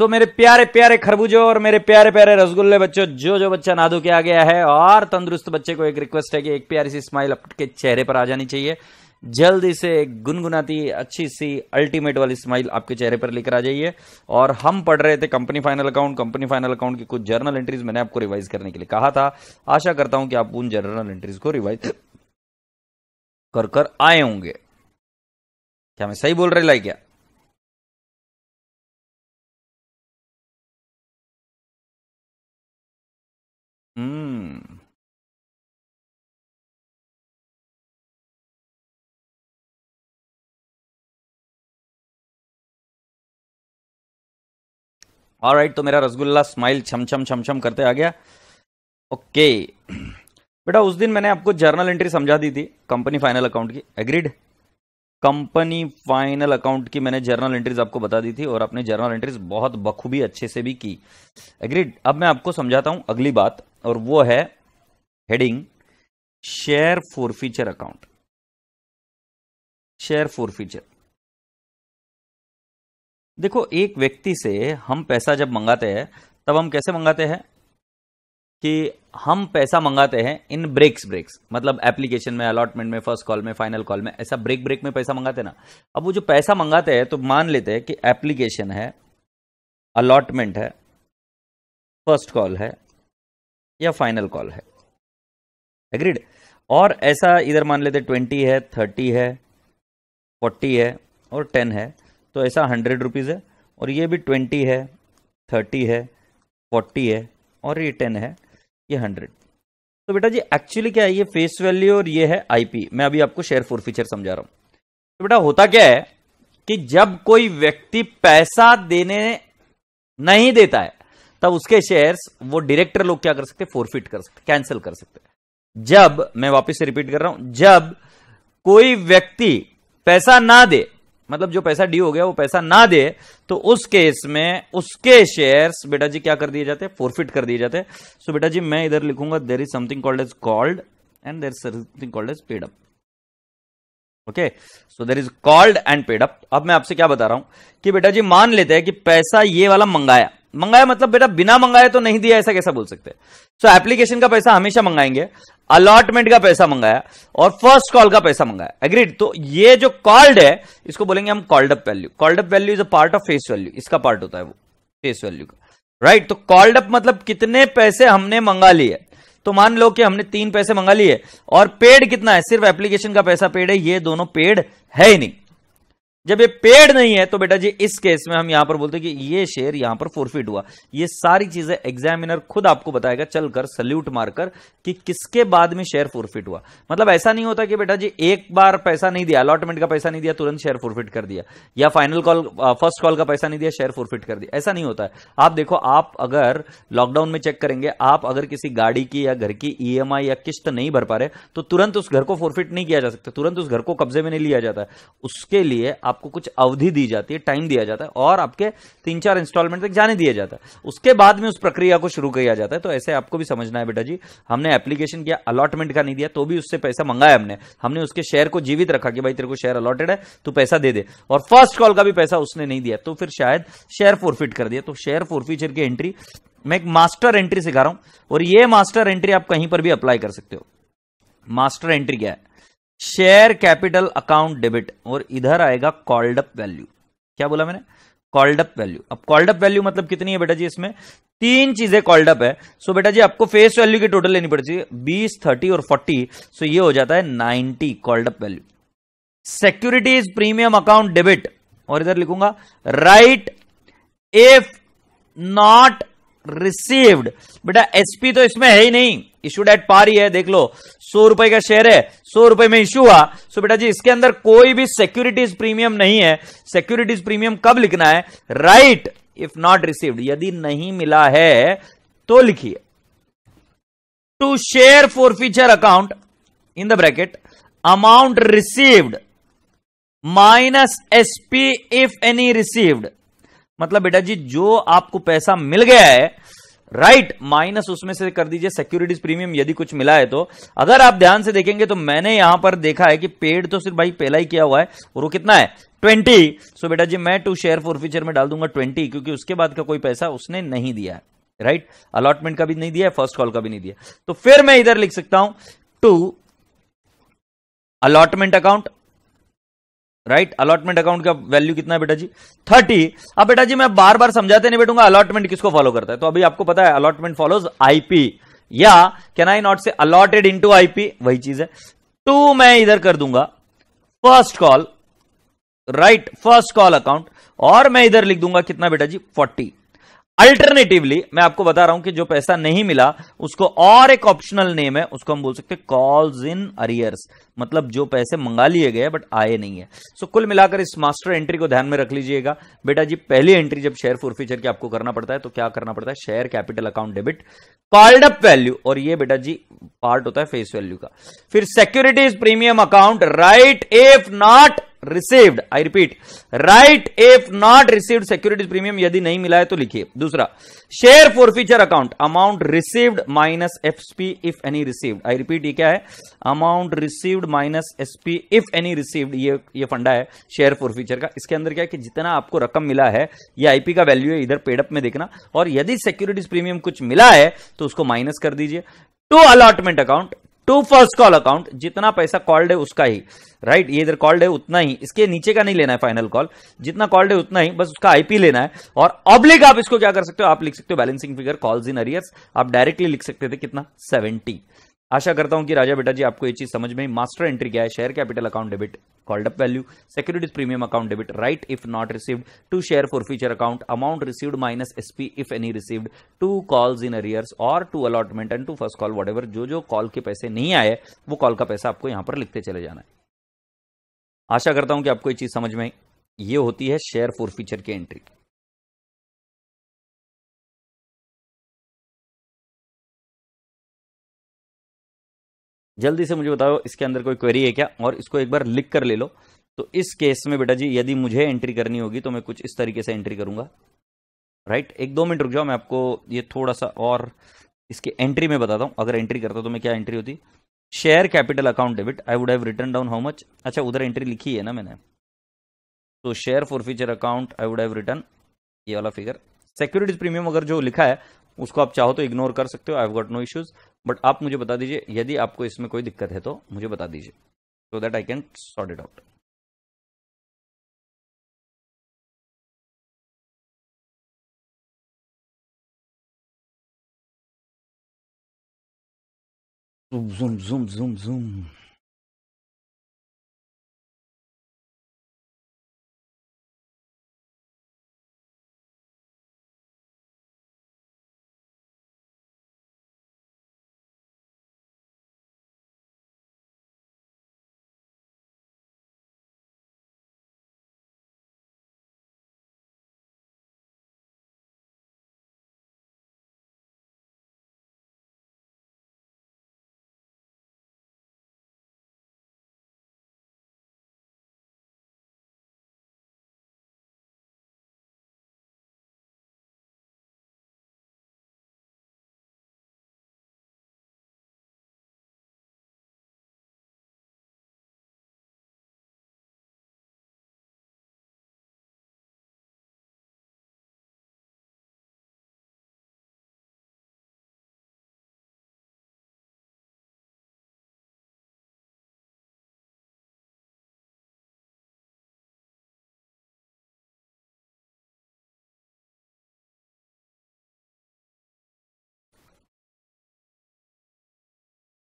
सो मेरे प्यारे प्यारे खरबूजों और मेरे प्यारे प्यारे रसगुल्ले बच्चों, जो जो बच्चा नादू के आ गया है और तंदुरुस्त बच्चे को एक रिक्वेस्ट है कि एक प्यारी सी स्माइल आपके चेहरे पर आ जानी चाहिए। जल्दी से गुनगुनाती, अच्छी सी अल्टीमेट वाली स्माइल आपके चेहरे पर लेकर आ जाइए। और हम पढ़ रहे थे company final account company final account की कुछ जर्नल एंट्रीज मैंने आपको रिवाइज करने के लिए कहा था। आशा करता हूँ कि आप उन जर्नल एंट्रीज को रिवाइज कर कर आए होंगे। क्या मैं सही बोल रही लाइक क्या? हम्म और राइट तो मेरा रसगुल्ला स्माइल छम छम छम छम करते आ गया। ओके बेटा, उस दिन मैंने आपको जर्नल एंट्री समझा दी थी कंपनी फाइनल अकाउंट की। एग्रीड कंपनी फाइनल अकाउंट की मैंने जर्नल एंट्रीज आपको बता दी थी और आपने जर्नल एंट्रीज बहुत बखूबी अच्छे से भी की। एग्रीड अब मैं आपको समझाता हूँ अगली बात और वो है heading share forfeiture account share forfeiture देखो, एक व्यक्ति से हम पैसा जब मंगाते हैं, तब हम कैसे मंगाते हैं कि हम पैसा मंगाते हैं इन ब्रेक्स ब्रेक्स मतलब एप्लीकेशन में अलॉटमेंट में फ़र्स्ट कॉल में फाइनल कॉल में, ऐसा ब्रेक ब्रेक में पैसा मंगाते हैं ना? अब वो जो पैसा मंगाते हैं तो मान लेते हैं कि एप्लीकेशन है अलॉटमेंट है फ़र्स्ट कॉल है, या फाइनल कॉल है. एग्रीड और ऐसा इधर मान लेते ट्वेंटी है थर्टी है फोर्टी है, और टेन है तो ऐसा हंड्रेड रुपीज़ है. और ये भी ट्वेंटी है थर्टी है फोर्टी है, और ये टेन है. ये हंड्रेड। तो बेटा जी एक्चुअली क्या है, ये फेस वैल्यू और ये है आईपी मैं अभी आपको शेयर फोर फीचर समझा रहा हूँ। तो बेटा होता क्या है कि जब कोई व्यक्ति पैसा देने नहीं देता है, तब उसके शेयर्स वो डायरेक्टर लोग क्या कर सकते फोरफिट कर सकते कैंसिल कर सकते जब, मैं वापस से रिपीट कर रहा हूँ, जब कोई व्यक्ति पैसा ना दे मतलब जो पैसा ड्यू हो गया वो पैसा ना दे तो उस केस में उसके शेयर्स बेटा जी क्या कर दिए जाते फोरफिट कर दिए जाते सो बेटा जी मैं इधर लिखूँगा there is something called as called and there something called as paid up okay so there is called and paid up अब मैं आपसे क्या बता रहा हूँ? कि बेटा जी मान लेते हैं कि पैसा ये वाला मंगाया। मंगाया मतलब बेटा बिना मंगाए तो नहीं दिया ऐसा कैसा बोल सकते सो so, एप्लीकेशन का पैसा हमेशा मंगाएँगे। अलॉटमेंट का पैसा मंगाया और फ़र्स्ट कॉल का पैसा मंगाया। एग्रीड तो ये जो कॉल्ड है, इसको बोलेंगे हम called up value called up value is a part of face value इसका पार्ट होता है वो फेस वैल्यू का। राइट तो कॉल्ड अप मतलब कितने पैसे हमने मंगा लिए? तो मान लो कि हमने तीन पैसे मंगा लिए और पेड कितना है? सिर्फ़ एप्लीकेशन का पैसा पेड है, ये दोनों पेड है ही नहीं। जब ये पेड नहीं है तो बेटा जी, इस केस में हम यहाँ पर बोलते हैं कि ये शेयर यहाँ पर फोरफिट हुआ। ये सारी चीज़ें एग्जामिनर खुद आपको बताएगा, चलकर सल्यूट मारकर, कि किसके बाद में शेयर फोरफिट हुआ। मतलब ऐसा नहीं होता कि बेटा जी, एक बार पैसा नहीं दिया अलॉटमेंट का पैसा नहीं दिया, तुरंत शेयर फोरफिट कर दिया। या फाइनल कॉल फ़र्स्ट कॉल का पैसा नहीं दिया शेयर फोरफिट कर दिया। ऐसा नहीं होता है। आप देखो, आप अगर लॉकडाउन में चेक करेंगे, आप अगर किसी गाड़ी की या घर की ई e या किस्त नहीं भर पा रहे तो तुरंत उस घर को फोरफिट नहीं किया जा सकता। तुरंत उस घर को कब्जे में नहीं लिया जाता। उसके लिए आपको कुछ अवधि दी जाती है टाइम दिया जाता है, और आपके तीन चार इंस्टॉलमेंट तक जाने दिया जाता है। उसके बाद में उस प्रक्रिया को शुरू किया जाता है तो ऐसे आपको भी समझना है बेटा जी। हमने एप्लीकेशन किया अलॉटमेंट का नहीं दिया तो भी उससे पैसा मंगाया हमने। हमने उसके शेयर को जीवित रखा कि भाई तेरे को शेयर अलॉटेड है तो पैसा दे दे। और फ़र्स्ट कॉल का भी पैसा उसने नहीं दिया तो फिर शायद शेयर फोरफिट कर दिया। तो शेयर फोरफीचर की एंट्री मैं एक मास्टर एंट्री सिखा रहा हूँ, और ये मास्टर एंट्री आप कहीं पर भी अप्लाई कर सकते हो। मास्टर एंट्री क्या है? शेयर कैपिटल अकाउंट डेबिट और इधर आएगा कॉल्ड अप वैल्यू क्या बोला मैंने? कॉल्ड अप वैल्यू अब कॉल्ड अप वैल्यू मतलब कितनी है बेटा जी इसमें? तीन चीज़ें कॉल्ड अप है। सो बेटा जी आपको फेस वैल्यू की टोटल लेनी पड़ती है। बीस, थर्टी और फोर्टी। सो ये हो जाता है ninety called up value securities premium account debit और इधर लिखूँगा राइट इफ़ नॉट रिसीव्ड बेटा एसपी तो इसमें है ही नहीं। इशूड एट पार ही है देख लो। सौ रुपए का शेयर है, सौ रुपए में इशू हुआ। सो बेटा जी, इसके अंदर कोई भी सिक्योरिटीज प्रीमियम नहीं है। सिक्योरिटीज प्रीमियम कब लिखना है? राइट इफ़ नॉट रिसीव्ड यदि नहीं मिला है तो लिखिए। To share forfeiture account in the bracket amount received minus SP if any received मतलब बेटा जी, जो आपको पैसा मिल गया है राइट right, माइनस उसमें से कर दीजिए सिक्योरिटीज प्रीमियम यदि कुछ मिला है तो। अगर आप ध्यान से देखेंगे तो मैंने यहाँ पर देखा है कि पेड तो सिर्फ़ भाई पहला ही किया हुआ है और वो कितना है? ट्वेंटी। सो बेटा जी मैं टू शेयर फॉर फ्यूचर में डाल दूँगा ट्वेंटी क्योंकि उसके बाद का कोई पैसा उसने नहीं दिया है। राइट? Right? अलॉटमेंट का भी नहीं दिया फ़र्स्ट कॉल का भी नहीं दिया तो फिर मैं इधर लिख सकता हूँ to allotment account right allotment account का वैल्यू कितना है बेटा जी थर्टी अब बेटा जी मैं बार बार समझाते नहीं बैठूँगा अलॉटमेंट किसको फॉलो करता है। तो अभी आपको पता है अलॉटमेंट फॉलोज आईपी या can I not say allotted into IP वही चीज़ है। टू मैं इधर कर दूँगा। First call right first call account और मैं इधर लिख दूँगा कितना बेटा जी फोर्टी अल्टरनेटिवली मैं आपको बता रहा हूँ कि जो पैसा नहीं मिला उसको और एक ऑप्शनल नेम है उसको हम बोल सकते हैं कॉल्स इन अरियर्स मतलब जो पैसे मंगा लिए गए बट आए नहीं है। सो so, कुल मिलाकर इस मास्टर एंट्री को ध्यान में रख लीजिएगा। बेटा जी पहली एंट्री जब शेयर फोर फीचर की आपको करना पड़ता है तो क्या करना पड़ता है? Share capital account debit called up value और ये बेटा जी पार्ट होता है फेस वैल्यू का। फिर securities premium account right if not received I repeat right if not received securities premium यदि नहीं मिला है तो लिखिए। दूसरा share forfeiture account amount received minus FP if any received I repeat ये क्या है? Amount received minus SP if any received ये ये फंडा है शेयर फॉर फीचर का। इसके अंदर क्या है कि जितना आपको रकम मिला है, ये आईपी का वैल्यू है, इधर पेडअप में देखना। और यदि सिक्योरिटीज प्रीमियम कुछ मिला है तो उसको माइनस कर दीजिए। To allotment account to first call account, जितना पैसा कॉल्ड है उसका ही राइट? ये इधर कॉल्ड है उतना ही, इसके नीचे का नहीं लेना है फाइनल कॉल जितना कॉल्ड है उतना ही, बस उसका आईपी लेना है, और ऑब्लिक आप इसको क्या कर सकते हो? आप लिख सकते हो balancing figure calls in arrears आप डायरेक्टली लिख सकते थे कितना? सेवेंटी आशा करता हूँ कि राजा बेटा जी आपको ये चीज़ समझ में मास्टर एंट्री क्या है? Share capital account debit called up value securities premium account debit right if not received to share forfeiture account amount received minus SP if any received to calls in arrears और to allotment and to first call what जो जो call के पैसे नहीं आए, वो call का पैसा आपको यहाँ पर लिखते चले जाना है। आशा करता हूँ कि आपको ये चीज़ समझ में ये होती है शेयर फॉर फ्यूचर की एंट्री जल्दी से मुझे बताओ, इसके अंदर कोई क्वेरी है क्या? और इसको एक बार लिख कर ले लो। तो इस केस में बेटा जी, यदि मुझे एंट्री करनी होगी तो मैं कुछ इस तरीके से एंट्री करूँगा। राइट एक दो मिनट रुक जाओ, मैं आपको ये थोड़ा सा और इसके एंट्री में बताता हूँ। अगर एंट्री करता तो मैं क्या एंट्री होती? Share capital account debit I would have written down how much अच्छा उधर एंट्री लिखी है ना मैंने। तो share forfeiture account I would have written ये वाला फिगर सिक्योरिटीज प्रीमियम अगर जो लिखा है, उसको आप चाहो तो इग्नोर कर सकते हो। I got no issues but आप मुझे बता दीजिए, यदि आपको इसमें कोई दिक्कत है तो मुझे बता दीजिए so that I can sort it out zoom zoom zoom zoom.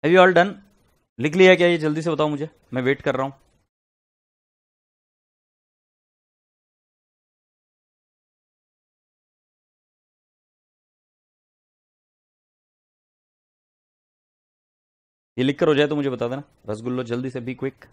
Have you all done लिख लिया क्या ये? जल्दी से बताओ मुझे। मैं वेट कर रहा हूँ। ये लिख कर हो जाए तो मुझे बता देना। रसगुल्लो जल्दी से बी क्विक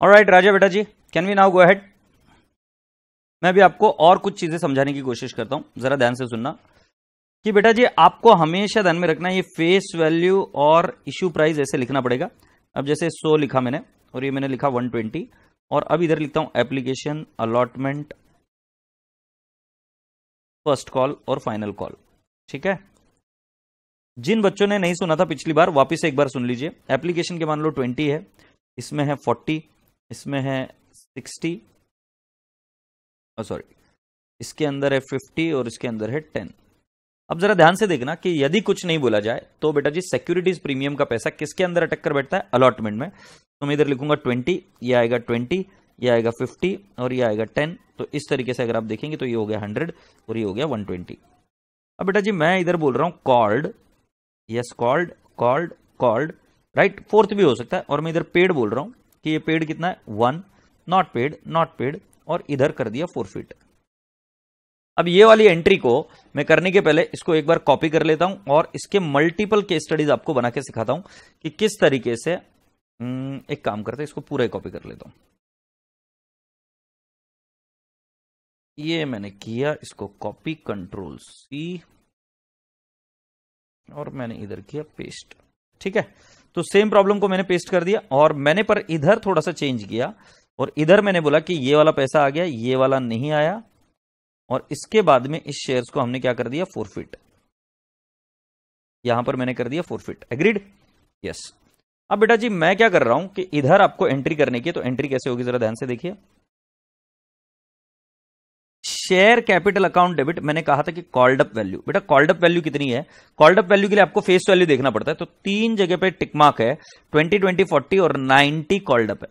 और राइट राजा बेटा जी can we now go ahead मैं भी आपको और कुछ चीज़ें समझाने की कोशिश करता हूँ, जरा ध्यान से सुनना। कि बेटा जी, आपको हमेशा ध्यान में रखना ये फेस वैल्यू और इश्यू प्राइस ऐसे लिखना पड़ेगा। अब जैसे सो लिखा मैंने, और ये मैंने लिखा 120 और अब इधर लिखता हूँ एप्लीकेशन अलॉटमेंट फ़र्स्ट कॉल और फाइनल कॉल ठीक है? जिन बच्चों ने नहीं सुना था पिछली बार, वापस एक बार सुन लीजिए। एप्लीकेशन के मान लो 20 है, इसमें है 40 इसमें है 60 सॉरी इसके अंदर है 50 और इसके अंदर है टेन। अब जरा ध्यान से देखना कि यदि कुछ नहीं बोला जाए तो बेटा जी सिक्योरिटीज प्रीमियम का पैसा किसके अंदर अटक कर बैठता है? अलॉटमेंट में। तो मैं इधर लिखूँगा 20 ये आएगा 20 ये आएगा 50 और ये आएगा टेन। तो इस तरीके से अगर आप देखेंगे तो ये हो गया 100 और ये हो गया 120 अब बेटा जी मैं इधर बोल रहा हूँ called yes called called called right fourth भी हो सकता है और मैं इधर पेड बोल रहा हूँ। कि ये पेड कितना है? One not paid not paid और इधर कर दिया फोर फीट अब ये वाली एंट्री को मैं करने के पहले इसको एक बार कॉपी कर लेता हूँ और इसके मल्टीपल केस स्टडीज़ आपको बना के सिखाता हूँ कि किस तरीके से हम्म, एक काम करते इसको पूरा ही कॉपी कर लेता हूँ। ये मैंने किया इसको कॉपी कंट्रोल सी और मैंने इधर किया पेस्ट ठीक है? तो सेम प्रॉब्लम को मैंने पेस्ट कर दिया और मैंने पर इधर थोड़ा सा चेंज किया और इधर मैंने बोला कि ये वाला पैसा आ गया, ये वाला नहीं आया और इसके बाद में इस शेयर्स को हमने क्या कर दिया? फोरफिट यहाँ पर मैंने कर दिया फोरफिट एग्रीड यस अब बेटा जी, मैं क्या कर रहा हूँ कि इधर आपको एंट्री करने की तो एंट्री कैसे होगी जरा ध्यान से देखिए। शेयर कैपिटल अकाउंट डेबिट मैंने कहा था कि कॉल्ड अप वैल्यू बेटा कॉल्ड अप वैल्यू कितनी है? कॉल्ड अप वैल्यू के लिए आपको फेस वैल्यू देखना पड़ता है तो तीन जगह पे टिक मार्क है ट्वेंटी ट्वेंटी फोर्टी और नाइनटी कॉल्ड अप है।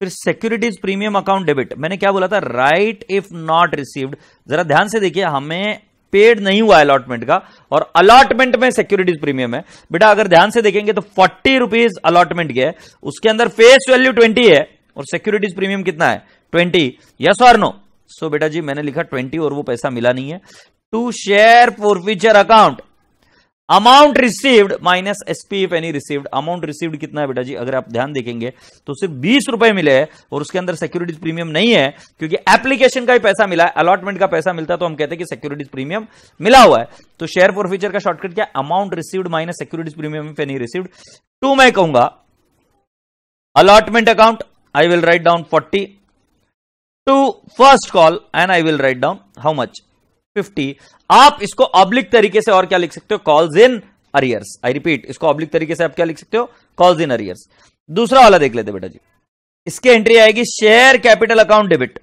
फिर सिक्योरिटीज प्रीमियम अकाउंट डेबिट मैंने क्या बोला था? राइट इफ़ नॉट रिसीव्ड जरा ध्यान से देखिए, हमें पेड नहीं हुआ अलॉटमेंट का, और अलॉटमेंट में सिक्योरिटीज प्रीमियम है। बेटा, अगर ध्यान से देखेंगे तो फोर्टी रुपीज़ अलॉटमेंट के उसके अंदर फेस वैल्यू ट्वेंटी है, और सिक्योरिटीज प्रीमियम कितना है? ट्वेंटी यस और नो सो बेटा जी मैंने लिखा ट्वेंटी और वो पैसा मिला नहीं है to share forfeiture account amount received minus SP if any received amount received कितना है बेटा जी? अगर आप ध्यान देखेंगे तो सिर्फ़ बीस रुपए मिले हैं और उसके अंदर सिक्योरिटीज प्रीमियम नहीं है, क्योंकि एप्लीकेशन का ही पैसा मिला है अलॉटमेंट का पैसा मिलता है तो हम कहते हैं कि सिक्योरिटीज प्रीमियम मिला हुआ है। तो शेयर फॉर फ्यूचर का शॉर्टकट क्या? Amount received minus securities premium if any received to मैं कहूँगा allotment account I will write down forty two first call, and I will write down how much? 50 आप इसको ऑब्लिक तरीके से और क्या लिख सकते हो? Calls in arrears I repeat इसको ऑब्लिक तरीके से आप क्या लिख सकते हो? कॉल्स इन अरियर्स दूसरा वाला देख लेते बेटा जी। इसके एंट्री आएगी share capital account debit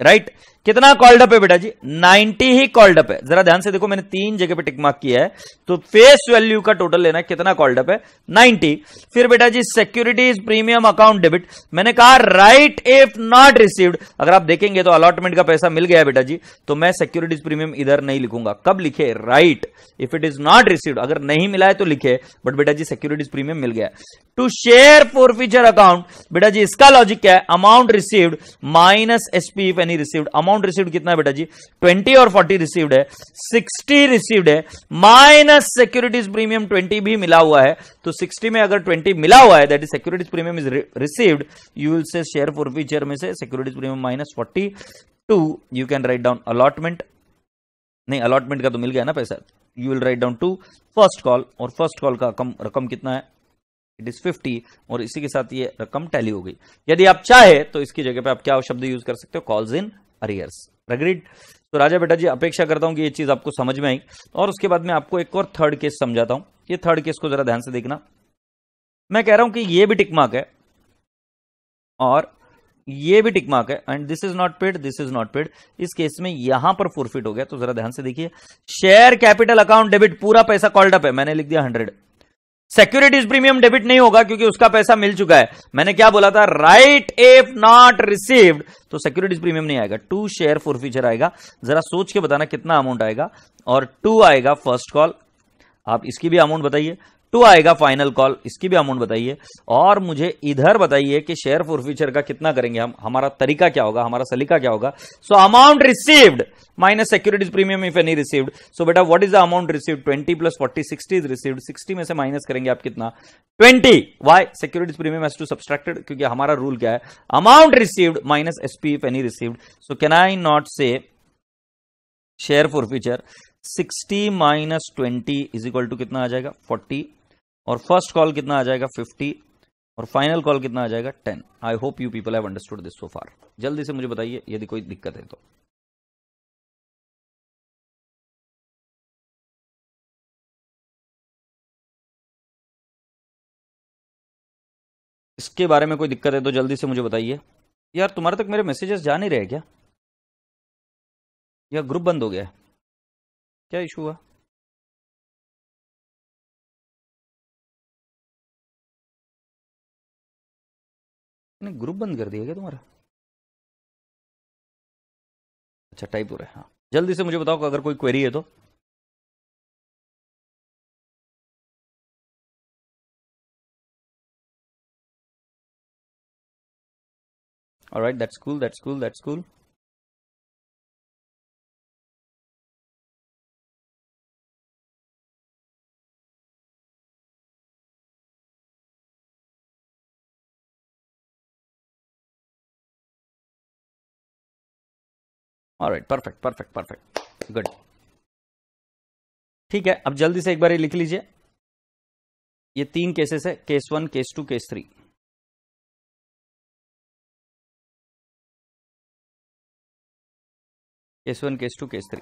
right कितना कॉल्ड अप है बेटा जी 90 ही कॉल्ड अप है। जरा ध्यान से देखो, मैंने तीन जगह पे टिक मार्क किया है। तो फेस वैल्यू का टोटल लेना कितना कॉल्ड अप है? 90 फिर बेटा जी सिक्योरिटीज प्रीमियम अकाउंट डेबिट मैंने कहा राइट इफ़ नॉट रिसीव्ड अगर आप देखेंगे तो अलॉटमेंट का पैसा मिल गया बेटा जी तो मैं सिक्योरिटीज प्रीमियम इधर नहीं लिखूँगा। कब लिखे? Right if it is not received अगर नहीं मिला है तो लिखे। बट बेटा जी सिक्योरिटीज प्रीमियम मिल गया to share forfeiture account बेटा जी इसका लॉजिक क्या है? Amount received minus SP if any received amount received कितना है बेटा जी? 20 और 40 रिसीव्ड है 60 रिसीव्ड है माइनस सिक्योरिटीज प्रीमियम 20 भी मिला हुआ है। तो 60 में अगर 20 मिला हुआ है that is securities premium is received you will say share forfeiture में से? Securities premium minus forty two you can write down allotment नहीं अलॉटमेंट का तो मिल गया ना पैसा। You will write down to first call और फ़र्स्ट कॉल का कम, रकम कितना है? इट इज़ फिफ्टी और इसी के साथ ये रकम टैली हो गई। यदि आप चाहे तो इसकी जगह पे आप क्या शब्द यूज़ कर सकते हो? कॉल्स इन अरियर्स अग्रीड तो राजा बेटा जी, अपेक्षा करता हूँ कि ये चीज़ आपको समझ में आई। और उसके बाद मैं आपको एक और थर्ड केस समझाता हूँ। ये थर्ड केस को जरा ध्यान से देखना। मैं कह रहा हूँ कि ये भी टिकमार्क है। और ये भी टिकमार्क है। And this is not paid this is not paid इस केस में यहाँ पर फोरफिट हो गया तो जरा ध्यान से देखिए। शेयर कैपिटल अकाउंट डेबिट पूरा पैसा कॉल्ड अप है। मैंने लिख दिया हंड्रेड सिक्योरिटीज प्रीमियम डेबिट नहीं होगा क्योंकि उसका पैसा मिल चुका है। मैंने क्या बोला था? राइट इफ़ नॉट रिसीव्ड तो सिक्योरिटीज प्रीमियम नहीं आएगा। टू शेयर फॉर फ्यूचर आएगा। जरा सोच के बताना कितना अमाउंट आएगा। और टू आएगा फ़र्स्ट कॉल आप इसकी भी अमाउंट बताइए। टू आएगा फाइनल कॉल इसकी भी अमाउंट बताइए। और मुझे इधर बताइए कि शेयर फॉर फ्यूचर का कितना करेंगे हम, हमारा तरीका क्या होगा, हमारा सलीका क्या होगा। So amount received minus securities premium if any received so बेटा what is the amount received twenty plus forty sixty is received sixty में से माइनस करेंगे आप कितना? Twenty why securities premium has to subtracted क्योंकि हमारा रूल क्या है? Amount received minus SP if any received so can I not say share forfeiture 60 minus twenty is equal to कितना आ जाएगा? 40 और फ़र्स्ट कॉल कितना आ जाएगा? 50 और फाइनल कॉल कितना आ जाएगा? 10 I hope you people have understood this so far जल्दी से मुझे बताइए, यदि कोई दिक्कत है तो। इसके बारे में कोई दिक्कत है तो जल्दी से मुझे बताइए। यार, तुम्हारे तक मेरे मैसेजेस जा नहीं रहे क्या? या ग्रुप बंद हो गया क्या इशू हुआ? ग्रुप बंद कर दिया क्या तुम्हारा अच्छा टाइप हो रहा है हाँ जल्दी से मुझे बताओ अगर कोई क्वेरी है तो right that's cool. That's cool. That's cool. Right perfect perfect perfect good ठीक है, अब जल्दी से एक बार ये लिख लीजिए। ये तीन केसेस है case one case two case three case one case two case three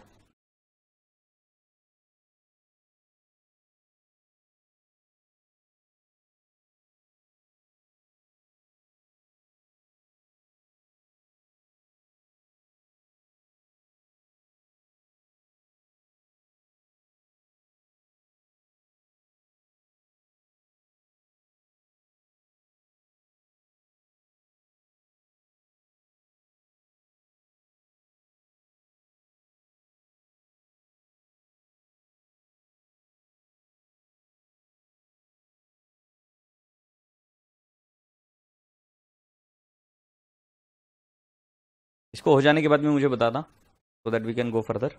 इसको हो जाने के बाद में मुझे बताना so that we can go further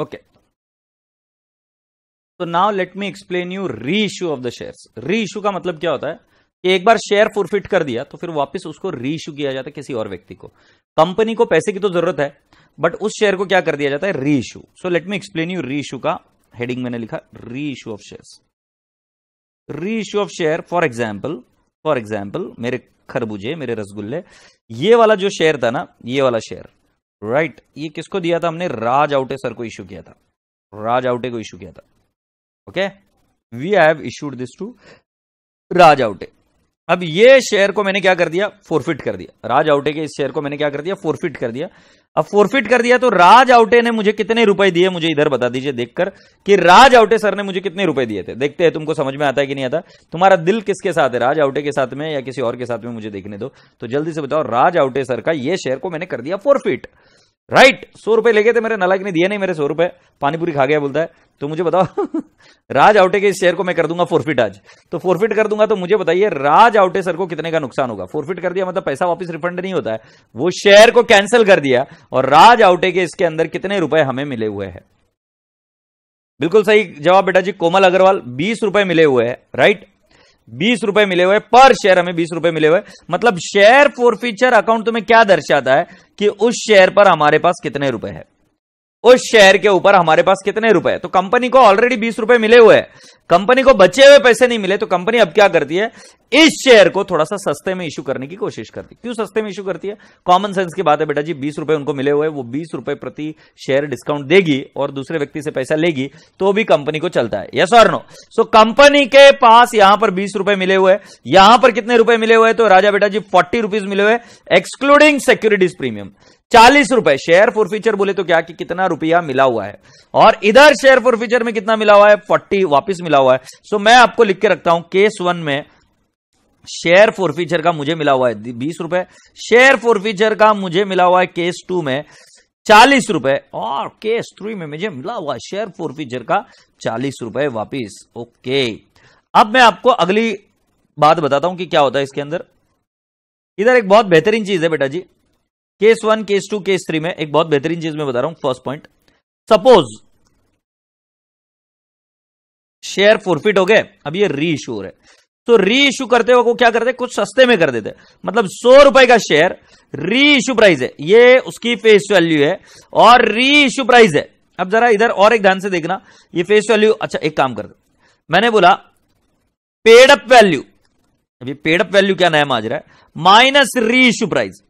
okay तो now let me explain you reissue of the shares reissue का मतलब क्या होता है? कि एक बार शेयर फॉरफिट कर दिया तो फिर वापस उसको री इश्यू किया जाता है किसी और व्यक्ति को। कंपनी को पैसे की तो ज़रूरत है बट उस शेयर को क्या कर दिया जाता है? Reissue so let me explain you reissue का हेडिंग मैंने लिखा reissue of shares reissue of share for example for example मेरे खरबूजे, मेरे रसगुल्ले, ये वाला जो शेयर था ना, ये वाला शेयर राइट right. ये किसको दिया था हमने? राज आउटे सर को इशू किया था। राज आउटे को इश्यू किया था। Okay we have issued this to Raj आउटे। अब ये शेयर को मैंने क्या कर दिया? फोरफिट कर दिया। राज आउटे के इस शेयर को मैंने क्या कर दिया? फोरफिट कर दिया। अब फोरफिट कर दिया तो राज आउटे ने मुझे कितने रुपए दिए? मुझे इधर बता दीजिए देखकर कि राज आउटे सर ने मुझे कितने रुपए दिए थे। देखते हैं, तुमको समझ में आता है कि नहीं आता? तुम्हारा दिल किसके साथ है? राज आउटे के साथ में या किसी और के साथ में मुझे देखने दो। तो जल्दी से बताओ, राज आउटे सर का ये शेयर को मैंने कर दिया फोरफिट राइट सौ रुपए लेके थे मेरे, नलायक ने दिए नहीं मेरे सौ रुपए। पानीपुरी खा गया, बोलता है तो मुझे बताओ, राज आउटे के इस शेयर को मैं कर दूँगा फोरफिट आज? तो फोरफिट कर दूँगा तो मुझे बताइए, राज आउटे सर को कितने का नुकसान होगा? फोरफिट कर दिया मतलब पैसा वापस रिफंड नहीं होता है। वो शेयर को कैंसिल कर दिया और राज आउटे के इसके अंदर कितने रुपए हमें मिले हुए हैं? बिल्कुल सही जवाब, बेटा जी, कोमल अग्रवाल, बीस रुपए मिले हुए हैं। राइट बीस रुपए मिले हुए, पर शेयर हमें बीस रुपए मिले हुए। मतलब शेयर फोरफीचर अकाउंट तुम्हें क्या दर्शाता है कि उस शेयर पर हमारे पास कितने रुपए है? उस शेयर के ऊपर हमारे पास कितने रुपए तो कंपनी को ऑलरेडी बीस रुपए मिले हुए हैं। कंपनी को बचे हुए पैसे नहीं मिले तो कंपनी अब क्या करती है? इस शेयर को थोड़ा सा सस्ते में इशू करने की कोशिश करती है। क्यों सस्ते में इशू करती है? कॉमन सेंस की बात है, बेटा जी, बीस रुपए उनको मिले हुए वो बीस रुपए प्रति शेयर डिस्काउंट देगी और दूसरे व्यक्ति से पैसा लेगी तो भी कंपनी को चलता है। यस और नो सो कंपनी के पास यहाँ पर बीस रुपए मिले हुए यहाँ पर कितने रुपए मिले हुए तो राजा बेटा जी फोर्टी रुपीज़ मिले हुए एक्सक्लूडिंग सिक्योरिटीज प्रीमियम चालीस रुपए शेयर फॉर फ्यूचर बोले तो क्या कि कितना रुपया मिला हुआ है? और इधर शेयर फॉर फ्यूचर में कितना मिला हुआ है? फोर्टी वापिस मिला हुआ है। सो मैं आपको लिख के रखता हूँ, केस वन में शेयर फॉर फ्यूचर का मुझे मिला हुआ है बीस रुपए। शेयर फॉर फ्यूचर का मुझे मिला हुआ है केस टू में चालीस रुपए और केस थ्री में मुझे मिला हुआ है शेयर फॉर फ्यूचर का चालीस रुपए वापिस। ओके अब मैं आपको अगली बात बताता हूँ कि क्या होता है इसके अंदर। इधर एक बहुत बेहतरीन चीज़ है बेटा जी। Case one, case two, case three में एक बहुत बेहतरीन चीज़ मैं बता रहा हूँ first point suppose share forfeit हो गए, अब ये री इशू हो रहे तो री इशू करते हो क्या करते, कुछ सस्ते में कर देते। मतलब सौ रुपए का शेयर री इशू प्राइस है। ये उसकी फेस वैल्यू है और री इशू प्राइस है। अब जरा इधर और एक ध्यान से देखना, ये फेस वैल्यू अच्छा एक काम कर मैंने बोला पेड अप वैल्यू अभी पेड अप वैल्यू क्या नया माज रहा है? Minus reissue price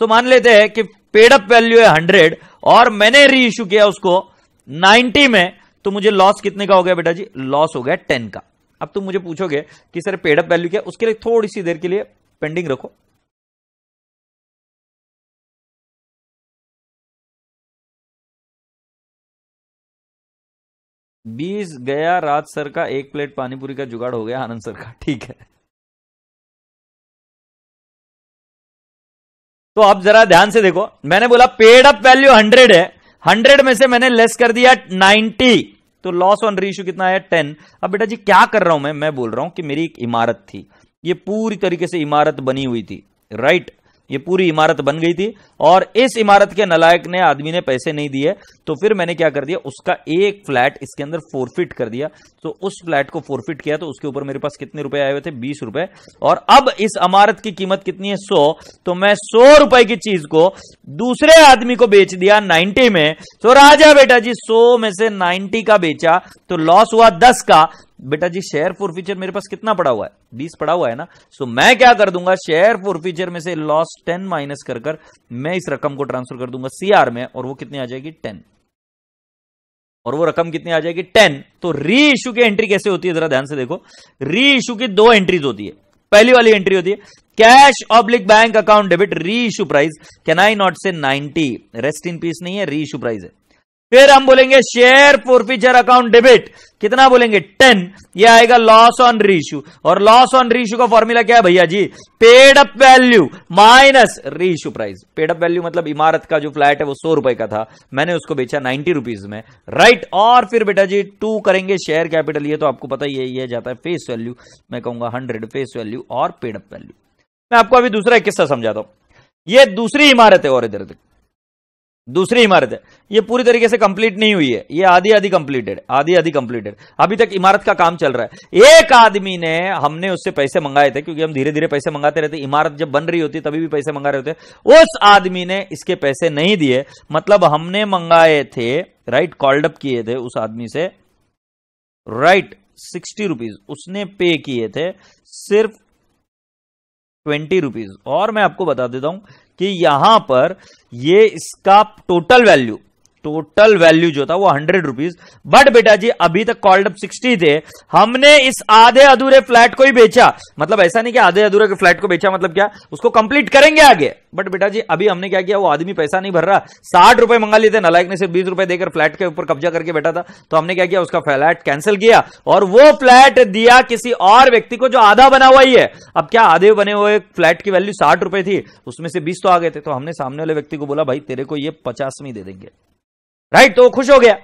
so मान लेते हैं कि पेड अप वैल्यू है हंड्रेड और मैंने री इशू किया उसको नाइनटी में तो मुझे लॉस कितने का हो गया बेटा जी? लॉस हो गया टेन का। अब तुम मुझे पूछोगे कि सर पेड अप वैल्यू क्या उसके लिए थोड़ी सी देर के लिए पेंडिंग रखो। बीस गया, रात सर का एक प्लेट पानीपुरी का जुगाड़ हो गया, आनंद सर का। ठीक है। तो आप जरा ध्यान से देखो। मैंने बोला पेड अप वैल्यू हंड्रेड है। हंड्रेड में से मैंने लेस कर दिया नाइनटी तो लॉस ऑन रीइश्यू कितना है? टेन अब बेटा जी, क्या कर रहा हूँ मैं? मैं बोल रहा हूँ कि मेरी एक इमारत थी। ये पूरी तरीके से इमारत बनी हुई थी। राइट ये पूरी इमारत बन गई थी। और इस इमारत के नलायक ने, आदमी ने पैसे नहीं दिए। तो फिर मैंने क्या कर दिया, उसका एक फ्लैट इसके अंदर फोरफिट कर दिया। तो उस फ्लैट को फोरफिट किया तो उसके ऊपर मेरे पास कितने रुपए आए हुए थे? बीस रुपए। और अब इस इमारत की कीमत कितनी है? सौ। तो मैं सौ रुपए की चीज़ को दूसरे आदमी को बेच दिया नाइन्टी में। तो राजा बेटा जी, सौ में से नाइन्टी का बेचा तो लॉस हुआ दस का। बेटा जी शेयर फॉर फीचर मेरे पास कितना पड़ा हुआ है? बीस पड़ा हुआ है ना? सो मैं क्या कर दूँगा? शेयर फॉर फीचर में से लॉस टेन माइनस कर कर मैं इस रकम को ट्रांसफ़र कर दूँगा सीआर में, और वो कितनी आ जाएगी? टेन और वो रकम कितनी आ जाएगी? टेन। तो री इशू की एंट्री कैसे होती है? जरा ध्यान से देखो। री इशू की दो एंट्रीज होती है। पहली वाली एंट्री होती है, cash oblique bank account debit reissue price. Can I not say 90 rest in peace नहीं है री इशू प्राइस है। फिर हम बोलेंगे शेयर फॉरफीचर अकाउंट डेबिट कितना बोलेंगे? टेन ये आएगा लॉस ऑन रीशू और लॉस ऑन रीशू का फॉर्मूला क्या है भैया जी? Paid up value minus reissue price paid up value मतलब इमारत का जो फ्लैट है वो सौ रुपए का था। मैंने उसको बेचा नाइनटी रुपीज़ में। राइट और फिर बेटा जी टू करेंगे शेयर कैपिटल ये तो आपको पता ही है, ये जाता है फेस वैल्यू मैं कहूँगा हंड्रेड फेस वैल्यू और पेड अप वैल्यू मैं आपको अभी दूसरा एक किस्सा समझाता हूँ। ये दूसरी इमारत है और इधर दूसरी इमारत है। ये पूरी तरीके से कंप्लीट नहीं हुई है। ये आधी आधी कंप्लीटेड आधी आधी कंप्लीटेड अभी तक इमारत का काम चल रहा है। एक आदमी ने, हमने उससे पैसे मंगाए थे, क्योंकि हम धीरे धीरे पैसे मंगाते रहते इमारत जब बन रही होती, तभी भी पैसे मंगा रहे होते उस आदमी ने इसके पैसे नहीं दिए। मतलब हमने मंगाए थे राइट कॉल्ड अप किए थे उस आदमी से। राइट सिक्सटी रुपीज़ उसने पे किए थे सिर्फ़ ट्वेंटी रुपीज़ और मैं आपको बता देता हूँ कि यहाँ पर ये इसका टोटल वैल्यू टोटल वैल्यू जो था वो हंड्रेड रुपीज़ बट बेटा जी, अभी तक कॉल्ड अप सिक्सटी थे. हमने इस आधे अधूरे फ्लैट को ही बेचा. मतलब ऐसा नहीं कि आधे अधूरे के फ्लैट को बेचा मतलब क्या? उसको कंप्लीट करेंगे आगे. बट बेटा जी, अभी हमने क्या किया? वो आदमी पैसा नहीं भर रहा. साठ रुपए मंगा लिए थे, नलायक ने सिर्फ़ बीस रुपए देकर फ्लैट के ऊपर कब्जा करके बैठा था. तो हमने क्या किया? उसका फ्लैट कैंसिल किया. और वो फ्लैट दिया किसी और व्यक्ति को जो आधा बना हुआ ही है. अब क्या आधे बने हुए फ्लैट की वैल्यू साठ रुपए थी? उसमें से बीस तो आ गए थे. तो हमने सामने वाले व्यक्ति को बोला, भाई, तेरे को ये पचास में दे देंगे. राइट तो खुश हो गया।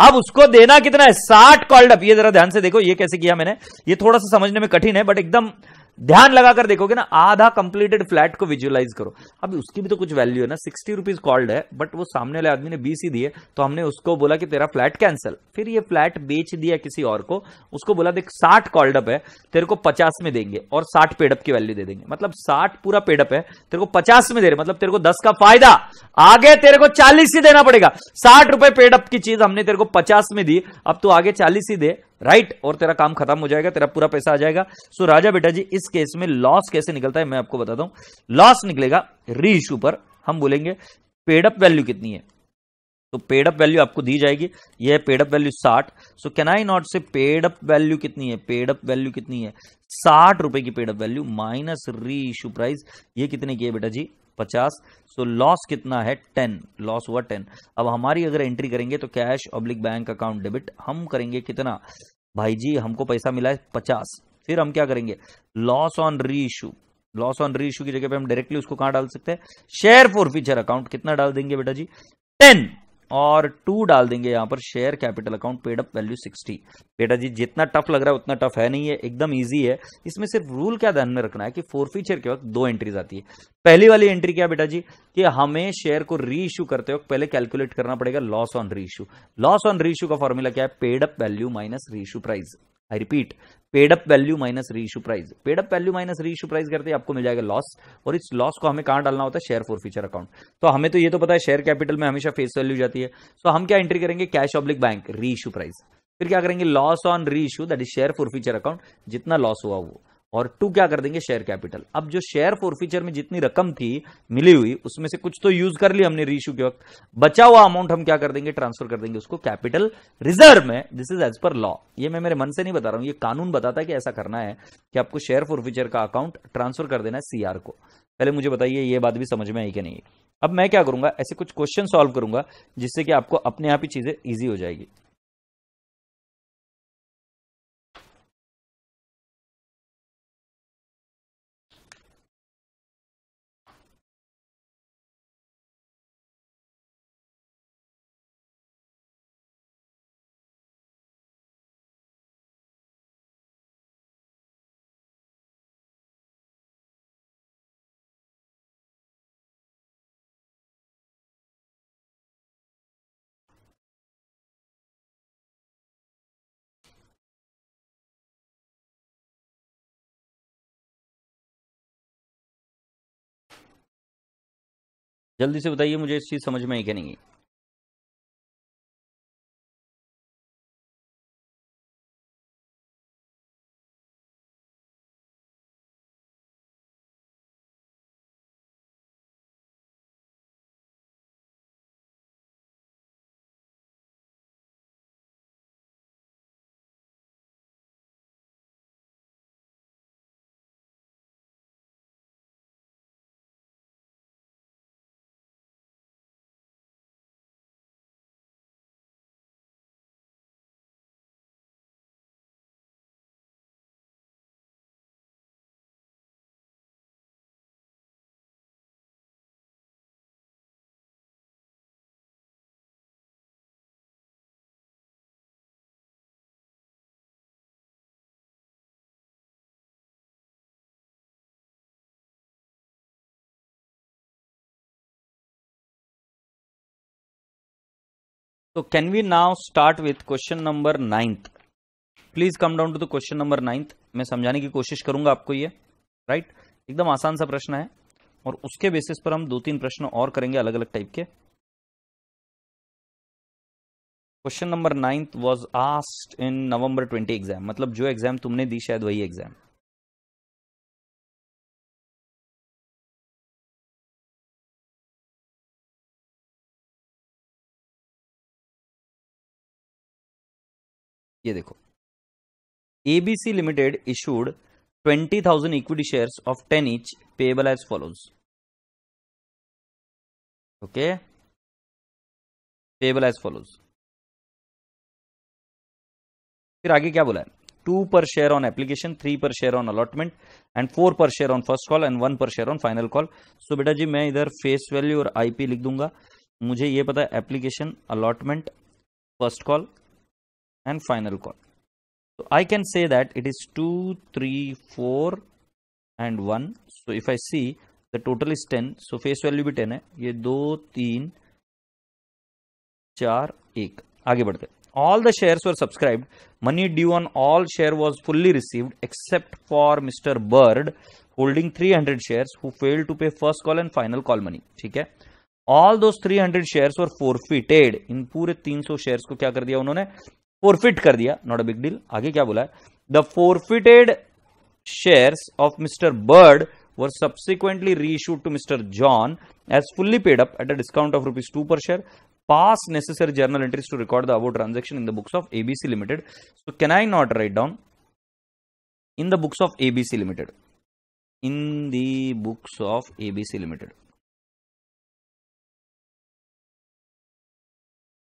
अब उसको देना कितना है? साठ कॉल्ड अप ये जरा ध्यान से देखो, ये कैसे किया मैंने। ये थोड़ा सा समझने में कठिन है बट एकदम ध्यान लगाकर देखोगे ना, आधा कंप्लीटेड फ्लैट को विजुअलाइज करो। अब उसकी भी तो कुछ वैल्यू है ना सिक्सटी रुपीज़ कॉल्ड है बट वो सामने वाले आदमी ने बीस ही दिए तो हमने उसको बोला कि तेरा फ्लैट कैंसिल फिर ये फ्लैट बेच दिया किसी और को, उसको बोला, देख, साठ कॉल्ड अप है, तेरे को पचास में देंगे, और साठ पेडअप की वैल्यू दे देंगे। मतलब साठ पूरा पेडअप है, तेरे को पचास में दे रहे मतलब तेरे को दस का फ़ायदा। आगे तेरे को चालीस ही देना पड़ेगा। साठ रुपए पेडअप की चीज़ हमने तेरे को पचास में दी, अब तू आगे चालीस ही दे। Right right? और तेरा काम खत्म हो जाएगा तेरा पूरा पैसा आ जाएगा। सो so, राजा बेटा जी इस केस में लॉस कैसे निकलता है मैं आपको बताता हूँ। लॉस निकलेगा री इशू पर। हम बोलेंगे पेडअप वैल्यू कितनी है? तो पेडअप वैल्यू आपको दी जाएगी। ये है पेडअप वैल्यू साठ। So can I not say paid up value कितनी है? पेडअप वैल्यू कितनी है? साठ रुपए की paid up value minus reissue price ये कितने की है बेटा जी? पचास सो लॉस कितना है? टेन लॉस हुआ टेन अब हमारी अगर एंट्री करेंगे तो cash oblique bank account debit हम करेंगे कितना? भाई जी, हमको पैसा मिला है पचास. फिर हम क्या करेंगे? Loss on reissue loss on reissue की जगह पे हम डायरेक्टली उसको कहाँ डाल सकते हैं? शेयर फॉर फ्यूचर अकाउंट कितना डाल देंगे बेटा जी? टेन और टू डाल देंगे यहाँ पर share capital account paid up value sixty बेटा जी, जितना टफ लग रहा है, उतना टफ है नहीं है एकदम इजी है। इसमें सिर्फ़ रूल क्या ध्यान में रखना है कि फोर फीचर के वक्त दो एंट्रीज आती है। पहली वाली एंट्री क्या बेटा जी? कि हमें शेयर को री इशू करते वक्त पहले कैलकुलेट करना पड़ेगा loss on reissue loss on reissue का फॉर्मूला क्या है? Paid up value minus re price I repeat paid up value minus reissue price paid up value minus reissue price करते आपको मिल जाएगा लॉस और इस लॉस को हमें कहाँ डालना होता है? शेयर फॉर फ्यूचर अकाउंट तो हमें तो ये तो पता है शेयर कैपिटल में हमेशा फेस वैल्यू जाती है। तो हम क्या एंट्री करेंगे? Cash oblique bank reissue price फिर क्या करेंगे? Loss on reissue that is share forfeiture account जितना लॉस हुआ, वो. और टू क्या कर देंगे? शेयर कैपिटल अब जो शेयर फॉरफीचर में जितनी रकम थी, मिली हुई, उसमें से कुछ तो यूज़ कर लिया हमने रीशू के वक्त। बचा हुआ अमाउंट हम क्या कर देंगे? ट्रांसफ़र कर देंगे उसको कैपिटल रिज़र्व में। This is as per law ये मैं मेरे मन से नहीं बता रहा हूँ, ये कानून बताता है कि ऐसा करना है कि आपको शेयर फॉरफीचर का अकाउंट ट्रांसफ़र कर देना है सीआर को। पहले मुझे बताइए, ये बात भी समझ में आई कि नहीं? अब मैं क्या करूँगा? ऐसे कुछ क्वेश्चन सॉल्व करूँगा जिससे कि आपको अपने आप ही चीज़ें ईजी हो जाएगी। जल्दी से बताइए मुझे इस चीज़ समझ में आई क्या नहीं? So, can we now start with question number ninth? Please come down to the question number ninth मैं समझाने की कोशिश करूँगा आपको ये राइट right? एकदम आसान सा प्रश्न है। और उसके बेसिस पर हम दो तीन प्रश्न और करेंगे अलग अलग टाइप के। Question number ninth was asked in November twenty exam मतलब जो एग्ज़ाम तुमने दी, शायद वही एग्ज़ाम ये देखो। ABC limited issued 20,000 equity shares of 10 each payable as follows. Okay? Payable as follows. फिर आगे क्या बोला है? Two per share on application three per share on allotment and four per share on first call and one per share on final call so बेटा जी मैं इधर face value और आईपी लिख दूँगा। मुझे ये पता है application allotment first call and final call So I can say that it is 2, 3, 4 and 1. So if I see the total is 10. So face value भी 10 है ये दो तीन चार एक आगे बढ़ते all the shares were subscribed money due on all share was fully received except for mr bird holding 300 shares who failed to pay first call and final call money ठीक है all those 300 shares were forfeited इन पूरे 300 shares को क्या कर दिया उन्होंने forfeit कर दिया नॉट अ बिग डील आगे क्या बोला है? The forfeited shares of mister Bird were subsequently reissued to mister John as fully paid up at a discount of rupees two per share pass necessary journal entries to record the above transaction in the books of ABC limited so can I not write down in the books of ABC limited in the books of ABC limited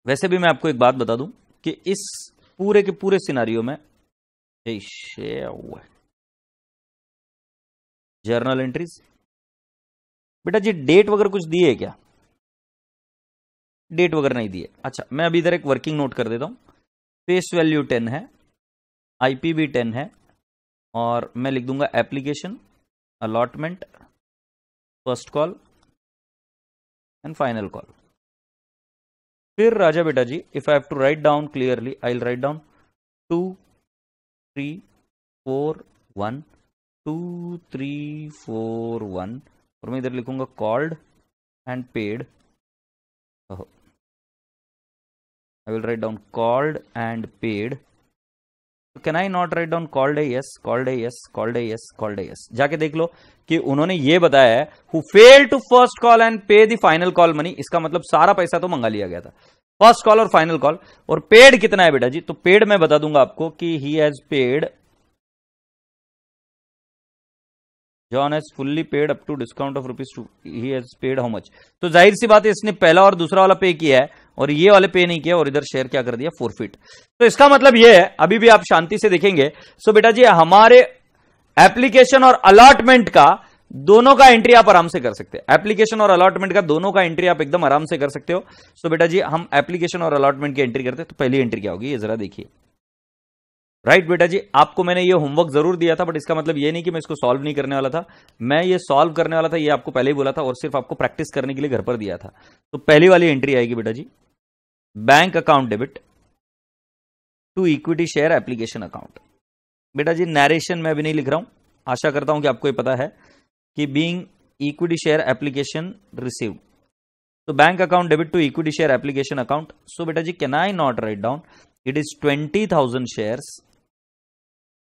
वैसे भी मैं आपको एक बात बता दूँ। कि इस पूरे के पूरे सिनारियों में जर्नल एंट्रीज। बेटा जी, डेट वगैरह कुछ दिए क्या? डेट वगैरह नहीं दिए। अच्छा मैं अभी इधर एक वर्किंग नोट कर देता हूँ। फेस वैल्यू टेन है आईपी भी टेन है, और मैं लिख दूँगा application, allotment, first call, and final call. फिर राजा बेटा जी if I have to write down clearly I will write down two three four one two three four one और मैं इधर लिखूँगा called and paid I will write down called and paid can I not write down called a yes called a yes called a yes called a yes जाके देख लो कि उन्होंने ये बताया है who fail to first call and pay the final call money इसका मतलब सारा पैसा तो मंगा लिया गया था। फ़र्स्ट कॉल और फाइनल कॉल और पेड कितना है बेटा जी? तो पेड मैं बता दूँगा आपको कि he has paid John has fully paid up to discount of rupees two he has paid how much तो ज़ाहिर सी बात है, इसने पहला और दूसरा वाला पे किया है। और ये वाले पे नहीं किया और इधर शेयर क्या कर दिया? फोरफिट तो इसका मतलब ये है, अभी भी आप शांति से देखेंगे। सो बेटा जी, हमारे एप्लीकेशन और अलॉटमेंट का दोनों का एंट्री आप आराम से कर सकते हैं। एप्लीकेशन और अलॉटमेंट का दोनों का एंट्री आप एकदम आराम से कर सकते हो। सो बेटा जी, हम एप्लीकेशन और अलॉटमेंट की एंट्री करते हैं तो पहली एंट्री क्या होगी? ये जरा देखिए। राइट बेटा जी, आपको मैंने ये होमवर्क ज़रूर दिया था बट इसका मतलब ये नहीं कि मैं इसको सॉल्व नहीं करने वाला था। मैं ये सॉल्व करने वाला था, ये आपको पहले ही बोला था और सिर्फ़ आपको प्रैक्टिस करने के लिए घर पर दिया था। तो पहली वाली एंट्री आएगी, बेटा जी। Bank account debit to equity share application account बेटा जी नरेशन मैं भी नहीं लिख रहा हूँ। आशा करता हूँ कि आपको ये पता है कि being equity share application receive तो bank account debit to equity share application account so बेटा जी can I not write down it is twenty thousand shares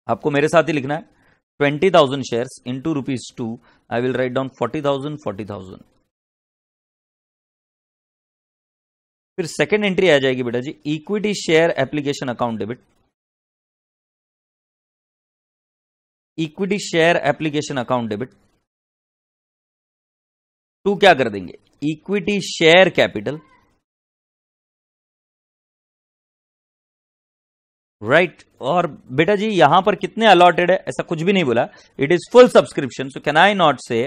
आपको मेरे साथ ही लिखना है। Twenty thousand shares into rupees two I will write down forty thousand forty thousand फिर second entry आ जाएगी बेटा जी equity share application account debit equity share application account debit to क्या कर देंगे? इक्विटी शेयर कैपिटल राइट और बेटा जी, यहाँ पर कितने अलॉटेड है? ऐसा कुछ भी नहीं बोला। It is full subscription so can I not say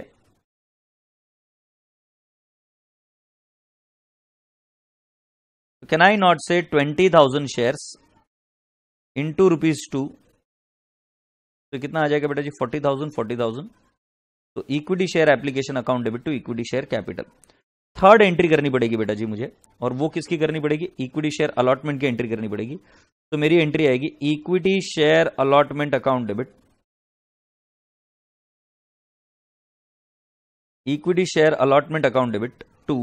not say twenty thousand shares into rupees two तो कितना आ जाएगा बेटा जी? फोर्टी थाउज़ेंड फोर्टी थाउज़ेंड तो equity share application account debit to equity share capital third entry करनी पड़ेगी बेटा जी मुझे, और वो किसकी करनी पड़ेगी? इक्विटी शेयर अलॉटमेंट की एंट्री करनी पड़ेगी। तो मेरी एंट्री आएगी equity share allotment account debit equity share allotment account debit to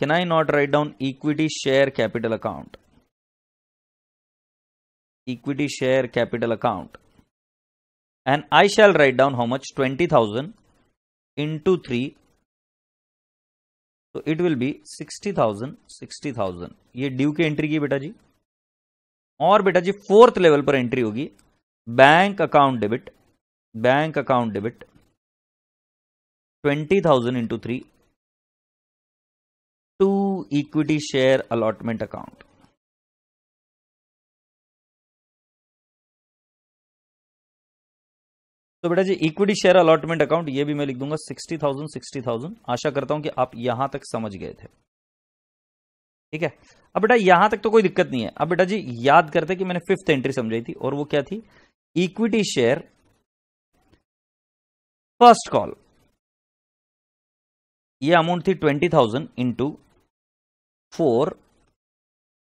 can I not write down equity share capital account equity share capital account and I shall write down how much twenty thousand into three तो it will be sixty thousand sixty thousand ये due की entry की बेटा जी? और बेटा जी fourth level पर एंट्री होगी। Bank account debit bank account debit twenty thousand into to equity share allotment account. तो बेटा जी, इक्विटी शेयर अलॉटमेंट अकाउंट, ये भी मैं लिख दूँगा सिक्सटी थाउज़ेंड सिक्सटी थाउज़ेंड। आशा करता हूँ कि आप यहाँ तक समझ गए थे। ठीक है? अब बेटा, यहाँ तक तो कोई दिक्कत नहीं है। अब बेटा जी, याद करते कि मैंने फिफ्थ एंट्री समझाई थी, और वो क्या थी? Equity share, first call. ये अमाउंट थी twenty thousand into four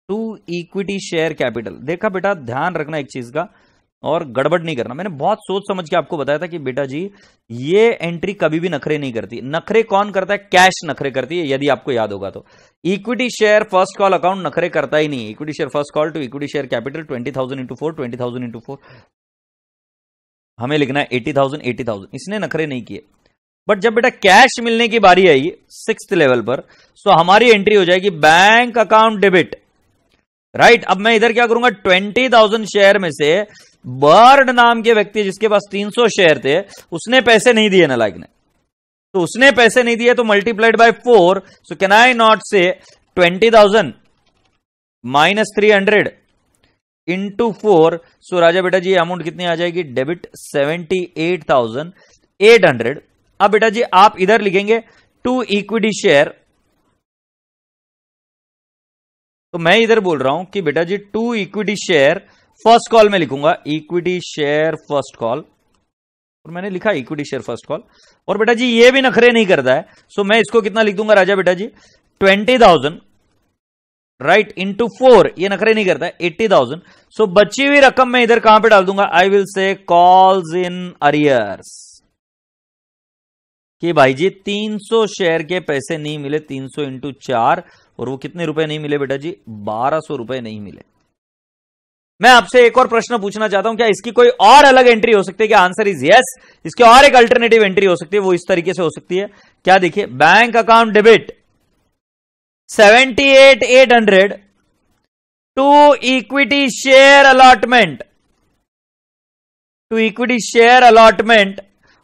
to equity share capital. देखा बेटा, ध्यान रखना एक चीज़ का, और गड़बड़ नहीं करना। मैंने बहुत सोच समझ के आपको बताया था कि बेटा जी, ये एंट्री कभी भी नखरे नहीं करती। नखरे कौन करता है? कैश नखरे करती है, यदि आपको याद होगा तो। Equity share first call account नखरे करता ही नहीं। Equity share first call to equity share capital twenty thousand into four twenty thousand into four हमें लिखना है एटी थाउज़ेंड एटी थाउज़ेंड इसने नखरे नहीं किए। बट जब बेटा कैश मिलने की बारी आई सिक्स लेवल पर सो हमारी एंट्री हो जाएगी बैंक अकाउंट डेबिट राइट अब मैं इधर क्या करूँगा? ट्वेंटी थाउज़ेंड शेयर में से बर्ड नाम के व्यक्ति जिसके पास 300 शेयर थे, उसने पैसे नहीं दिए नालायक ने. तो उसने पैसे नहीं दिए तो multiplied by four so can I not say twenty thousand minus three hundred into four so राजा बेटा जी अमाउंट कितनी आ जाएगी? Debit seventy eight thousand eight hundred अब बेटा जी, आप इधर लिखेंगे टू इक्विटी शेयर तो मैं इधर बोल रहा हूँ कि बेटा जी to equity share first call में लिखूँगा। इक्विटी शेयर फ़र्स्ट कॉल और मैंने लिखा इक्विटी शेयर फ़र्स्ट कॉल और बेटा जी, ये भी नखरे नहीं करता है। सो मैं इसको कितना लिख दूँगा राजा बेटा जी? Twenty thousand right into four ये नखरे नहीं करता है एट्टी थाउज़ेंड सो बची हुई रकम मैं इधर कहाँ पे डाल दूँगा? I will say calls in arrears कि भाई जी 300 शेयर के पैसे नहीं मिले 300 सौ इंटू चार, और वो कितने रुपए नहीं मिले बेटा जी? 1200 रुपए नहीं मिले। मैं आपसे एक और प्रश्न पूछना चाहता हूँ, क्या इसकी कोई और अलग एंट्री हो सकती है? क्या आंसर इज़ यस इसकी और एक अल्टरनेटिव एंट्री हो सकती है, वो इस तरीके से हो सकती है। क्या देखिए bank account debit seventy eight eight hundred to equity share allotment to equity share allotment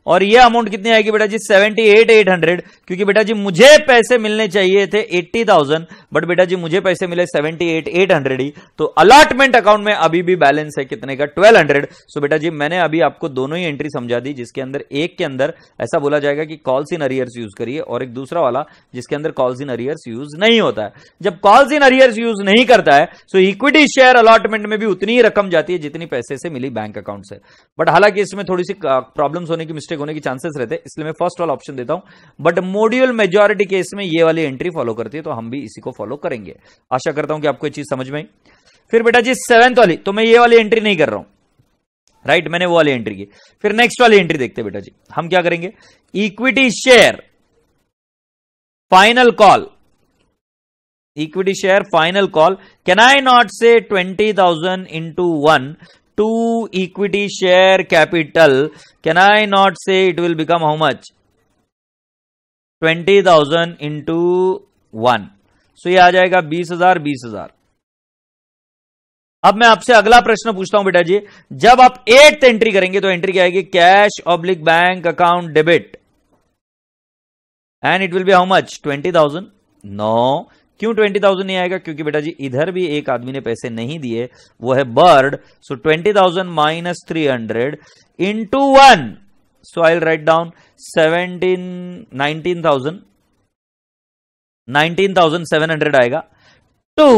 और ये अमाउंट कितनी आएगी बेटा जी? सेवेंटी एट एट हंड्रेड क्योंकि बेटा जी मुझे पैसे मिलने चाहिए थे एट्टी थाउज़ेंड बट बेटा जी, मुझे पैसे मिले सेवेंटी एट एट हंड्रेड ही तो अलॉटमेंट अकाउंट में अभी भी बैलेंस है कितने का? ट्वेल्व हंड्रेड सो बेटा जी, मैंने अभी आपको दोनों ही एंट्री समझा दी, जिसके अंदर एक के अंदर ऐसा बोला जाएगा कि कॉल्स इन अरियर्स यूज़ करिए, और एक दूसरा वाला, जिसके अंदर कॉल्स इन अरियर्स यूज़ नहीं होता है। जब कॉल्स इन अरियर्स यूज़ नहीं करता है सो इक्विटी शेयर अलॉटमेंट में भी उतनी ही रकम जाती है जितनी पैसे से मिली बैंक अकाउंट से। बट हालाँकि इसमें थोड़ी सी प्रॉब्लम्स होने की मिस्टेक होने की चांसेस रहते हैं, इसलिए मैं फ़र्स्ट वाला ऑप्शन देता हूँ। बट मॉड्यूल मेजोरिटी केस में ये वाली एंट्री फॉलो करती है तो हम भी इसी को फॉलो करेंगे। आशा करता हूँ कि आपको ये चीज़ समझ में आई। फिर बेटा जी सेवेंथ वाली तो मैं ये वाली एंट्री नहीं कर रहा हूँ। राइट right, मैंने वो वाली एंट्री की। फिर नेक्स्ट वाली एंट्री देखते बेटा जी। हम क्या करेंगे? Equity share final call equity share final call can I not say twenty thousand into one to equity share capital, can I not say it will become how much? 20,000 into 1. So ये आ जाएगा बीस हज़ार बीस हज़ार। अब मैं आपसे अगला प्रश्न पूछता हूँ बेटा जी। जब आप एट एंट्री करेंगे तो एंट्री क्या आएगी? Cash oblique bank account debit and it will be how much twenty thousand no क्यों ट्वेंटी थाउज़ेंड नहीं आएगा? क्योंकि बेटा जी, इधर भी एक आदमी ने पैसे नहीं दिए। वो है Bird so twenty thousand minus three hundred into one so I write down seventeen nineteen thousand nineteen thousand seven hundred आएगा। To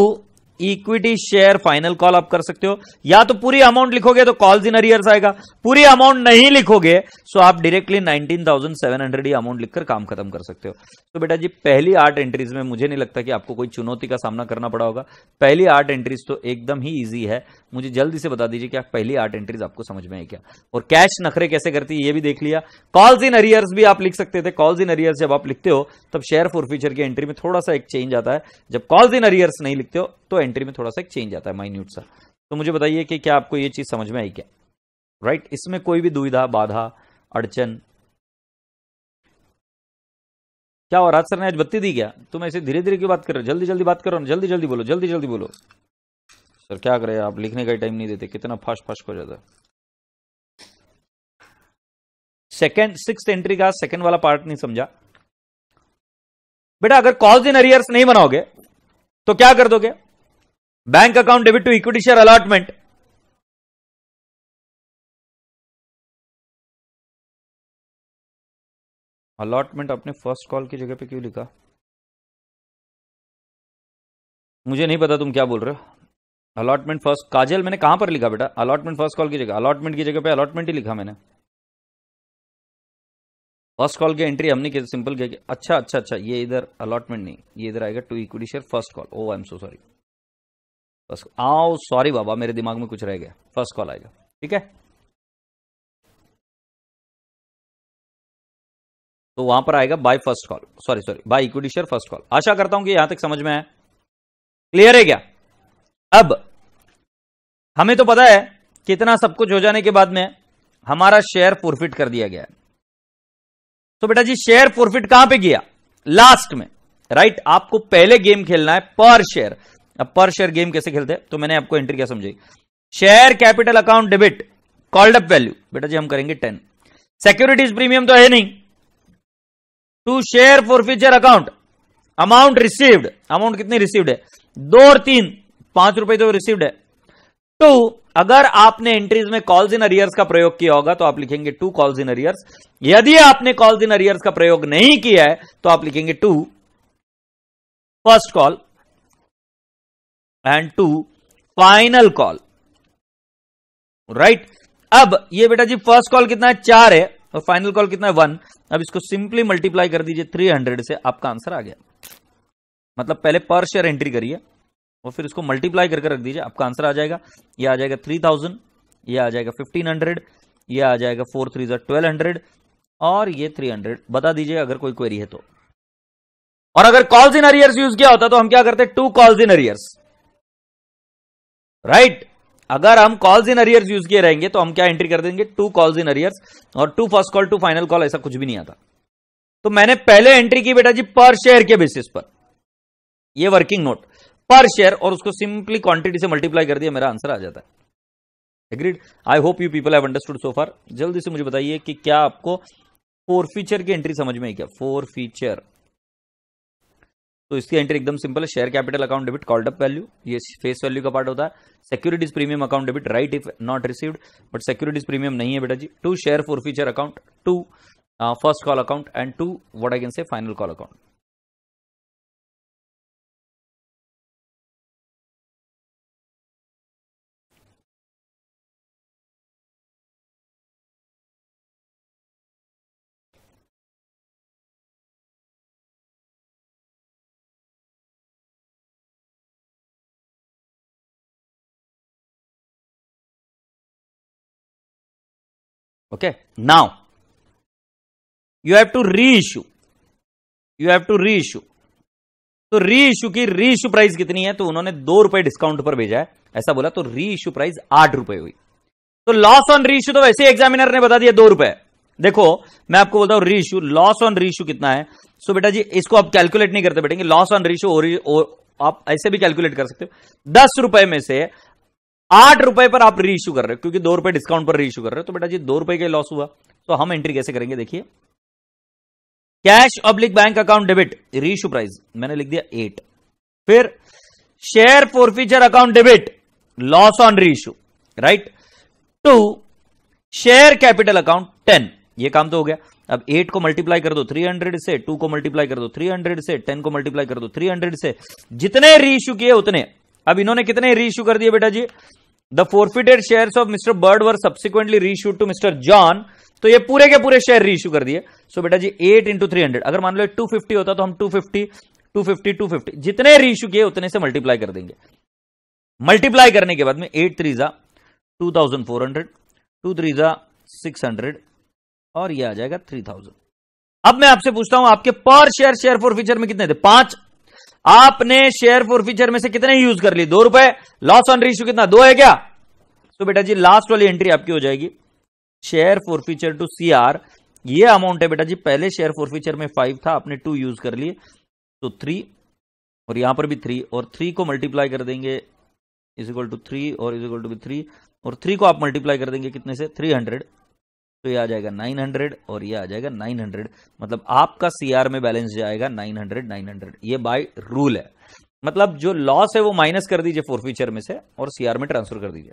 equity share final call आप कर सकते हो। या तो पूरी अमाउंट लिखोगे तो कॉल्स इन अरियर्स आएगा। पूरी अमाउंट नहीं लिखोगे सो आप डायरेक्टली 19,700 ही अमाउंट लिखकर काम खत्म कर सकते हो। तो बेटा जी पहली आठ एंट्रीज में मुझे नहीं लगता कि आपको कोई चुनौती का सामना करना पड़ा होगा। पहली आठ एंट्रीज तो एकदम ही ईजी है। मुझे जल्दी से बता दीजिए कि आप पहली आठ एंट्रीज आपको समझ में है क्या? और कैश नखरे कैसे करती है ये भी देख लिया। कॉल्स इन अरियर्स भी आप लिख सकते थे। कॉल्स इन अरियर्स जब आप लिखते हो तब शेयर फॉर फ्यूचर की एंट्री में थोड़ा सा एक चेंज आता है। जब कॉल्स इन अरियर्स नहीं लिखते हो तो एंट्री में थोड़ा सा चेंज आता है माइन्यूट सा। तो मुझे बताइए कि क्या आपको ये चीज़ समझ में आई क्या? Right right? इसमें कोई भी दुविधा, बाधा, अड़चन। क्या हो राज सर ने आज बत्ती दी क्या? तुम ऐसे धीरे धीरे क्यों बात कर रहे हो? जल्दी जल्दी बात करो जल्दी जल्दी बोलो, जल्दी जल्दी बोलो। सर, क्या करे आप? लिखने का टाइम नहीं देते, कितना फास्ट फास्ट हो जाता सेकेंड सिक्स एंट्री का सेकेंड वाला पार्ट नहीं समझा। बेटा, अगर कॉल्स इन अरियर्स नहीं बनाओगे तो क्या कर दोगे? Bank account debit to equity share allotment allotment अपने फ़र्स्ट कॉल की जगह पे क्यों लिखा? मुझे नहीं पता तुम क्या बोल रहे हो। अलॉटमेंट फ़र्स्ट काजल मैंने कहाँ पर लिखा बेटा? अलॉटमेंट फ़र्स्ट कॉल की जगह अलॉटमेंट की जगह पे अलॉटमेंट ही लिखा मैंने। फ़र्स्ट कॉल की एंट्री हमने सिंपल किया अच्छा अच्छा अच्छा ये इधर अलॉटमेंट नहीं, ये इधर आएगा to equity share first call oh I am so sorry first आओ सॉरी बाबा, मेरे दिमाग में कुछ रह गया। फ़र्स्ट कॉल आएगा, ठीक है? तो वहाँ पर आएगा by first call sorry sorry by equity share first call आशा करता हूँ कि यहाँ तक समझ में आया। क्लियर है क्या? अब, हमें तो पता है कितना सब कुछ हो जाने के बाद में हमारा शेयर फोरफिट कर दिया गया तो बेटा जी शेयर फोरफिट कहाँ पे किया? लास्ट में राइट आपको पहले गेम खेलना है पर शेयर अब पर शेयर गेम कैसे खेलते हैं? तो मैंने आपको एंट्री क्या समझाई। Share capital account debit called up value बेटा जी, हम करेंगे टेन सिक्योरिटीज प्रीमियम तो है नहीं। To share forfeiture account amount received amount कितनी रिसीव्ड है? दो और तीन, पाँच रुपए तो रिसीव्ड है। टू अगर आपने एंट्रीज में कॉल्स इन अरियर्स का प्रयोग किया होगा तो आप लिखेंगे टू कॉल्स इन अरियर्स यदि आपने कॉल्स इन अरियर्स का प्रयोग नहीं किया है तो आप लिखेंगे to first call and to final call right अब ये बेटा जी फ़र्स्ट कॉल कितना है? चार है और फाइनल कॉल कितना है? वन अब इसको सिंपली मल्टीप्लाई कर दीजिए थ्री हंड्रेड से, आपका आंसर आ गया। मतलब पहले पर शेयर एंट्री करिए और फिर इसको मल्टीप्लाई करके रख दीजिए, आपका आंसर आ जाएगा। ये आ जाएगा थ्री थाउज़ेंड ये आ जाएगा फिफ्टीन हंड्रेड ये आ जाएगा four three are twelve hundred और ये थ्री हंड्रेड बता दीजिए अगर कोई क्वेरी है तो। और अगर कॉल्स इन अरियर्स यूज़ किया होता तो हम क्या करते? To calls in arrears right अगर हम कॉल्स इन अरियर्स यूज़ किए रहेंगे तो हम क्या एंट्री कर देंगे? टू कॉल्स इन अरियर्स और to first call to final call ऐसा कुछ भी नहीं आता। तो मैंने पहले एंट्री की बेटा जी पर शेयर के बेसिस पर। ये वर्किंग नोट पर शेयर और उसको सिंपली क्वांटिटी से मल्टीप्लाई कर दिया, मेरा आंसर आ जाता है। Agreed I hope you people have understood so far जल्दी से मुझे बताइए कि क्या आपको फोर फीचर की एंट्री समझ में आई क्या? फोर फीचर तो इसकी एंट्री एकदम सिंपल है। Share capital account debit called up value ये फेस वैल्यू का पार्ट होता है। Securities premium account debit right if not received but securities premium नहीं है बेटा जी। To share forfeiture account to first call account and to what I can say final call account okay? Now, you have to reissue. You have to reissue. तो री issue की री issue price कितनी है? तो उन्होंने दो रुपए डिस्काउंट पर भेजा है। ऐसा बोला तो री इशू प्राइस आठ रुपए हुई। तो लॉस ऑन री इशू तो वैसे एग्जामिनर ने बता दिया दो रुपए। देखो, मैं आपको बोलता हूँ reissue loss on reissue कितना है? सो बेटा जी, इसको आप कैलकुलेट नहीं करते बैठेंगे लॉस ऑन री इशू आप ऐसे भी कैलकुलेट कर सकते हो। दस रुपए में से आठ रुपए पर आप री इशू कर रहे हो, क्योंकि दो रुपए डिस्काउंट पर री इशू कर रहे हो तो बेटा जी, दो रुपए का लॉस हुआ। तो हम एंट्री कैसे करेंगे, देखिए। Cash oblique bank account debit reissue price मैंने लिख दिया एट फिर share forfeiture account debit loss on reissue right to share capital account ten ये काम तो हो गया। अब एट को मल्टीप्लाई कर दो थ्री हंड्रेड से टू को मल्टीप्लाई कर दो थ्री हंड्रेड से टेन को मल्टीप्लाई कर दो थ्री हंड्रेड से। जितने री इशू किए, उतने। अब इन्होंने कितने री इशू कर दिए बेटा जी? The forfeited share of Mister Bird were subsequently reissue to Mister John तो ये पूरे के पूरे शेयर रीशू कर दिए। सो so बेटा जी एट इंटू थ्री हंड्रेड अगर मान लो टू फिफ्टी होता तो हम two fifty two fifty two fifty जितने रीशू किए उतने से मल्टीप्लाई कर देंगे। मल्टीप्लाई करने के बाद में eight three are two thousand four hundred two three are six hundred और ये आ जाएगा थ्री थाउज़ेंड अब मैं आपसे पूछता हूँ, आपके पर शेयर शेयर फॉर फीचर में कितने थे? पाँच आपने शेयर फॉर फीचर में से कितने यूज़ कर ली दो रुपए। लॉस ऑन रेशियो कितना? दो है क्या? तो बेटा जी लास्ट वाली एंट्री आपकी हो जाएगी। Share forfeiture to C R ये अमाउंट है बेटा जी, पहले शेयर फॉर फीचर में फाइव था, आपने टू यूज़ कर लिए। तो थ्री और यहाँ पर भी थ्री और थ्री को मल्टीप्लाई कर देंगे। इज़ इक्वल टू थ्री और इज़ इक्वल टू थ्री और थ्री को आप मल्टीप्लाई कर देंगे कितने से? थ्री हंड्रेड तो ये आ जाएगा 900 और ये आ जाएगा 900 मतलब आपका सीआर में बैलेंस जाएगा 900 900 ये बाय रूल है। मतलब जो लॉस है वो माइनस कर दीजिए फोरफीचर में से और सीआर में ट्रांसफ़र कर दीजिए।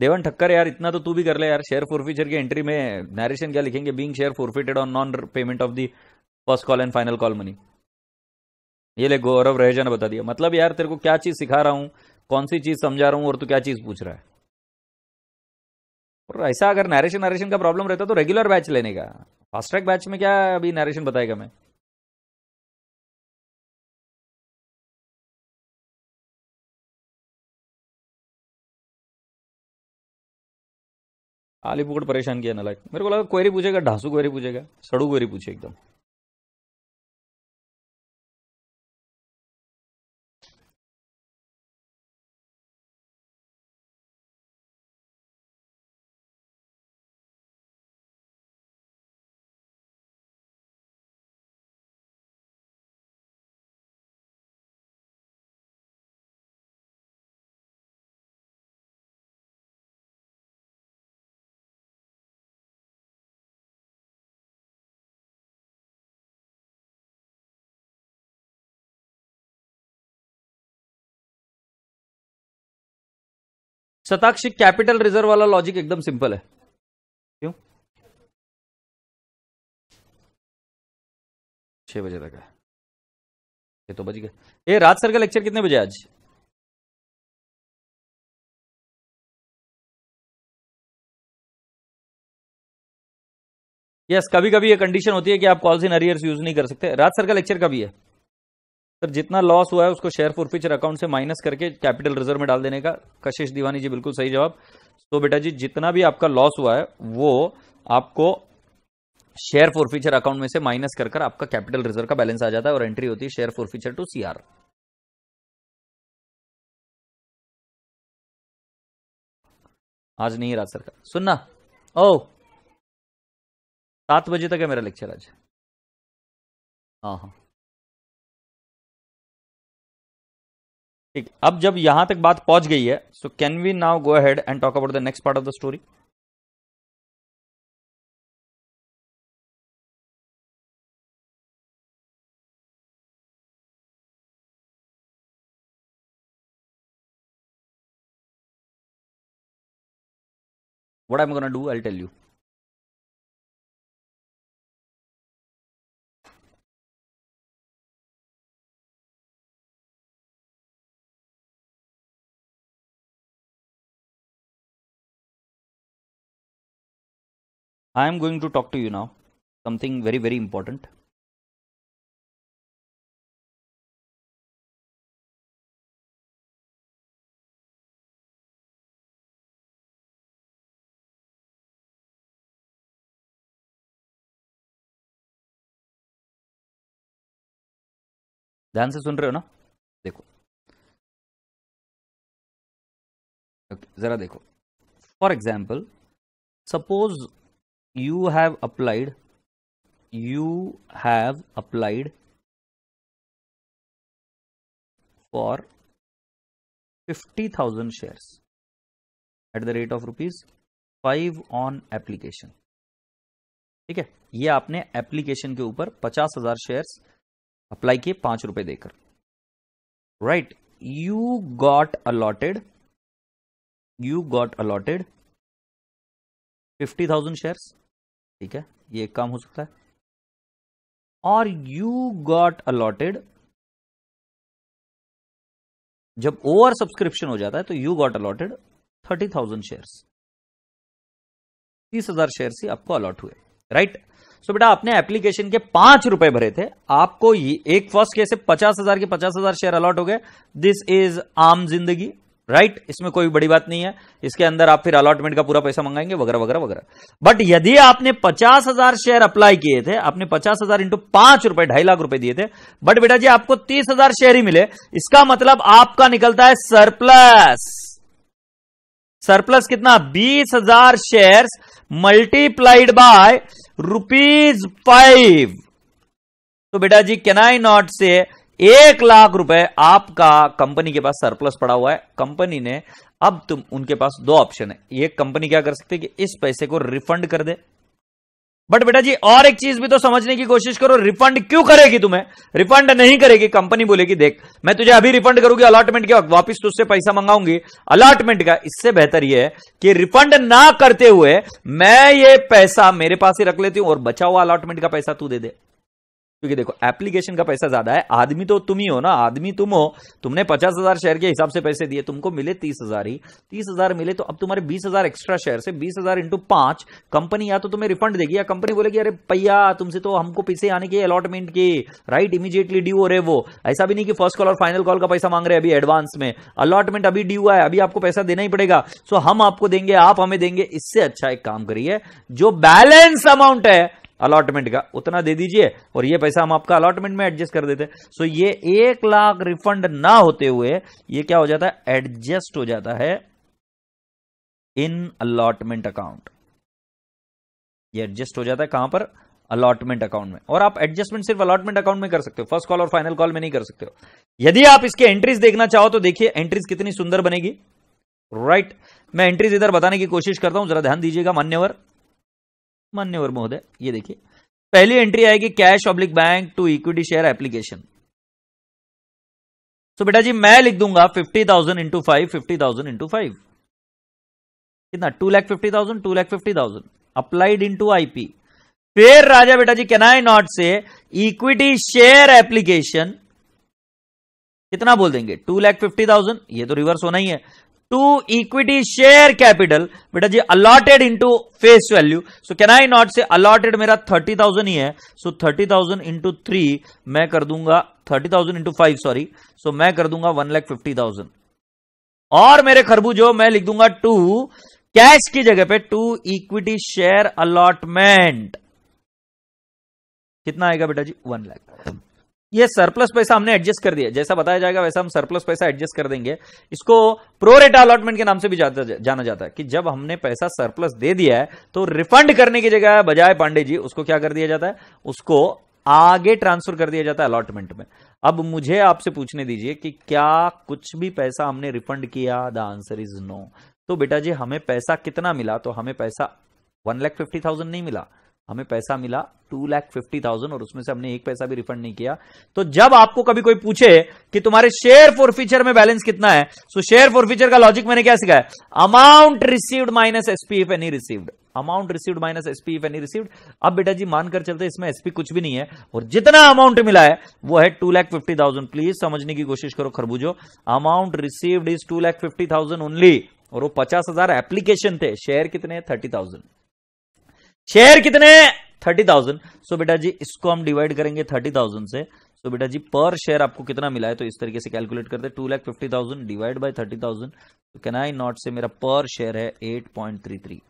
देवन ठक्कर यार, इतना तो तू भी कर ले यार। शेयर फोरफीचर की एंट्री में नरेशन क्या लिखेंगे? Being share forfeited on non payment of the first call and final call money ये ले गौरव रहेजा ने बता दिया। मतलब यार तेरे को क्या चीज़ सिखा रहा हूँ, कौन सी चीज़ समझा रहा हूँ और तू क्या चीज़ पूछ रहा है? और ऐसा अगर नरेशन नरेशन का प्रॉब्लम रहता तो रेगुलर बैच लेने का। फास्ट ट्रैक बैच में क्या अभी नरेशन बताएगा मैं? आलीपुकड़ परेशान किया नलायक मेरे को लगा क्वेरी पूछेगा, ढांसू क्वेरी पूछेगा, सड़ू क्वेरी पूछे एकदम। शताक्षी कैपिटल रिज़र्व वाला लॉजिक एकदम सिंपल है। क्यों? छह बजे तक है। ये तो बज गए। ये रात सर का लेक्चर कितने बजे आज? यस yes, कभी कभी ये कंडीशन होती है कि आप कॉल्स इन अरियर्स यूज़ नहीं कर सकते। रात सर का लेक्चर कभी है? सर, जितना लॉस हुआ है, उसको शेयर फॉरफीचर अकाउंट से माइनस करके कैपिटल रिज़र्व में डाल देने का कशिश दीवानी जी, बिल्कुल सही जवाब। तो बेटा जी, जितना भी आपका लॉस हुआ है, वो आपको शेयर फॉरफीचर अकाउंट में से माइनस कर आपका कैपिटल रिज़र्व का बैलेंस आ जाता है और एंट्री होती है शेयर फॉरफीचर टू सीआर आज नहीं रात सर का सुनना। ओ सात बजे तक है मेरा लेक्चर आज। हाँ हाँ। ठीक, अब जब यहाँ तक बात पहुँच गई है so can we now go ahead and talk about the next part of the story what i'm to do, i'll tell you. I am going to talk to you now something very, very important. ध्यान से सुन रहे हो ना देखो okay, जरा देखो for example suppose you have applied you have applied for 50000 shares at the rate of rupees 5 on application ठीक है ये आपने एप्लीकेशन के ऊपर पचास हज़ार शेयर अप्लाई किए पाँच रुपए देकर right you got allotted you got allotted fifty thousand shares ठीक है, ये एक काम हो सकता है। और यू गॉट अलॉटेड जब ओवर सब्सक्रिप्शन हो जाता है तो you got allotted thirty thousand shares तीस हज़ार शेयर ही आपको अलॉट हुए राइट सो बेटा, आपने एप्लीकेशन के पाँच रुपए भरे थे, आपको एक फ़र्स्ट केस पचास हज़ार के पचास हज़ार शेयर अलॉट हो गए। दिस इज़ आम ज़िंदगी। Right right? इसमें कोई बड़ी बात नहीं है। इसके अंदर आप फिर अलॉटमेंट का पूरा पैसा मंगाएँगे, वगैरह वगैरह वगैरह। बट यदि आपने पचास हज़ार शेयर अप्लाई किए थे, आपने पचास हज़ार इंटू पाँच रुपए, ढाई लाख रुपए दिए थे बट बेटा जी आपको तीस हज़ार शेयर ही मिले, इसका मतलब आपका निकलता है सरप्लस सरप्लस कितना? बीस हज़ार share multiplied by rupees five तो बेटा जी कैन आई नॉट से एक लाख रुपए आपका कंपनी के पास सरप्लस पड़ा हुआ है। कंपनी ने, अब तुम उनके पास दो ऑप्शन है। एक कंपनी क्या कर सकती है कि इस पैसे को रिफंड कर दे। बट बेटा जी, और एक चीज़ भी तो समझने की कोशिश करो रिफंड क्यों करेगी तुम्हें? रिफंड नहीं करेगी, कंपनी बोलेगी, देख, मैं तुझे अभी रिफंड करूँगी अलॉटमेंट के वापिस तुझसे पैसा मंगाऊँगी? अलॉटमेंट का, इससे बेहतर यह है कि रिफंड ना करते हुए मैं ये पैसा मेरे पास ही रख लेती हूँ और बचा हुआ अलॉटमेंट का पैसा तू दे दे। क्योंकि देखो एप्लीकेशन का पैसा ज़्यादा है। आदमी तो तुम ही हो ना। आदमी तुम हो। तुमने पचास हज़ार शेयर के हिसाब से पैसे दिए, तुमको मिले तीस हज़ार ही। तीस हज़ार मिले तो अब तुम्हारे बीस हज़ार एक्स्ट्रा शेयर से बीस हज़ार इंटू पाँच। कंपनी या तो तुम्हें रिफंड देगी या कंपनी बोलेगी, अरे भैया, तुमसे तो हमको पीछे आने की अलॉटमेंट की। राइट इमीजिएटली ड्यू हो रहे वो। ऐसा भी नहीं कि फ़र्स्ट कॉल और फाइनल कॉल का पैसा मांग रहे अभी एडवांस में। अलॉटमेंट अभी ड्यू है। अभी आपको पैसा देना ही पड़ेगा। सो हम आपको देंगे, आप हमें देंगे। इससे अच्छा एक काम करिए, जो बैलेंस अमाउंट है अलॉटमेंट का, उतना दे दीजिए और ये पैसा हम आपका अलॉटमेंट में एडजस्ट कर देते हैं। सो ये एक लाख रिफंड ना होते हुए, ये क्या हो जाता है? एडजस्ट हो जाता है इन अलॉटमेंट अकाउंट ये एडजस्ट हो जाता है कहाँ पर? अलॉटमेंट अकाउंट में। और आप एडजस्टमेंट सिर्फ़ अलॉटमेंट अकाउंट में कर सकते हो। फ़र्स्ट कॉल और फाइनल कॉल में नहीं कर सकते हो। यदि आप इसके एंट्रीज देखना चाहो तो देखिए एंट्रीज कितनी सुंदर बनेगी। Right right. मैं एंट्रीज इधर बताने की कोशिश करता हूँ, जरा ध्यान दीजिएगा, मान्यवर। मान्यवर महोदय, ये देखिए। पहली एंट्री आएगी cash oblique bank to equity share application तो बेटा जी, मैं लिख दूँगा fifty thousand into five fifty thousand into five कितना? Two lakh fifty thousand two lakh fifty thousand applied into IP फिर राजा बेटा जी can I not say equity share application कितना बोल देंगे? टू लैख फिफ्टी थाउज़ेंड ये तो रिवर्स होना ही है। टू इक्विटी शेयर कैपिटल बेटा जी allotted into face value so can I not say allotted मेरा थर्टी थाउज़ेंड ही है? So thirty thousand into three मैं कर दूँगा thirty thousand into five sorry so मैं कर दूँगा वन लैख फिफ्टी थाउज़ेंड और मेरे खरबूजो, मैं लिख दूँगा टू कैश की जगह पे टू इक्विटी शेयर अलॉटमेंट कितना आएगा बेटा जी? वन लैख ये सरप्लस पैसा हमने एडजस्ट कर दिया। जैसा बताया जाएगा वैसा हम सरप्लस पैसा एडजस्ट कर देंगे। इसको प्रोरेटा अलॉटमेंट के नाम से भी जाता, जाना जाता है कि जब हमने पैसा सरप्लस दे दिया है तो रिफंड करने की जगह बजाय पांडे जी उसको क्या कर दिया जाता है? उसको आगे ट्रांसफ़र कर दिया जाता है अलॉटमेंट में। अब मुझे आपसे पूछने दीजिए कि क्या कुछ भी पैसा हमने रिफंड किया? द आंसर इज़ नो तो बेटा जी हमें पैसा कितना मिला? तो हमें पैसा वन लैख फिफ्टी थाउज़ेंड नहीं मिला। हमें पैसा मिला टू लैख फिफ्टी थाउज़ेंड और उसमें से हमने एक पैसा भी रिफंड नहीं किया। तो जब आपको कभी कोई पूछे कि तुम्हारे शेयर फॉर फीचर में बैलेंस कितना है सो शेयर फॉर फीचर का लॉजिक मैंने क्या सिखाया? Amount received minus SP if any received amount received minus SP if any received अब बेटा जी, मानकर चलते, इसमें एसपी कुछ भी नहीं है और जितना अमाउंट मिला है, वो है two lakh fifty thousand please समझने की कोशिश करो, खरबूजो। Amount received is two lakh fifty thousand only और वो पचास हज़ार एप्लीकेशन थे। शेयर कितने थर्टी थाउज़ेंड शेयर कितने थर्टी थाउज़ेंड। सो बेटा जी इसको हम डिवाइड करेंगे थर्टी थाउज़ेंड से। सो so, बेटा जी पर शेयर आपको कितना मिला है? तो इस तरीके से कैलकुलेट करते two lakh fifty thousand divide by thirty thousand. Can I not say मेरा पर शेयर है एट पॉइंट थ्री थ्री?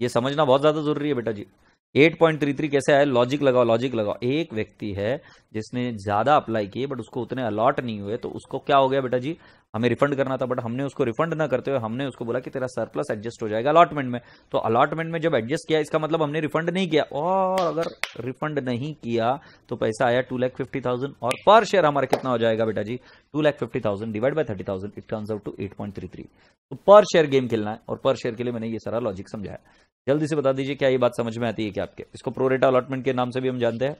ये समझना बहुत ज़्यादा ज़रूरी है बेटा जी। 8.33 कैसे आया? लॉजिक लगाओ लॉजिक लगाओ। एक व्यक्ति है जिसने ज़्यादा अप्लाई किए बट उसको उतने अलॉट नहीं हुए तो उसको क्या हो गया बेटा जी? हमें रिफंड करना था बट हमने उसको रिफंड ना करते हुए हमने उसको बोला कि तेरा सरप्लस एडजस्ट हो जाएगा अलॉटमेंट में। तो अलॉटमेंट में जब एडजस्ट किया, इसका मतलब हमने रिफंड नहीं किया। और अगर रिफंड नहीं किया तो पैसा आया टू लैख फिफ्टी थाउज़ेंड और पर शेयर हमारा कितना हो जाएगा बेटा जी? Two lakh fifty thousand divide by thirty thousand it turns out to eight point three three तो पर शेयर गेम खेलना है और पर शेयर के लिए मैंने ये सारा लॉजिक समझाया। जल्दी से बता दीजिए, क्या ये बात समझ में आती है क्या आपके? इसको प्रोरेटा अलॉटमेंट के नाम से भी हम जानते हैं।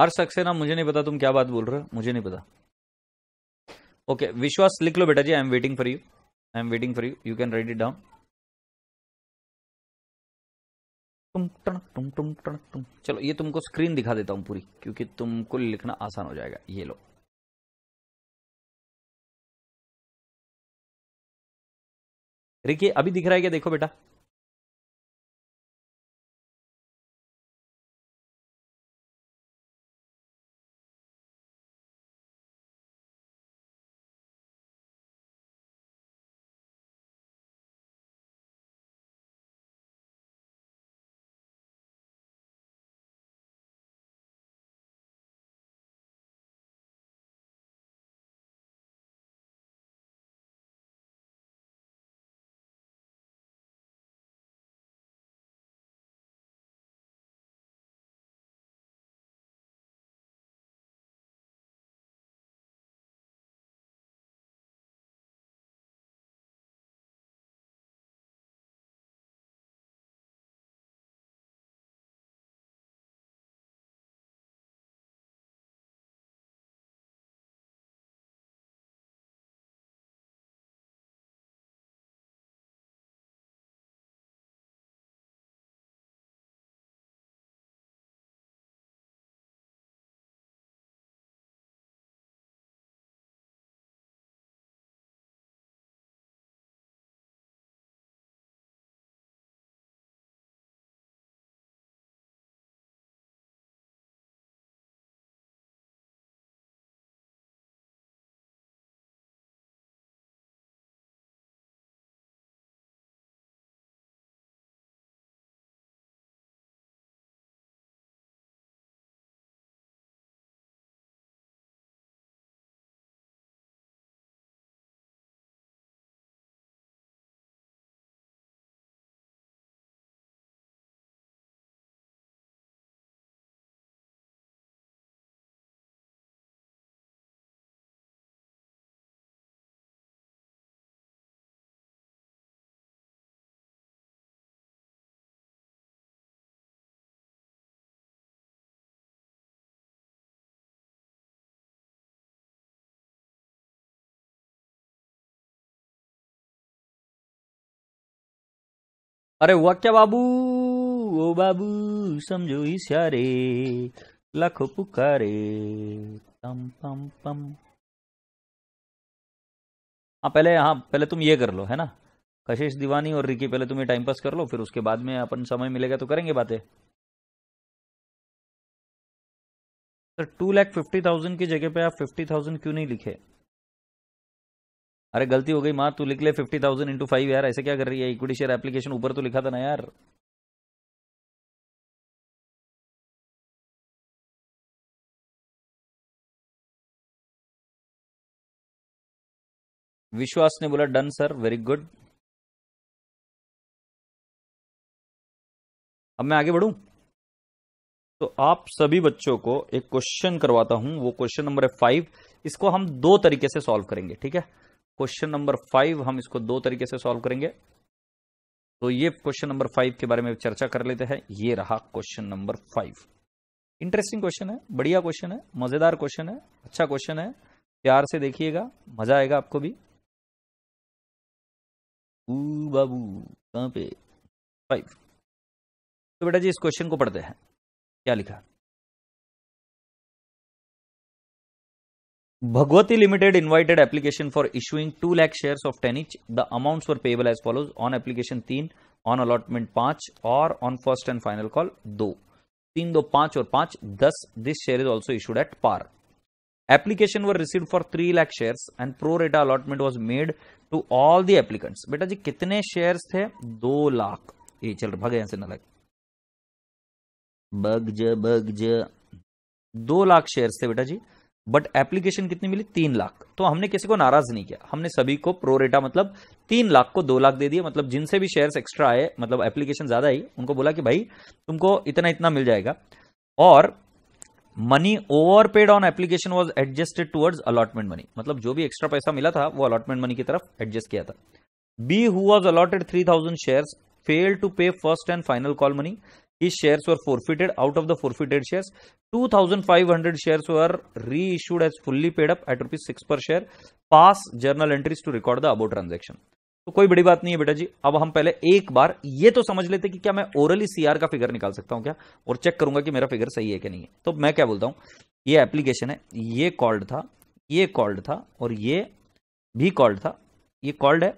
हर सक्सेना मुझे नहीं पता तुम क्या बात बोल रहे हो मुझे नहीं पता। ओके okay, विश्वास लिख लो बेटा जी I am waiting for you I am waiting for you you can write it down तुम टणक तुम तुम टणक तुम। चलो ये तुमको स्क्रीन दिखा देता हूँ पूरी क्योंकि तुमको लिखना आसान हो जाएगा ये लो। रिकी अभी दिख रहा है क्या? देखो बेटा। अरे हुआ क्या बाबू? ओ बाबू, समझो इशारे, लाखों पुकारे, पम पम पम। हाँ पहले हाँ पहले तुम ये कर लो, है ना? कशिश दीवानी और रिकी, पहले तुम्हें टाइम पास कर लो, फिर उसके बाद में अपन समय मिलेगा तो करेंगे बातें। Sir two lakh fifty thousand की जगह पे आप फिफ्टी थाउज़ेंड क्यों नहीं लिखे? अरे, गलती हो गई माँ, तू लिख ले फिफ्टी थाउज़ेंड इंटू फाइव यार, ऐसे क्या कर रही है? इक्विटी शेयर एप्लीकेशन ऊपर तो लिखा था ना यार। विश्वास ने बोला डन सर वेरी गुड अब मैं आगे बढ़ूं? तो आप सभी बच्चों को एक क्वेश्चन करवाता हूँ, वो क्वेश्चन नंबर फाइव इसको हम दो तरीके से सॉल्व करेंगे, ठीक है? क्वेश्चन नंबर फाइव हम इसको दो तरीके से सॉल्व करेंगे। तो ये क्वेश्चन नंबर फाइव के बारे में चर्चा कर लेते हैं। ये रहा question number five. Interesting question है, बढ़िया क्वेश्चन है, मज़ेदार क्वेश्चन है अच्छा क्वेश्चन है। प्यार से देखिएगा, मज़ा आएगा आपको भी। बाबू, कहाँ पे? फाइव तो बेटा जी, इस क्वेश्चन को पढ़ते हैं। क्या लिखा? Bhagwati limited invited application for issuing two lakh share of ten each the amount for payable as follows on application तीन ऑन अलॉटमेंट पाँच और on first and final call दो। तीन दो पाँच और पाँच, दस this share is also issued at par application were receive for three lakh share and pro rata allotment was made to all the applicants बेटा जी, कितने शेयर थे? दो लाख। ये चल रहा, भग यहाँ से बग ज बग ज दो लाख शेयर थे बेटा जी। बट एप्लीकेशन कितनी मिली? तीन लाख। तो हमने किसी को नाराज़ नहीं किया। हमने सभी को प्रोरेटा मतलब तीन लाख को दो लाख दे दिया। मतलब जिनसे भी शेयर्स एक्स्ट्रा आए मतलब एप्लीकेशन ज़्यादा आई, उनको बोला कि भाई, तुमको इतना इतना मिल जाएगा। और money over paid on application was adjusted towards allotment money मतलब जो भी एक्स्ट्रा पैसा मिला था, वो अलॉटमेंट मनी की तरफ़ एडजस्ट किया था। B who was allotted three thousand share fail to pay first and final call money his shares were forfeited out of the forfeited shares 2500 shares were reissued as fully paid up at rupees 6 per share pass journal entries to record the above transaction तो कोई बड़ी बात नहीं है बेटा जी अब हम पहले एक बार ये तो समझ लेते कि क्या मैं ओरली सीआर का फिगर निकाल सकता हूँ क्या और चेक करूँगा कि मेरा फिगर सही है कि नहीं है तो मैं क्या बोलता हूँ ये एप्लीकेशन है ये कॉल्ड था ये कॉल्ड था और ये भी कॉल्ड था ये कॉल्ड है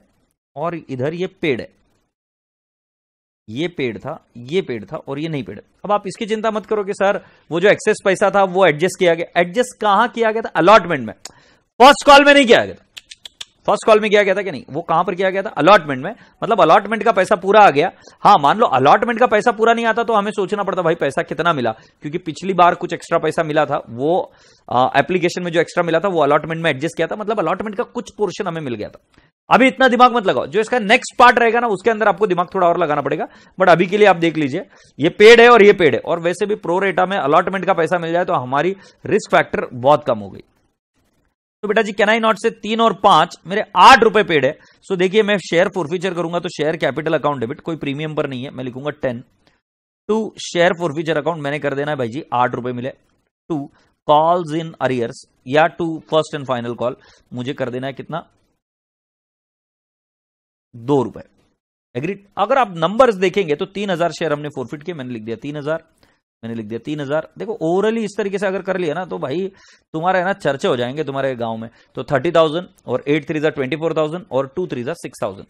और इधर ये पेड है ये पेड था, ये पेड था और ये नहीं पेड। अब आप इसकी चिंता मत करो कि सर, वो जो एक्सेस पैसा था, वो एडजस्ट किया गया। एडजस्ट कहाँ किया गया था? अलॉटमेंट में। फ़र्स्ट कॉल में नहीं किया गया था। फ़र्स्ट कॉल में किया गया था कि नहीं? वो कहाँ पर किया गया था? अलॉटमेंट में। मतलब अलॉटमेंट का पैसा पूरा आ गया। हाँ मान लो अलॉटमेंट का पैसा पूरा नहीं आता तो हमें सोचना पड़ता, भाई, पैसा कितना मिला? क्योंकि पिछली बार कुछ एक्स्ट्रा पैसा मिला था, वो एप्लीकेशन में जो एक्स्ट्रा मिला था, वो अलॉटमेंट में एडजस्ट किया था। मतलब अलॉटमेंट का कुछ पोर्शन हमें मिल गया था। अभी इतना दिमाग मत लगाओ। जो इसका नेक्स्ट पार्ट रहेगा ना, उसके अंदर आपको दिमाग थोड़ा और लगाना पड़ेगा। बट अभी के लिए आप देख लीजिए, ये पेड है और ये पेड है। और वैसे भी प्रो रेटा में अलॉटमेंट का पैसा मिल जाए तो हमारी रिस्क फैक्टर बहुत कम हो गई। तो बेटा जी कैनाई नॉट से तीन और पाँच? मेरे आठ रुपए पेड है। सो देखिए, मैं शेयर फोर फीचर करूँगा तो शेयर कैपिटल अकाउंट डेबिट कोई प्रीमियम पर नहीं है। मैं लिखूँगा ten to share forfeiture account मैंने कर देना है भाई जी, आठ रुपए मिले। टू कॉल्स इन अरियर्स या to first and final call मुझे कर देना है कितना? दो रुपए। एग्रीड अगर आप नंबर देखेंगे तो तीन हज़ार शेयर हमने फोरफिट किए, मैंने लिख दिया तीन हज़ार, मैंने लिख दिया तीन हज़ार। देखो ओवरली इस तरीके से अगर कर लिया ना तो भाई तुम्हारे है ना चर्चे हो जाएँगे तुम्हारे गाँव में। तो थर्टी थाउज़ेंड और eight three are twenty four thousand और two three are six thousand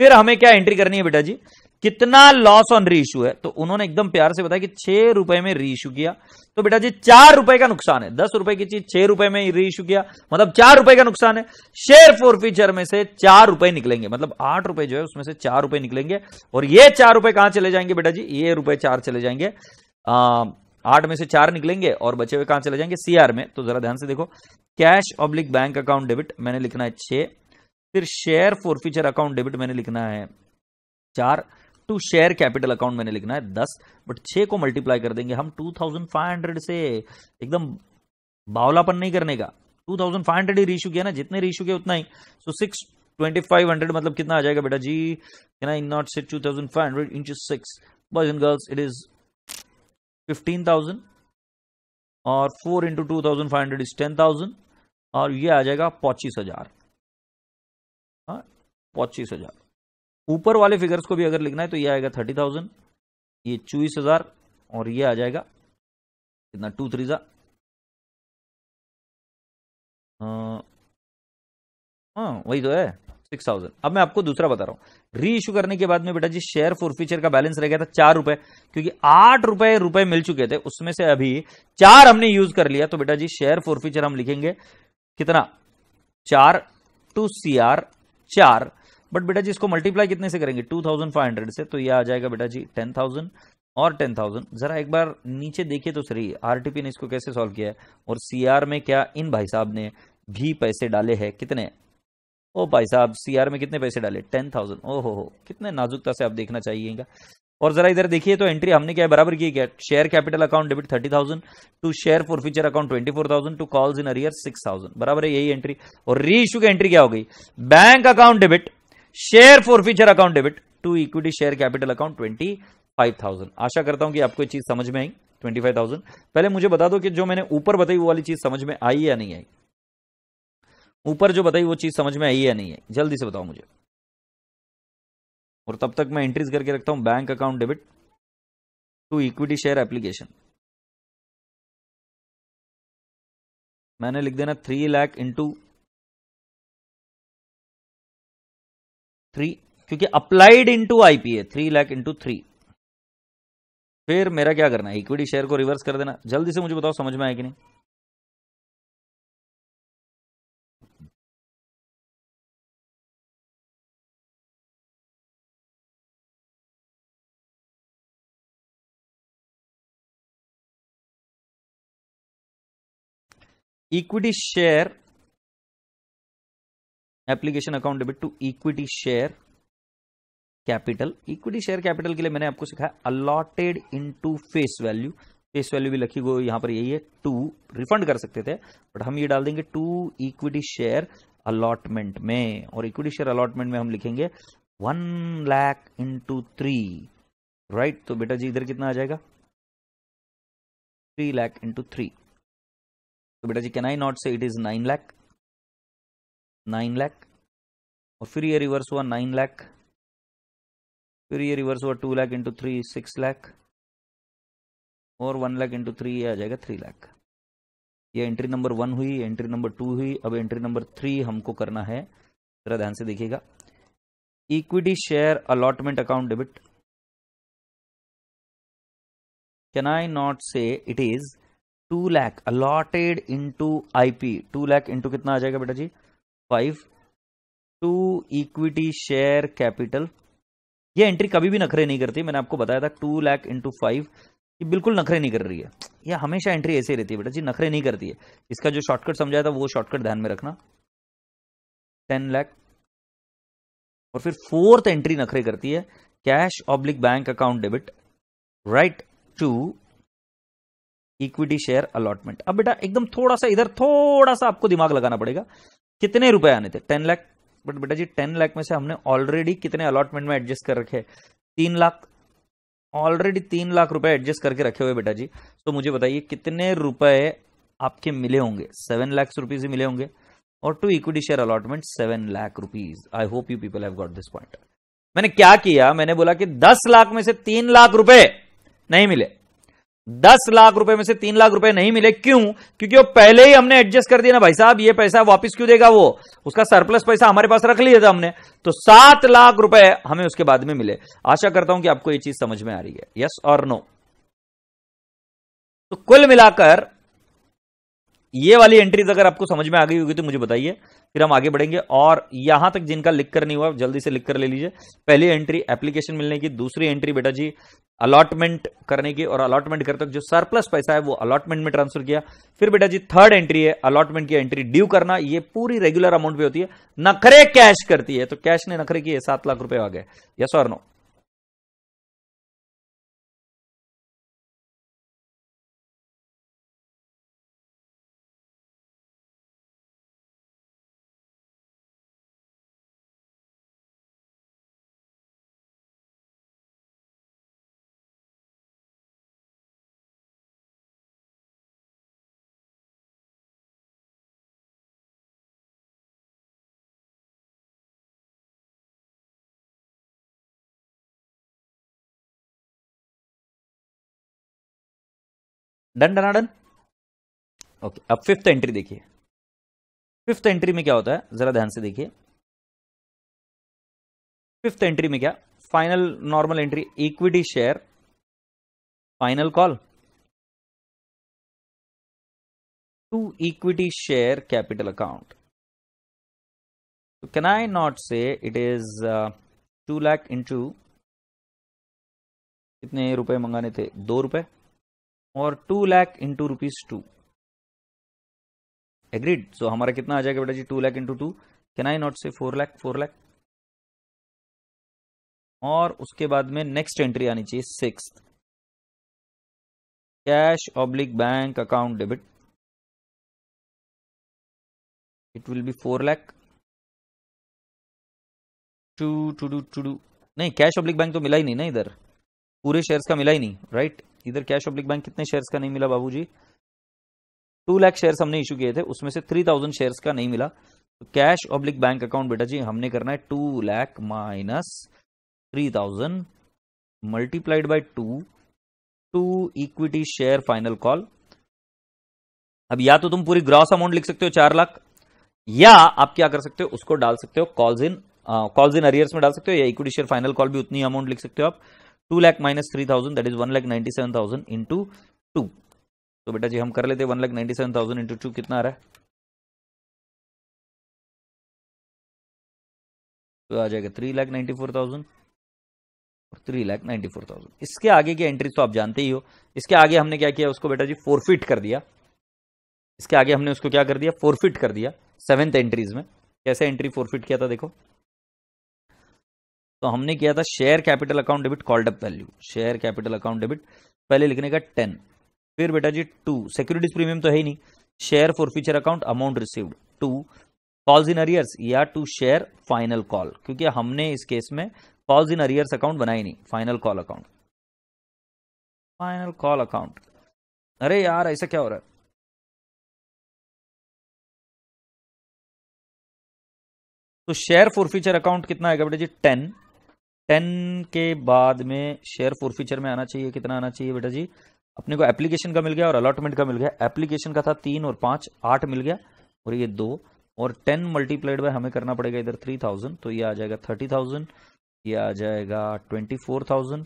फिर हमें क्या एंट्री करनी है बेटा जी? कितना लॉस ऑन रीइश्यू है? तो उन्होंने एकदम प्यार से बताया कि छह रुपए में रीइश्यू किया। तो बेटा जी, चार रुपए का नुकसान है। दस रुपए की चीज़ छह रुपए में रीइश्यू किया। मतलब चार रुपए का नुकसान है। शेयर फोर फीचर में से चार रुपए निकलेंगे। मतलब आठ रुपए जो है, उसमें से चार रुपए निकलेंगे। और ये चार रुपए कहाँ चले जाएँगे बेटा जी? ये रुपए चार चले जाएँगे। आठ में से चार निकलेंगे और बचे हुए कहाँ चले जाएँगे? सीआर में। तो जरा ध्यान से देखो। Cash oblique bank account debit मैंने लिखना है छह। फिर शेयर फॉरफीचर अकाउंट डेबिट मैंने लिखना है चार। टू शेयर कैपिटल अकाउंट मैंने लिखना है दस बट छह को मल्टीप्लाई कर देंगे हम टू थाउज़ेंड फाइव हंड्रेड से एकदम बावलापन नहीं करने का। टू थाउज़ेंड फाइव हंड्रेड ही रीशू किया ना जितने रीशू किया उतना ही। So six twenty five hundred मतलब कितना आ जाएगा बेटा? जी can I not say two thousand five hundred into six boys and girls it is fifteen thousand और four into two thousand five hundred is ten thousand और ये आ जाएगा पच्चीस हज़ार। हाँ, पच्चीस हज़ार। ऊपर वाले फिगर्स को भी अगर लिखना है तो ये आएगा थर्टी थाउज़ेंड ये चौबीस हज़ार और ये आ जाएगा कितना? टू थ्री जा हाँ वही तो है सिक्स थाउज़ेंड अब मैं आपको दूसरा बता रहा हूँ। री इशू करने के बाद में बेटा जी शेयर फोर फीचर का बैलेंस रह गया था चार रुपए, क्योंकि आठ रुपए रुपए मिल चुके थे, उसमें से अभी चार हमने यूज़ कर लिया तो बेटा जी शेयर फोर फीचर हम लिखेंगे कितना? चार टू सी आर चार बट बेटा जी इसको मल्टीप्लाई कितने से करेंगे? टू थाउज़ेंड फाइव हंड्रेड से तो ये आ जाएगा बेटा जी टेन थाउज़ेंड और टेन थाउज़ेंड जरा एक बार नीचे देखिए तो सही आरटीपी ने इसको कैसे सॉल्व किया है? और सीआर में क्या इन भाई साहब ने भी पैसे डाले हैं? कितने? ओ भाई साहब सीआर में कितने पैसे डाले? टेन थाउज़ेंड ओ हो हो कितने नाजुकता से आप देखना चाहिएगा। और जरा इधर देखिए तो एंट्री हमने क्या बराबर की क्या? Share capital account debit thirty thousand to share forfeiture account twenty four thousand to calls in arrear six thousand बराबर है यही एंट्री और री इशू की एंट्री क्या हो गई? Bank account debit share forfeiture account debit to equity share capital account twenty five thousand आशा करता हूँ कि आपको चीज़ समझ में आई ट्वेंटी फाइव थाउज़ेंड पहले मुझे बता दो कि जो मैंने ऊपर बताई वो वाली चीज़ समझ में आई या नहीं आई? ऊपर जो बताई वो चीज़ समझ में आई या नहीं आई? जल्दी से बताओ मुझे। और तब तक मैं एंट्रीज करके रखता हूँ bank account debit to equity share application मैंने लिख देना थ्री लैख इंटू थ्री क्योंकि अप्लाइड इंटू आईपी है थ्री लैख इंटू थ्री फिर मेरा क्या करना है? इक्विटी शेयर को रिवर्स कर देना। जल्दी से मुझे बताओ, समझ में आए कि नहीं? Equity share application account debit to equity share capital. Equity share capital के लिए मैंने आपको सिखाया allotted into face value face value भी लखी गई यहाँ पर यही है टू रिफंड कर सकते थे बट हम ये डाल देंगे टू इक्विटी शेयर अलॉटमेंट में, और इक्विटी शेयर अलॉटमेंट में हम लिखेंगे one lakh into three right तो बेटा जी इधर कितना आ जाएगा? थ्री लैख इंटू थ्री तो बेटा जी can I not say it is nine lakh nine lakh और फिर ये रिवर्स हुआ नाइन लैख फिर ये रिवर्स हुआ two lakh into three six lakh और वन लैख इंटू थ्री ये आ जाएगा थ्री लैख ये एंट्री नंबर वन हुई एंट्री नंबर टू हुई, अब एंट्री नंबर थ्री हमको करना है, जरा ध्यान से देखिएगा. Equity share allotment account debit can I not say it is two lakh allotted into IP two lakh into कितना आ जाएगा बेटा जी? Five to equity share capital ये एंट्री कभी भी नखरे नहीं करती। मैंने आपको बताया था टू लैख इंटू फाइव ये बिल्कुल नखरे नहीं कर रही है। ये हमेशा एंट्री ऐसे रहती है बेटा जी, नखरे नहीं करती है। इसका जो शॉर्टकट समझाया था वो शॉर्टकट ध्यान में रखना। टेन लैख और फिर फोर्थ एंट्री नखरे करती है। Cash oblique bank account debit right to equity share allotment अब बेटा एकदम थोड़ा सा इधर, थोड़ा सा आपको दिमाग लगाना पड़ेगा। कितने रुपए आने थे? टेन लाख? बट बेटा जी, टेन लाख में से हमने ऑलरेडी कितने अलॉटमेंट में एडजस्ट कर रखे तीन लाख ऑलरेडी तीन लाख रुपए एडजस्ट करके रखे हुए बेटा जी। तो मुझे बताइए, कितने रुपए आपके मिले होंगे? सेवन लाख रुपीज़ ही मिले होंगे। और to equity share allotment seven lakh rupees I hope you people have got this point मैंने क्या किया? मैंने बोला कि दस लाख में से तीन लाख रुपए नहीं मिले। दस लाख रुपए में से तीन लाख रुपए नहीं मिले। क्यों? क्योंकि वो पहले ही हमने एडजस्ट कर दिया ना भाई साहब, ये पैसा वापस क्यों देगा वो? उसका सरप्लस पैसा हमारे पास रख लिया था हमने। तो सात लाख रुपए हमें उसके बाद में मिले। आशा करता हूँ कि आपको ये चीज़ समझ में आ रही है। यस और नो तो कुल मिलाकर, ये वाली एंट्रीज अगर आपको समझ में आ गई होगी तो मुझे बताइए। फिर हम आगे बढ़ेंगे। और यहाँ तक जिनका लिख कर नहीं हुआ, जल्दी से लिख कर ले लीजिए। पहली एंट्री एप्लीकेशन मिलने की, दूसरी एंट्री बेटा जी अलॉटमेंट करने की। और अलॉटमेंट करते जो सरप्लस पैसा है, वो अलॉटमेंट में ट्रांसफ़र किया। फिर बेटा जी थर्ड एंट्री है अलॉटमेंट की एंट्री ड्यू करना। ये पूरी रेगुलर अमाउंट पे होती है। नखरे कैश करती है। तो कैश ने नखरे किए, सात लाख रुपए आ गए। यस और नो डन डना डन ओके अब फिफ्थ एंट्री देखिए। फिफ्थ एंट्री में क्या होता है? जरा ध्यान से देखिए। फिफ्थ एंट्री में क्या? Final normal entry equity share final call to equity share capital account can I not say it is two lakh into कितने रुपए मंगाने थे? दो रुपए? और two lakh into rupees two agreed so हमारा कितना आ जाएगा बेटा जी? Two lakh into two can I not say four lakh four lakh और उसके बाद में नेक्स्ट एंट्री आनी चाहिए six cash oblique bank account debit it will be four lakh to to to to to नहीं कैश ऑब्लिक बैंक तो मिला ही नहीं ना इधर. पूरे शेयर्स का मिला ही नहीं राइट इधर कैश ऑब्लिक बैंक कितने शेयर्स का नहीं मिला बाबूजी? टू लाख शेयर्स हमने इशू किए थे, उसमें से थ्री थाउज़ेंड शेयर्स का नहीं मिला। तो कैश ऑब्लिक बैंक अकाउंट बेटा जी, हमने करना है two lakh minus three thousand multiplied by two to equity share final call अब या तो तुम पूरी ग्रॉस अमाउंट लिख सकते हो चार लाख, या आप क्या कर सकते हो, उसको डाल सकते हो calls in calls in arrears में डाल सकते हो, या इक्विटी शेयर फाइनल कॉल भी उतनी अमाउंट लिख सकते हो आप। Two lakh minus three thousand that is one lakh ninety seven thousand into two तो बेटा जी, हम कर लेते one lakh ninety seven thousand into two कितना आ रहा है? तो आ जाएगा three lakh ninety four thousand और three lakh ninety four thousand इसके आगे की एंट्री तो आप जानते ही हो। इसके आगे हमने क्या किया, उसको बेटा जी फोरफिट कर दिया। इसके आगे हमने उसको क्या कर दिया फोरफिट कर दिया सेवेंथ एंट्रीज में। कैसे एंट्री फोरफिट किया था, देखो। तो हमने किया था share capital account debit called up value share capital account debit पहले लिखने का टेन फिर बेटा जी टू सिक्योरिटीज प्रीमियम तो है ही नहीं. Share forfeiture account amount received to calls in arrears या टू शेयर फाइनल कॉल क्योंकि हमने इस केस में कॉल्स इन अरियर्स अकाउंट बनाई नहीं. Final call account final call account अरे यार, ऐसा क्या हो रहा है? तो शेयर फॉर फ्यूचर अकाउंट कितना आएगा बेटा जी? टेन टेन के बाद में शेयर फॉरफीचर में आना चाहिए, कितना आना चाहिए बेटा जी? अपने को एप्लीकेशन का मिल गया और अलॉटमेंट का मिल गया। एप्लीकेशन का था तीन और पाँच, आठ मिल गया और ये दो। और टेन मल्टीप्लाइड बाय हमें करना पड़ेगा इधर थ्री थाउज़ेंड तो ये आ जाएगा थर्टी थाउज़ेंड ये आ जाएगा ट्वेंटी फोर थाउज़ेंड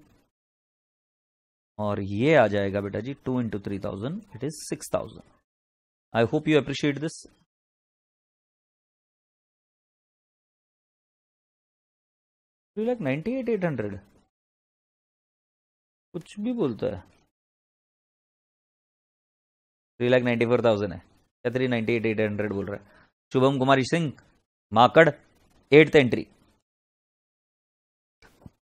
और ये आ जाएगा बेटा जी two into three thousand it is six thousand I hope you appreciate this three lakh ninety eight eight hundred कुछ भी बोलता है। Three lakh ninety four thousand है? या three ninety eight eight hundred बोल रहा है। Shubham Kumari Singh, माकड़ eighth entry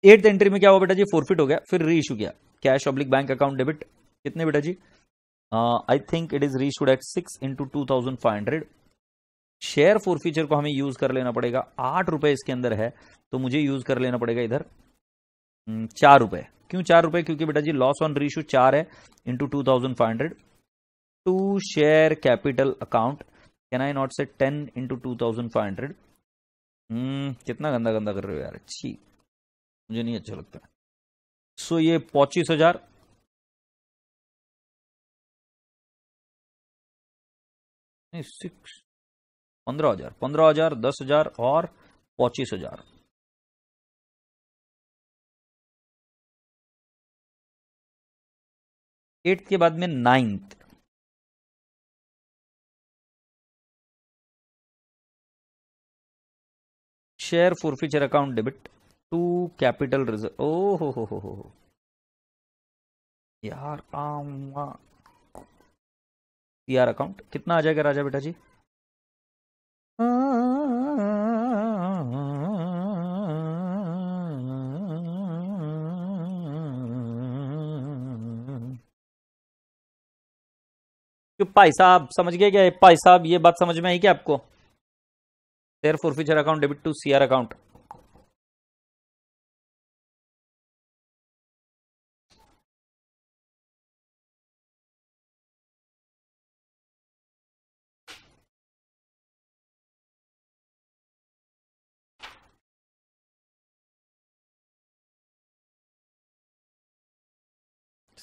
eighth entry में क्या हुआ बेटा जी? फोरफिट हो गया, फिर री इशू किया। Cash oblique bank account debit कितने बेटा जी? I think it is reissued at six into two thousand five hundred share forfeiture को हमें यूज़ कर लेना पड़ेगा। आठ रुपए इसके अंदर है तो मुझे यूज़ कर लेना पड़ेगा इधर। हम्म, चार रुपए। क्यों चार रुपए? क्योंकि बेटा जी लॉस ऑन रीशू चार है into two thousand five hundred to share capital account can I not say ten into two thousand five hundred कितना गंदा गंदा कर रहे हो यार अच्छी मुझे नहीं अच्छा लगता। सो ये पच्चीस हज़ार। सिक्स पंद्रह हज़ार। पंद्रह हज़ार, दस हज़ार और पच्चीस हज़ार। एट्थ के बाद में ninth. Share forfeiture account debit to capital reserve ओ हो हो हो हो यार यार अकाउंट कितना आ जाएगा राजा बेटा जी भाई साहब, समझ गए क्या भाई साहब, ये बात समझ में आई क्या आपको? Share forfeiture account debit to CR account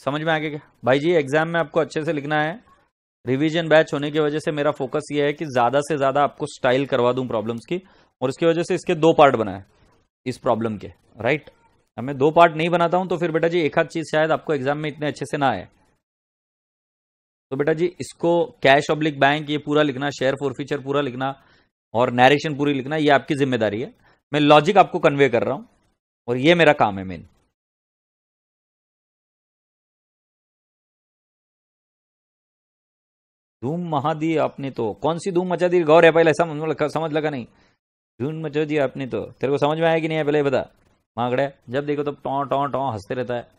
समझ में आ गया भाई जी एग्ज़ाम में आपको अच्छे से लिखना है। रिवीजन बैच होने की वजह से मेरा फोकस ये है कि ज़्यादा से ज़्यादा आपको स्टाइल करवा दूँ प्रॉब्लम्स की और इसकी वजह से इसके दो पार्ट बनाए इस प्रॉब्लम के राइट मैं दो पार्ट नहीं बनाता हूँ तो फिर बेटा जी, एक आध चीज़ शायद आपको एग्ज़ाम में इतने अच्छे से ना आए। तो बेटा जी, इसको कैश ऑब्लिक बैंक ये पूरा लिखना शेयर फोर फीचर पूरा लिखना और नरेशन पूरी लिखना, ये आपकी ज़िम्मेदारी है। मैं लॉजिक आपको कन्वे कर रहा हूँ और ये मेरा काम है मेन धूम महा दी आपने तो। कौन सी धूम मचा दी? गौर है, पहले समझ समझ लगा नहीं। धूम मचा दी आपने तो। तेरे को समझ में आया कि नहीं है? पहले बता। मांगड़े जब देखो तो टो टो टो हँसते रहता है।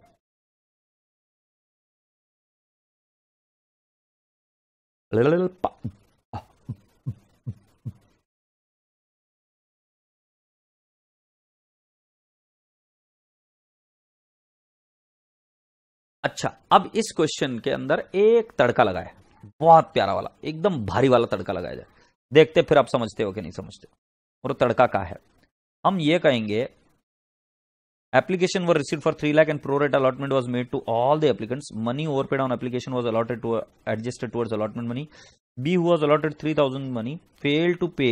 अच्छा अब इस क्वेश्चन के अंदर एक तड़का लगाए बहुत प्यारा वाला, एकदम भारी वाला तड़का लगाया जाए। देखते फिर आप समझते हो कि नहीं समझते और तड़का का है। हम ये कहेंगे application were receive for three lakh and prorate allotment was made to all the applicants money over paid on application was allotted to adjusted towards allotment money B was allotted three thousand money fail to pay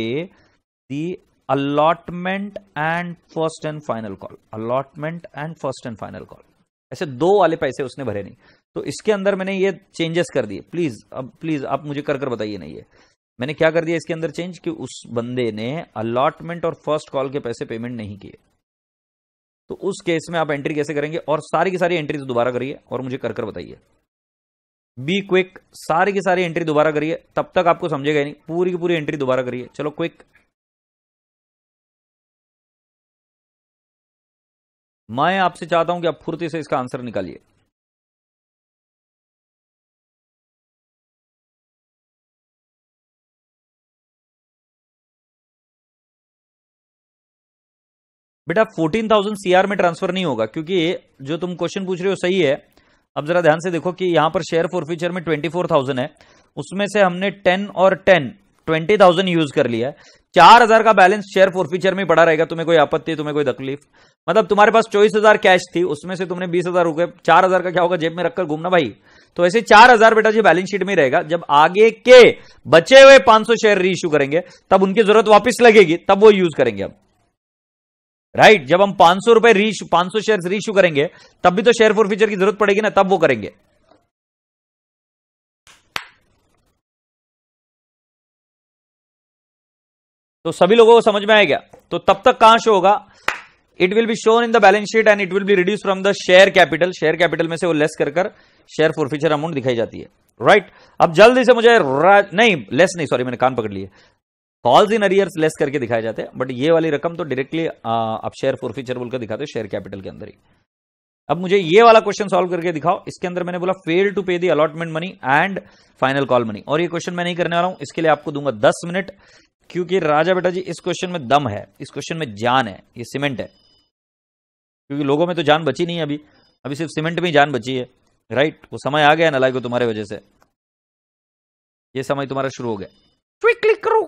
the allotment and first and final call allotment and first and final call ऐसे दो वाले पैसे उसने भरे नहीं। तो इसके अंदर मैंने ये चेंजेस कर दिए। प्लीज़ अब प्लीज़ आप मुझे कर कर बताइए नहीं ये। मैंने क्या कर दिया इसके अंदर चेंज कि उस बंदे ने अलॉटमेंट और फ़र्स्ट कॉल के पैसे पेमेंट नहीं किए। तो उस केस में आप एंट्री कैसे करेंगे? और सारी की सारी एंट्री दोबारा करिए और मुझे कर कर बताइए। बी क्विक सारी की सारी एंट्री दोबारा करिए। तब तक आपको समझेगा नहीं। पूरी की पूरी एंट्री दोबारा करिए। चलो क्विक मैं आपसे चाहता हूँ कि आप फुर्ती से इसका आंसर निकालिए। बेटा फोर्टीन थाउज़ेंड सीआर में ट्रांसफ़र नहीं होगा, क्योंकि जो तुम क्वेश्चन पूछ रहे हो सही है। अब जरा ध्यान से देखो कि यहाँ पर शेयर फॉर फ्यूचर में ट्वेंटी फोर थाउज़ेंड है। उसमें से हमने टेन और टेन ट्वेंटी थाउज़ेंड यूज़ कर लिया है। चार हज़ार का बैलेंस शेयर फॉर फ्यूचर में पड़ा रहेगा, तुम्हें कोई आपत्ति, तुम्हें कोई तकलीफ़। मतलब तुम्हारे पास चौबीस हज़ार कैश थी, उसमें से तुमने बीस हज़ार रुपए चार हज़ार का क्या होगा, जेब में रखकर घूमना भाई? तो ऐसे चार हज़ार बेटा जी बैलेंस शीट में रहेगा। जब आगे के बचे हुए पाँच सौ शेयर रीइश्यू करेंगे, तब उनकी ज़रूरत वापस लगेगी, तब वो यूज़ करेंगे अब राइट जब हम पाँच सौ रुपए रीश, पाँच सौ शेयर रीशू करेंगे, तब भी तो शेयर फॉर फ्यूचर की ज़रूरत पड़ेगी ना, तब वो करेंगे। तो सभी लोगों को समझ में आएगा तो तब तक कहाँ शो होगा? It will be shown in the balance sheet and it will be reduce from the share capital share capital में से वो लेस कर कर शेयर फॉर फ्यूचर अमाउंट दिखाई जाती है। Right right? अब जल्दी से मुझे नहीं लेस नहीं सॉरी मैंने कान पकड़ लिए। कॉल्स इन अरियर्स लेस करके दिखाए जाते हैं बट ये वाली रकम तो डायरेक्टली आप शेयर फॉर फ्यूचर बोलकर दिखाते हैं शेयर कैपिटल के अंदर ही। अब मुझे ये वाला क्वेश्चन सॉल्व करके दिखाओ, इसके अंदर मैंने बोला fail to pay the allotment money and final call money और ये क्वेश्चन मैं नहीं करने वाला हूँ, इसके लिए आपको दूँगा दस मिनट, क्योंकि राजा बेटा जी, इस क्वेश्चन में दम है, इस क्वेश्चन में जान है, ये सीमेंट है। क्योंकि लोगों में तो जान बची नहीं है अभी अभी सिर्फ़ सीमेंट में ही जान बची है। राइट वो समय आ गया ना को तुम्हारे वजह से। ये समय तुम्हारा शुरू हो गया। क्विकली करो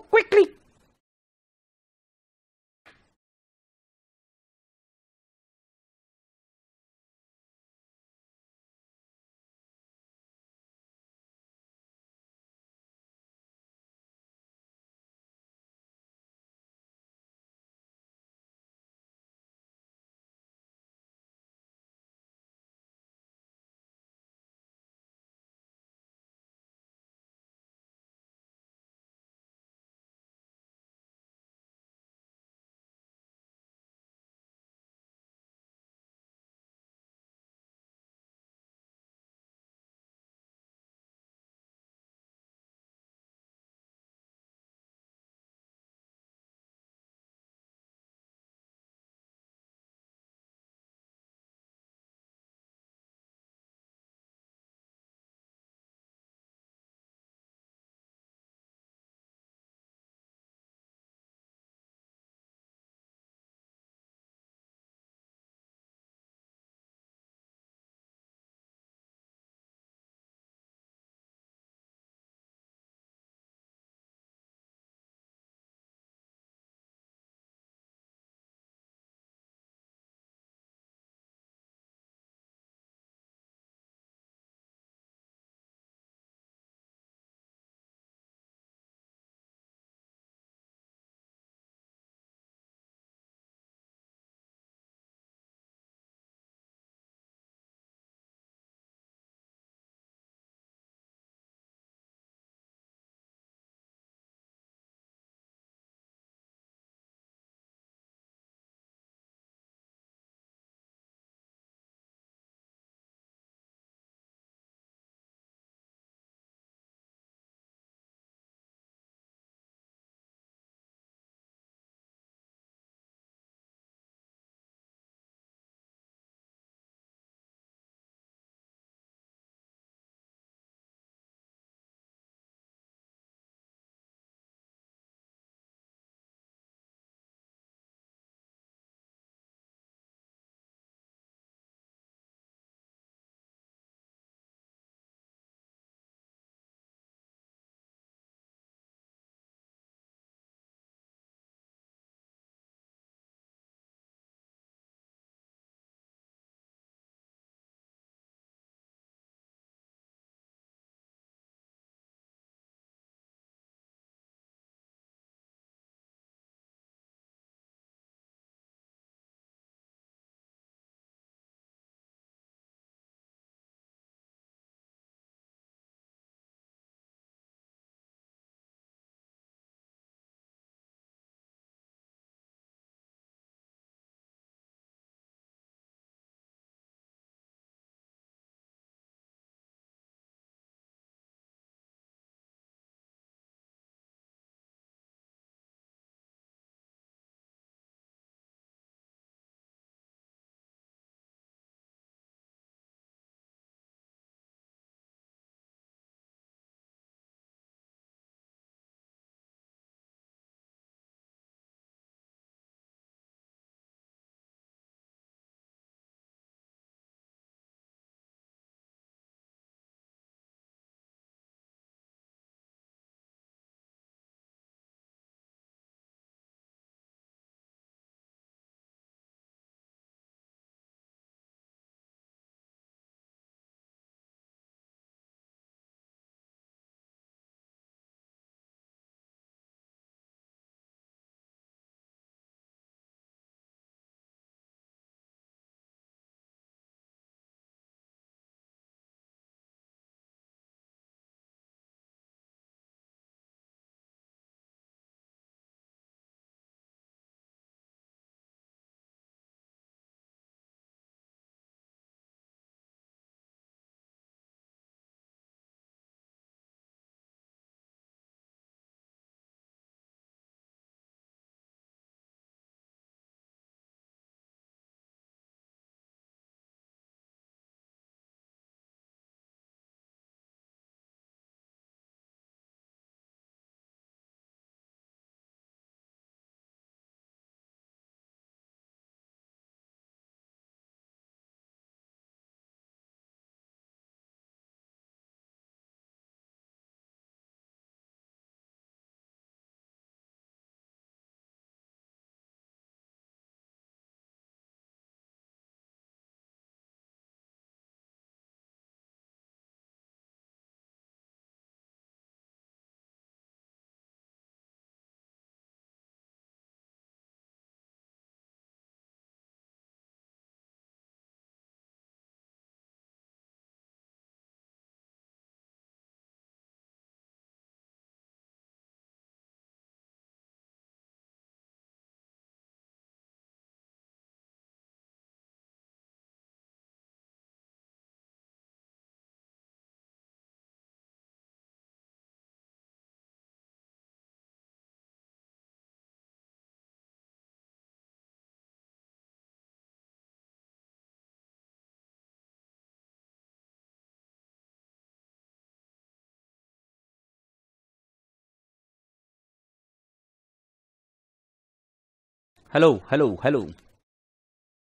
hello hello hello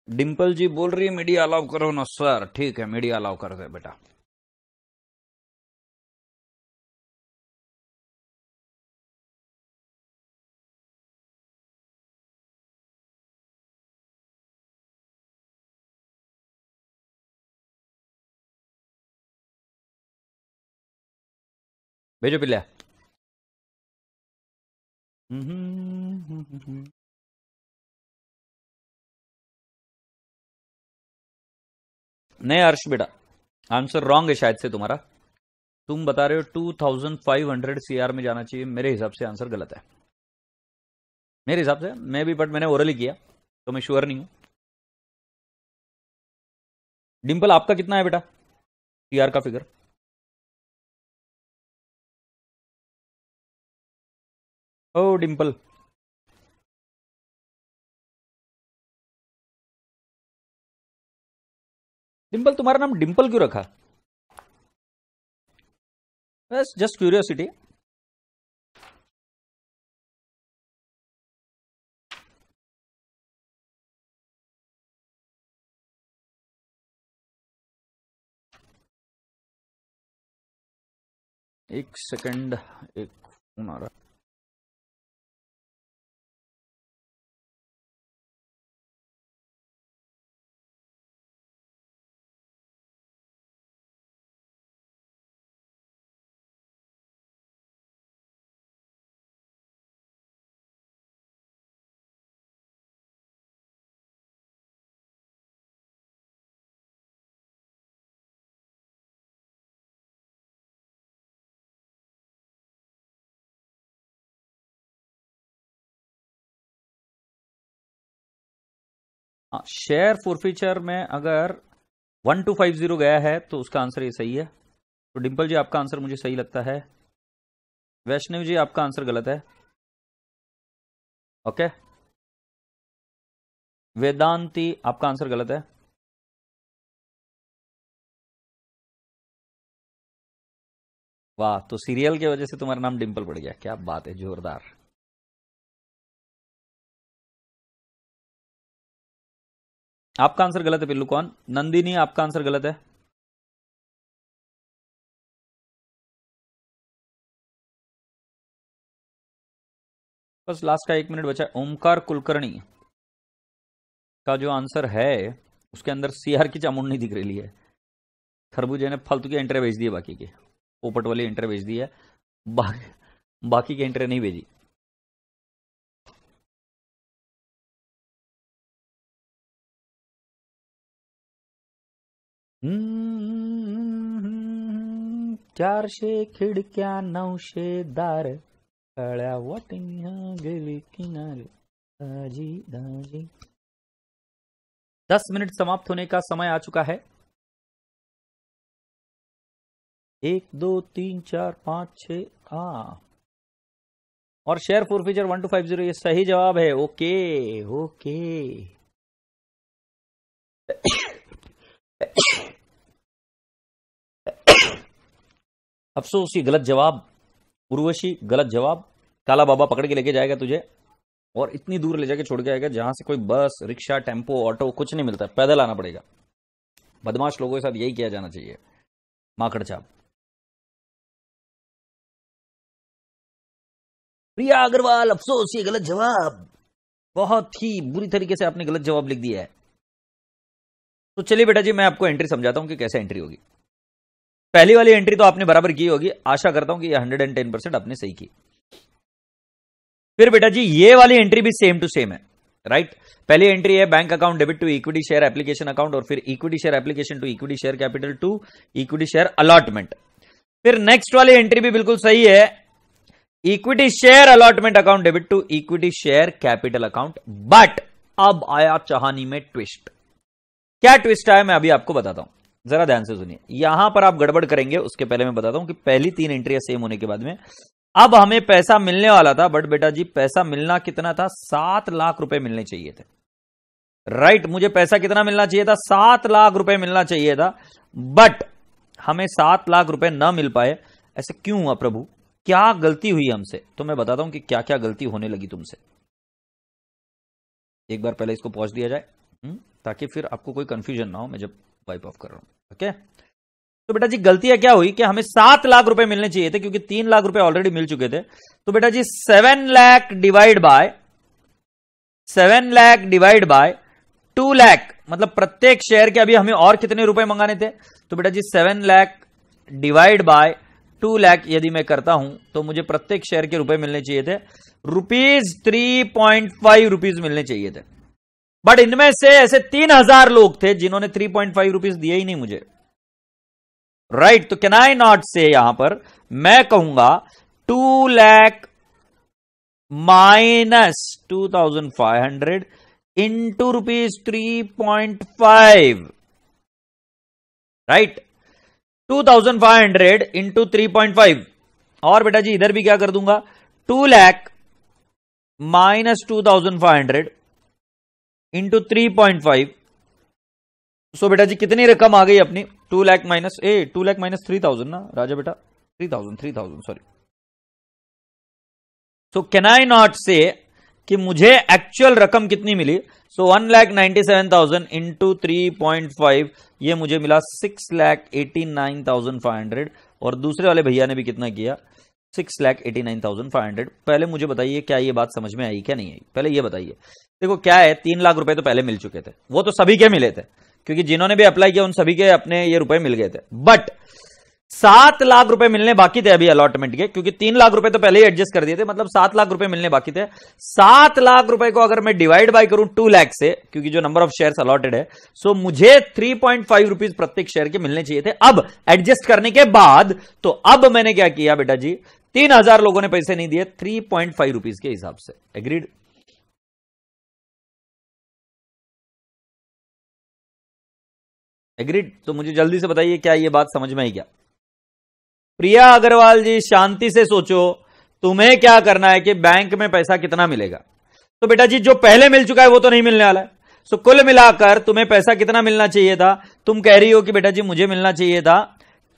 Dimple ji बोल रही है मीडिया अलाउ करो ना सर ठीक है मीडिया अलाउ कर दे, बेटा। भेजो पिल्ला। नहीं हर्ष बेटा आंसर रॉन्ग है शायद से तुम्हारा। तुम बता रहे हो two thousand five hundred C R में जाना चाहिए। मेरे हिसाब से आंसर गलत है। मेरे हिसाब से, मैं भी बट मैंने ओरली किया तो मैं श्योर नहीं हूँ। डिंपल, आपका कितना है बेटा? सी आर का फिगर ओ, डिंपल। डिंपल तुम्हारा नाम डिंपल क्यों रखा? बस जस्ट क्यूरियोसिटी एक सेकंड एक फ़ोन आ रहा शेयर फोरफीचर में अगर वन टू फाइव ज़ीरो गया है तो उसका आंसर ये सही है। तो डिंपल जी, आपका आंसर मुझे सही लगता है। वैष्णव जी, आपका आंसर गलत है। ओके वेदांति, आपका आंसर गलत है। वाह तो सीरियल की वजह से तुम्हारा नाम डिंपल पड़ गया। क्या बात है, जोरदार। आपका आंसर गलत है पिल्लू, कौन? नंदिनी, आपका आंसर गलत है। बस लास्ट का एक मिनट बचा ओमकार कुलकर्णी का जो आंसर है, उसके अंदर सीआर की चामुंडी दिख रही है। खरबूजे ने फालतू की एंट्री भेज दी है बाकी के। पोपट वाली एंट्री भेज दी है। बाकी बाकी की एंट्री नहीं भेजी। चारशे खिडक्या, नऊशे दार. काळ्या वाटिन्या गेली किनारे. दाजी दाजी दस मिनट समाप्त होने का समय आ चुका है. एक, दो, तीन, चार, पाँच छ हाँ. और share forfeiture one two five zero ये सही जवाब है. Okay okay. अफसोस ये गलत जवाब, उर्वशी गलत जवाब, काला बाबा पकड़ के लेके जाएगा तुझे और इतनी दूर ले जाके छोड़ के आएगा जहाँ से कोई बस, रिक्शा, टेंपो, ऑटो कुछ नहीं मिलता, पैदल आना पड़ेगा। बदमाश लोगों के साथ यही किया जाना चाहिए। माकड़ चाप प्रिया अग्रवाल, अफसोस ये गलत जवाब। बहुत ही बुरी तरीके से आपने गलत जवाब लिख दिया है। तो चलिए बेटा जी, मैं आपको एंट्री समझाता हूँ कि कैसे एंट्री होगी। पहली वाली एंट्री तो आपने बराबर की होगी। आशा करता हूँ कि हंड्रेड एंड टेन परसेंट आपने सही की। फिर बेटा जी, ये वाली एंट्री भी सेम टू सेम है राइट पहली एंट्री है bank account debit to equity share application account और फिर equity share application to equity share capital to equity share allotment फिर नेक्स्ट वाली एंट्री भी बिल्कुल सही है। Equity share allotment account debit to equity share capital account but अब आया चाहानी में ट्विस्ट क्या ट्विस्ट आया मैं अभी आपको बताता हूँ। जरा ध्यान से सुनिए। यहाँ पर आप गड़बड़ करेंगे उसके पहले मैं बताता हूँ कि पहली तीन एंट्रियाँ सेम होने के बाद में। अब हमें पैसा मिलने वाला था बट बेटा जी पैसा मिलना कितना था? सात लाख रुपए मिलने चाहिए थे। राइट मुझे पैसा कितना मिलना चाहिए था? सात लाख रुपए मिलना चाहिए था बट हमें सात लाख रुपए ना मिल पाए। ऐसे क्यों हुआ प्रभु? क्या गलती हुई हमसे? तो मैं बताता हूँ कि क्या क्या गलती होने लगी तुमसे। एक बार पहले इसको पहुँच दिया जाए हम्म, ताकि फिर आपको कोई कंफ्यूजन ना हो मैं जब वाइप ऑफ़ कर रहा हूँ। ओके तो बेटा जी गलतियाँ क्या हुई? कि हमें सात लाख रुपए मिलने चाहिए थे, क्योंकि तीन लाख रुपए ऑलरेडी मिल चुके थे। तो बेटा जी seven lakh divide by seven lakh divide by two lakh मतलब प्रत्येक शेयर के अभी हमें और कितने रुपए मंगाने थे? तो बेटा जी seven lakh divide by two lakh यदि मैं करता हूँ तो मुझे प्रत्येक शेयर के रुपए मिलने चाहिए थे। Rupees three point five rupees मिलने चाहिए थे। बट इनमें से ऐसे तीन हज़ार लोग थे जिन्होंने थ्री पॉइंट फाइव रुपीज़ दिए ही नहीं मुझे। राइट right, तो कैन आई नॉट से यहाँ पर मैं कहूँगा two lakh minus two thousand five hundred into rupees three point five right two thousand five hundred into three point five और बेटा जी इधर भी क्या कर दूँगा? Two lakh minus two thousand five hundred into three point five so बेटा जी, कितनी रकम आ गई अपनी? Two lakh minus a two lakh minus three thousand ना, राजा बेटा? Three thousand three thousand sorry so can I not say कि मुझे एक्चुअल रकम कितनी मिली? So one lakh ninety seven thousand into three point five ये मुझे मिला six lakh eighty nine thousand five hundred और दूसरे वाले भैया ने भी कितना किया? Six lakh eighty nine thousand five hundred. पहले मुझे बताइए क्या ये बात समझ में आई क्या नहीं आई? पहले ये बताइए। देखो, क्या है, तीन लाख रुपए तो पहले मिल चुके थे। वो तो सभी के मिले थे, क्योंकि जिन्होंने भी अप्लाई किया, उन सभी के अपने ये रुपए मिल गए थे। बट सात लाख रुपए मिलने बाकी थे अभी अलॉटमेंट के, क्योंकि तीन लाख रुपए तो पहले ही एडजस्ट कर दिए थे मतलब सात लाख रुपए मिलने बाकी थे। सात लाख रुपए को अगर मैं डिवाइड बाय करूँ टू लाख से, क्योंकि जो नंबर ऑफ़ शेयर्स अलॉटेड है सो मुझे थ्री पॉइंट फाइव रुपीज़ प्रत्येक शेयर के मिलने चाहिए थे। अब एडजस्ट करने के बाद तो अब मैंने क्या किया बेटा जी? तीन हज़ार लोगों ने पैसे नहीं दिए थ्री पॉइंट फाइव रुपीज़ के हिसाब से। एग्रीड एग्रीड तो मुझे जल्दी से बताइए, क्या ये बात समझ में आई क्या? प्रिया अग्रवाल जी, शांति से सोचो। तुम्हें क्या करना है कि बैंक में पैसा कितना मिलेगा? तो बेटा जी, जो पहले मिल चुका है, वो तो नहीं मिलने वाला है। सो कुल मिलाकर तुम्हें पैसा कितना मिलना चाहिए था? तुम कह रही हो कि बेटा जी, मुझे मिलना चाहिए था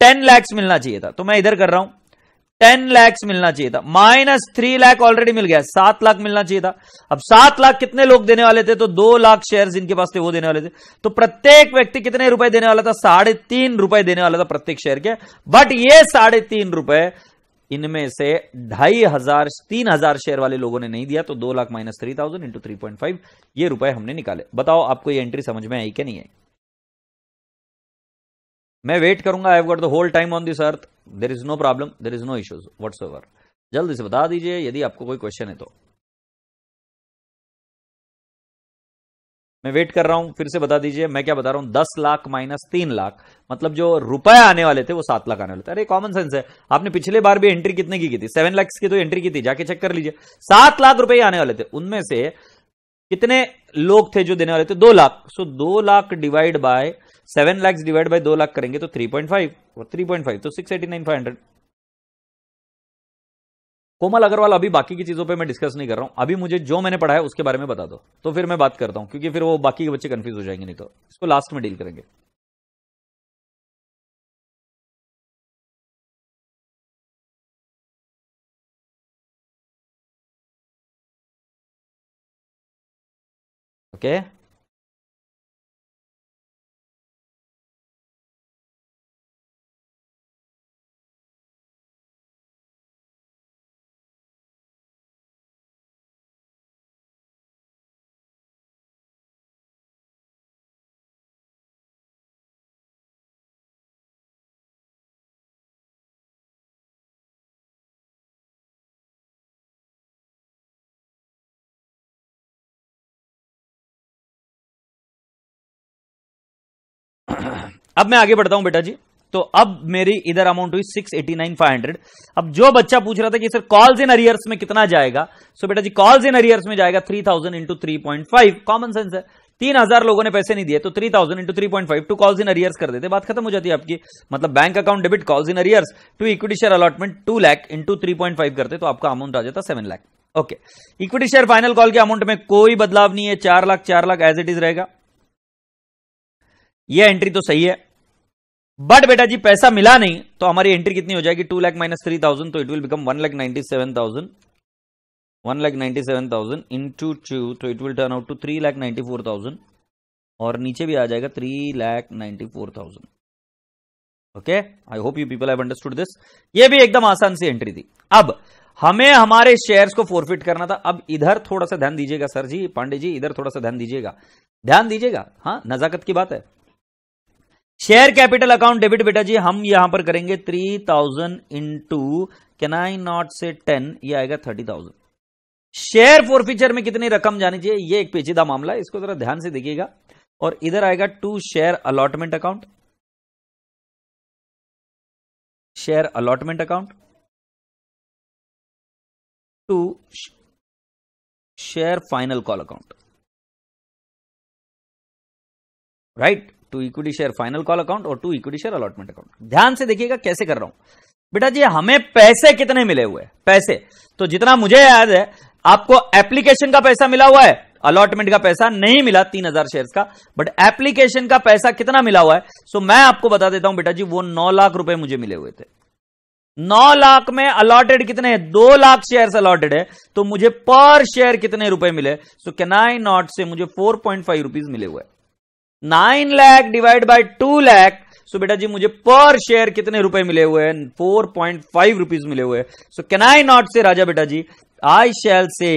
टेन लैक्स मिलना चाहिए था। तो मैं इधर कर रहा हूँ। टेन लैक्स मिलना चाहिए था। माइनस थ्री लाख ऑलरेडी मिल गया, सात लाख मिलना चाहिए था। अब सात लाख कितने लोग देने वाले थे? तो दो लाख शेयर जिनके पास थे, वो देने वाले थे। तो प्रत्येक व्यक्ति कितने रुपए देने वाला था? साढ़े तीन रुपए देने वाला था प्रत्येक शेयर के। बट ये साढ़े तीन रुपए इनमें से ढाई हज़ार, तीन हज़ार शेयर वाले लोगों ने नहीं दिया तो दो lakh minus three thousand into three point five ये रुपए हमने निकाले। बताओ, आपको ये एंट्री समझ में आई क्या नहीं आई? मैं वेट करूँगा I got the whole time on this earth there is no problem there is no issues what's over जल्दी से बता दीजिए यदि आपको कोई क्वेश्चन है तो। मैं वेट कर रहा हूँ फिर से बता दीजिए मैं क्या बता रहा हूँ? दस लाख माइनस तीन लाख मतलब जो रुपए आने वाले थे वो सात लाख आने वाले थे। अरे कॉमन सेंस है। आपने पिछले बार भी एंट्री कितने की, की थी? सेवन लाख की तो एंट्री की थी जाके चेक कर लीजिए। सात लाख रुपए आने वाले थे। उनमें से कितने लोग थे जो देने वाले थे? दो लाख। सो दो lakh divide by seven lakhs divide by दो लाख करेंगे तो थ्री पॉइंट फाइव, और थ्री पॉइंट फाइव तो six eighty nine five hundred. Komal Agarwal, अभी बाकी की चीज़ों पे मैं डिस्कस नहीं कर रहा हूँ। अभी मुझे जो मैंने पढ़ा है उसके बारे में बता दो। तो फिर मैं बात करता हूँ, क्योंकि फिर वो बाकी के बच्चे कंफ्यूज हो जाएँगे नहीं तो। इसको लास्ट में डील करेंगे। Okay okay? अब मैं आगे बढ़ता हूँ बेटा जी। तो अब मेरी इधर अमाउंट हुई six eighty nine five hundred अब जो बच्चा पूछ रहा था कि, सर कॉल्स इन अरियर्स में कितना जाएगा? सो बेटा जी कॉल्स इन अरियर्स में जाएगा three thousand into three point five common sense है। तीन हज़ार लोगों ने पैसे नहीं दिए तो three thousand into three point five to calls in arrears कर देते। बात खत्म हो जाती है आपकी। मतलब bank account debit calls in arrears to equity share allotment two lakh into three point five करते तो आपका अमाउंट आ जाता seven lakh okay equity share final call के अमाउंट में कोई बदलाव नहीं है। चार लाख चार लाख एज इट इज़ रहेगा। यह एंट्री तो सही है। बट बेटा जी, पैसा मिला नहीं तो हमारी एंट्री कितनी हो जाएगी? Two lakh minus three thousand तो it will become one lakh ninety seven thousand one lakh ninety seven thousand into two तो it will turn out to three lakh ninety four thousand और नीचे भी आ जाएगा three lakh ninety four thousand okay I hope you people have understood this ये भी एकदम आसान सी एंट्री थी। अब, हमें हमारे शेयर्स को फोरफिट करना था। अब इधर थोड़ा सा ध्यान दीजिएगा सर जी, पांडे जी, इधर थोड़ा सा ध्यान दीजिएगा। ध्यान दीजिएगा। हाँ नजाकत की बात है। शेयर कैपिटल अकाउंट डेबिट बेटा जी हम यहाँ पर करेंगे three thousand into can I not say ten ये आएगा thirty thousand share forfeiture में कितनी रकम जानी चाहिए? ये एक पेचीदा मामला है, इसको जरा ध्यान से देखिएगा। और इधर आएगा to share allotment account share allotment account to share final call account right to equity share final call account और to equity share allotment account ध्यान से देखिएगा कैसे कर रहा हूँ। बेटा जी, हमें पैसे कितने मिले हुए पैसे। तो जितना मुझे याद है, आपको एप्लीकेशन का पैसा मिला हुआ है। अलॉटमेंट का पैसा नहीं मिला तीन हज़ार शेयर का बट एप्लीकेशन का पैसा कितना मिला हुआ है? सो मैं आपको बता देता हूँ बेटा जी, वो नौ लाख रुपए मुझे मिले हुए थे। नौ लाख में अलॉटेड कितने हैं? दो लाख शेयर अलॉटेड है। तो मुझे पर शेयर कितने रुपए मिले? सो कैन आई नॉट से मुझे फोर पॉइंट फाइव रुपीज़ मिले हुए nine lakh divide by two lakh. So बेटा जी, मुझे पर शेयर कितने रुपए मिले हुए हैं? फोर पॉइंट फाइव रुपीज़ मिले हुए सो कैन आई नॉट से राजा बेटा जी I shall say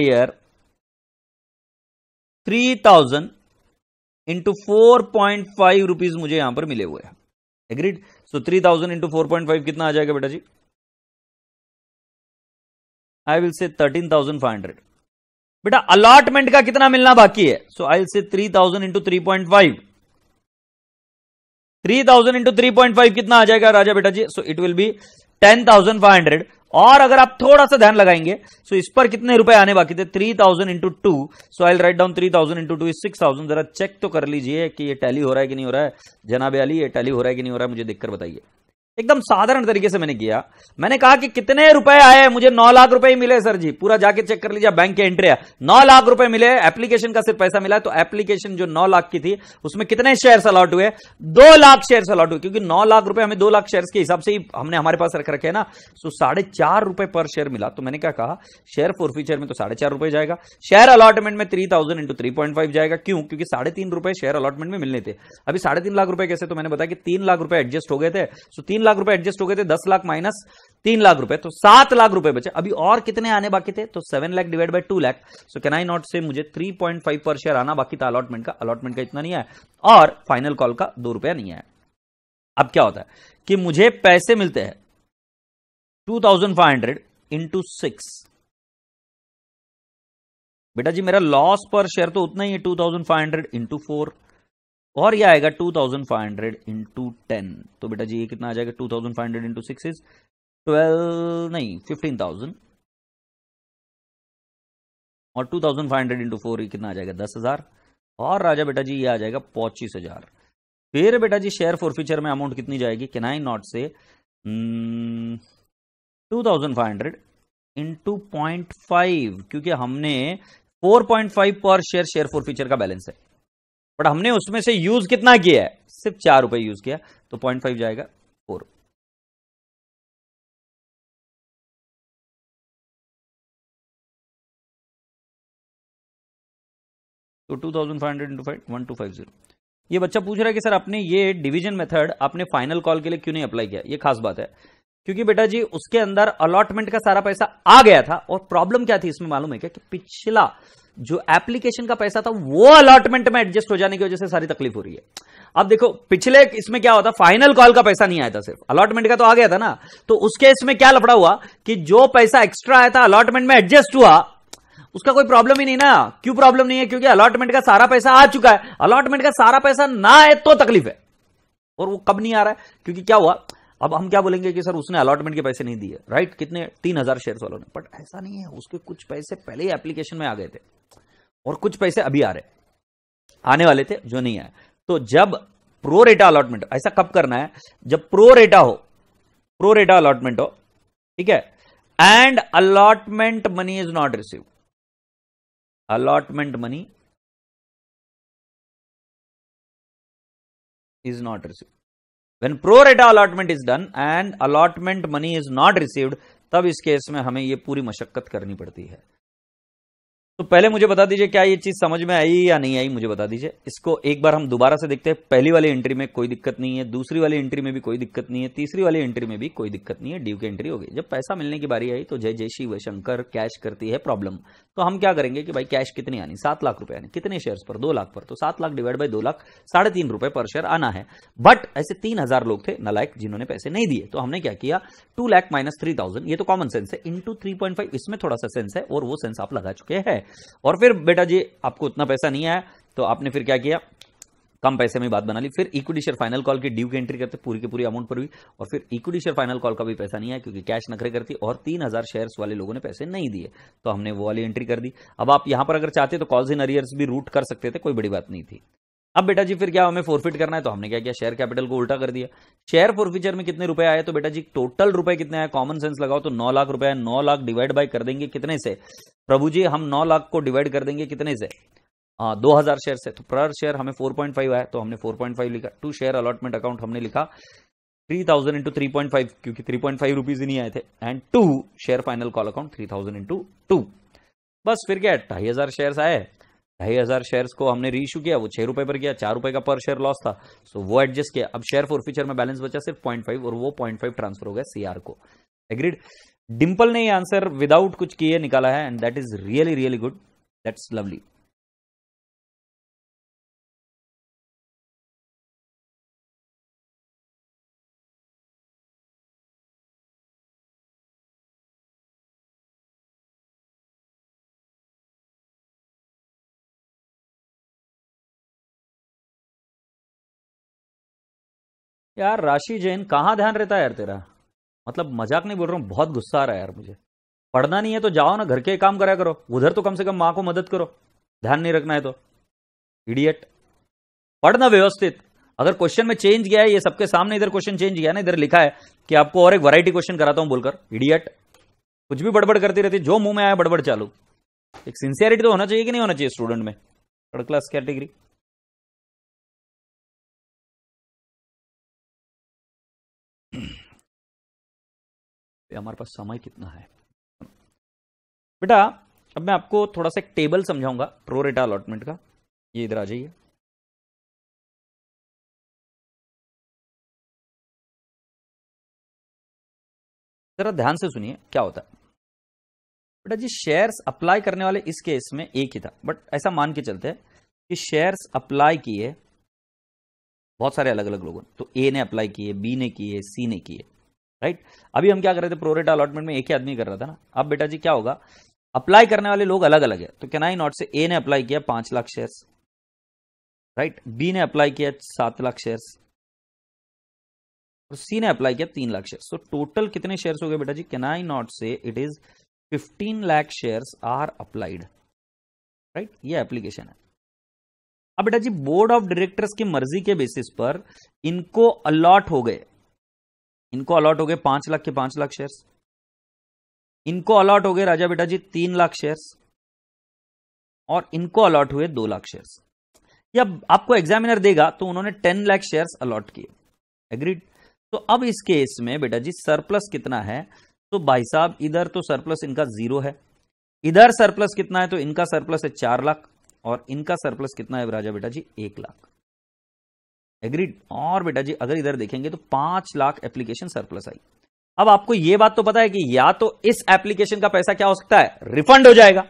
three thousand into four point five rupees मुझे यहाँ पर मिले हुए हैं। Agreed so three thousand into four point five कितना आ जाएगा बेटा जी? I will say thirteen thousand five hundred बेटा अलॉटमेंट का कितना मिलना बाकी है? So I will say three thousand into three point five three thousand into three point five कितना आ जाएगा राजा बेटा जी so it will be ten thousand five hundred और अगर आप थोड़ा सा ध्यान लगाएँगे सो इस पर कितने रुपए आने बाकी थे? Three thousand into two so I write down three thousand into two six thousand जरा चेक तो कर लीजिए कि ये टैली हो रहा है कि नहीं हो रहा है। जनाबे अली, ये टैली हो रहा है कि नहीं हो रहा है? मुझे देखकर बताइए। एकदम साधारण तरीके से मैंने किया। मैंने कहा कि कितने रुपए आए, मुझे नौ लाख रुपए ही मिले, सर जी। पूरा जाके चेक कर लीजिए बैंक के एंट्री है। नौ लाख रुपए मिले एप्लीकेशन का सिर्फ़ पैसा मिला तो एप्लीकेशन जो नौ लाख की थी, उसमें कितने शेयर अलॉट हुए? दो लाख शेयर अलॉट हुए, क्योंकि नौ लाख रुपए हमें दो लाख शेयर के हिसाब से ही हमने हमारे पास रख रखे ना। तो साढ़े चार रुपए पर शेयर मिला। तो मैंने क्या कहा शेयर फोर फीचर में तो साढ़े चार रुपए जाएगा। शेयर अलॉटमेंट में three thousand into three point five जाएगा। क्यों? क्योंकि साढ़े तीन रुपए शेयर अलॉटमेंट में मिलने थे। अभी साढ़े तीन लाख रुपए कैसे? तो मैंने बताया कि तीन लाख रुपए एडजस्ट हो गए थे। तो तीन लाख रुपए एडजस्ट हो गए थे, दस लाख माइनस तीन लाख रुपए तो सात लाख रुपए बचे। अभी और कितने आने बाकी थे? तो seven lakh divide by two lakh so can I not say मुझे थ्री पॉइंट फाइव पर शेयर आना, बाकी था अलॉटमेंट का। अलॉटमेंट का इतना नहीं है। और फाइनल कॉल का दो रुपया नहीं है। अब क्या होता है कि मुझे पैसे मिलते हैं। Two thousand five hundred into six बेटा जी, मेरा लॉस पर शेयर तो उतना ही है two thousand five hundred into four और ये आएगा two thousand five hundred into ten तो बेटा जी, ये कितना आ जाएगा? Two thousand five hundred into six is twelve नहीं फिफ्टीन थाउज़ेंड और two thousand five hundred into four कितना आ जाएगा? दस हज़ार. और राजा बेटा जी, ये आ जाएगा पच्चीस हज़ार. फिर बेटा जी शेयर फॉर फ्यूचर में अमाउंट कितनी जाएगी? Can I not say two thousand five hundred into point five क्योंकि हमने फोर पॉइंट फाइव पर शेयर शेयर फॉर फ्यूचर का बैलेंस है। बट हमने उसमें से यूज़ कितना किया है? सिर्फ़ चार रुपए यूज़ किया तो पॉइंट फाइव जाएगा फोर तो two thousand five hundred into five one two five zero ये बच्चा पूछ रहा है कि सर आपने ये डिवीज़न मेथड आपने फाइनल कॉल के लिए क्यों नहीं अप्लाई किया? ये खास बात है। क्योंकि बेटा जी, उसके अंदर अलॉटमेंट का सारा पैसा आ गया था और प्रॉब्लम क्या थी इसमें मालूम है क्या? कि पिछला जो एप्लीकेशन का पैसा था, वो अलॉटमेंट में एडजस्ट हो जाने की वजह से सारी तकलीफ़ हो रही है। अब देखो, पिछले इसमें क्या होता फाइनल कॉल का पैसा नहीं आया था सिर्फ़। अलॉटमेंट का तो आ गया था ना। तो उसके इसमें क्या लफड़ा हुआ कि जो पैसा एक्स्ट्रा आया था अलॉटमेंट में एडजस्ट हुआ, उसका कोई प्रॉब्लम ही नहीं ना। क्यों प्रॉब्लम नहीं है? क्योंकि अलॉटमेंट का सारा पैसा आ चुका है। अलॉटमेंट का सारा पैसा ना आए तो तकलीफ़ है। और वो कब नहीं आ रहा है? क्योंकि क्या हुआ अब हम क्या बोलेंगे कि सर, उसने अलॉटमेंट के पैसे नहीं दिए राइट कितने? तीन हज़ार शेयर वालों ने। बट ऐसा नहीं है, उसके कुछ पैसे पहले ही एप्लीकेशन में आ गए थे। और कुछ पैसे अभी आ रहे आने वाले थे, जो नहीं आए। तो जब प्रो रेटा अलॉटमेंट ऐसा कब करना है? जब प्रो रेटा हो प्रो रेटा अलॉटमेंट हो, ठीक है? And allotment money is not receive allotment money is not receive when pro rata allotment is done and allotment money is not received तब इस केस में हमें यह पूरी मशक्कत करनी पड़ती है। तो पहले मुझे बता दीजिए क्या ये चीज़ समझ में आई या नहीं आई, मुझे बता दीजिए। इसको एक बार हम दोबारा से देखते हैं। पहली वाली एंट्री में कोई दिक्कत नहीं है, दूसरी वाली एंट्री में भी कोई दिक्कत नहीं है, तीसरी वाली एंट्री में भी कोई दिक्कत नहीं है ड्यू की एंट्री हो गई। जब पैसा मिलने की बारी आई तो जय जय शिव, शंकर कैश करती है प्रॉब्लम तो हम क्या करेंगे कि भाई कैश कितनी आनी? सात लाख रुपए आनी। कितने शेयर पर? दो लाख पर। तो सात लाख डिवाइड बाई दो लाख, साढ़े तीन रुपए पर शेयर आना है। बट ऐसे तीन हज़ार लोग थे नलायक जिन्होंने पैसे नहीं दिए। तो हमने क्या किया? Two lakh minus three thousand ये तो कॉमन सेंस है। इंटू थ्री पॉइंट फाइव इसमें थोड़ा सा सेंस है और वो सेंस आप लगा चुके हैं। और फिर, बेटा जी, आपको उतना पैसा नहीं आया तो आपने फिर क्या किया? कम पैसे में बात बना ली। फिर इक्विटी शेयर फाइनल कॉल की ड्यू की एंट्री करते, पूरी के पूरी अमाउंट पर भी और फिर इक्विटी शेयर फाइनल कॉल का भी पैसा नहीं आया, क्योंकि कैश नखरे करती, और तीन हज़ार शेयर वाले लोगों ने पैसे नहीं दिए। तो हमने वो वाली एंट्री कर दी। अब आप यहाँ पर अगर चाहते तो कॉल्स इन अरियर्स भी रूट कर सकते थे, कोई बड़ी बात नहीं थी। अब बेटा जी, फिर क्या हमें फोरफिट करना है? तो हमने क्या किया? शेयर कैपिटल को उल्टा कर दिया। शेयर फोरफिचर में कितने रुपए आए? तो बेटा जी टोटल रुपए कितने आए? कॉमन सेंस लगाओ तो नौ लाख रुपए नौ लाख डिवाइड बाय कर देंगे कितने से? प्रभु जी, हम नौ लाख को डिवाइड कर देंगे कितने से? हाँ दो हज़ार शेयर से। तो पर शेयर हमें फोर पॉइंट फाइव आया। तो हमने फोर पॉइंट फाइव लिखा। टू शेयर अलॉटमेंट अकाउंट हमने लिखा। Three thousand into three point five क्योंकि थ्री पॉइंट फाइव रुपीज़ ही नहीं आए थे। And to share final call account three thousand into two बस, फिर क्या? ढाई हज़ार शेयर आए। ढाई हज़ार शेयर को हमने रीइशू किया, वो छह रुपए पर किया चार रुपए का पर शेयर लॉस था। सो वो एडजस्ट किया। अब शेयर फॉर फ्यूचर में बैलेंस बचा सिर्फ़ पॉइंट फाइव और वो पॉइंट फाइव ट्रांसफ़र हो गया सीआर को। एग्रीड डिम्पल ने ये आंसर विदाउट कुछ किए, निकाला है and that is really really good that's lovely यार, राशि जैन, कहाँ ध्यान रहता है यार तेरा? मतलब मज़ाक नहीं बोल रहा हूँ, बहुत गुस्सा आ रहा है यार मुझे। पढ़ना नहीं है तो जाओ ना, घर के काम करा करो। उधर तो कम से कम माँ को मदद करो। ध्यान नहीं रखना है तो। इडियट पढ़ना व्यवस्थित। अगर क्वेश्चन में चेंज गया है, ये सबके सामने इधर क्वेश्चन चेंज गया ना, इधर लिखा है कि आपको और एक वैरायटी क्वेश्चन कराता हूँ बोलकर। इडियट कुछ भी बड़बड़ करती रहती जो मुँह में आया बड़बड़ चालू। एक सिंसियरिटी तो होना चाहिए कि नहीं होना चाहिए स्टूडेंट में? थर्ड क्लास कैटेगरी हमारे पास समय कितना है। बेटा, अब मैं आपको थोड़ा सा एक टेबल समझाऊँगा प्रोरेटा अलॉटमेंट का। ये इधर आ जाइए। जरा ध्यान से सुनिए, क्या होता है। बेटा जी शेयर्स अप्लाई करने वाले इस केस में एक ही था बट ऐसा मान के चलते हैं कि शेयर्स अप्लाई किए, बहुत सारे अलग अलग लोगों तो ए ने अप्लाई किए बी ने किए सी ने किए। राइट अभी हम क्या कर रहे थे? प्रोरेटा अलॉटमेंट में एक ही आदमी कर रहा था ना। अब बेटा जी क्या होगा? अप्लाई करने वाले लोग अलग अलग है। तो कैनाई नॉट से ए ने अप्लाई किया पाँच लाख शेयर्स राइट बी ने अप्लाई किया सात लाख शेयर्स और सी ने अप्लाई किया तीन लाख शेयर तो टोटल कितने शेयर्स हो गए बेटा जी? Can I not say it is fifteen lakh shares are applied right ये एप्लीकेशन है। अब बेटा जी बोर्ड ऑफ़ डायरेक्टर्स की मर्ज़ी के बेसिस पर इनको अलॉट हो गए। इनको अलॉट हो गए पाँच लाख के पाँच लाख शेयर्स इनको अलॉट हो गए राजा बेटा जी तीन लाख शेयर्स और इनको अलॉट हुए दो लाख शेयर्स या आपको एग्जामिनर देगा तो उन्होंने टेन लाख शेयर्स अलॉट किए। एग्रीड तो अब इस केस में बेटा जी सरप्लस कितना है? तो भाई साहब, इधर तो सरप्लस इनका ज़ीरो है। इधर सरप्लस कितना है? तो इनका सरप्लस है चार लाख और इनका सरप्लस कितना है राजा बेटा जी एक लाख। एग्रीड और बेटा जी, अगर इधर देखेंगे तो पाँच लाख एप्लीकेशन सरप्लस आई। अब आपको यह बात तो पता है कि या तो इस एप्लीकेशन का पैसा क्या हो सकता है? रिफंड हो जाएगा।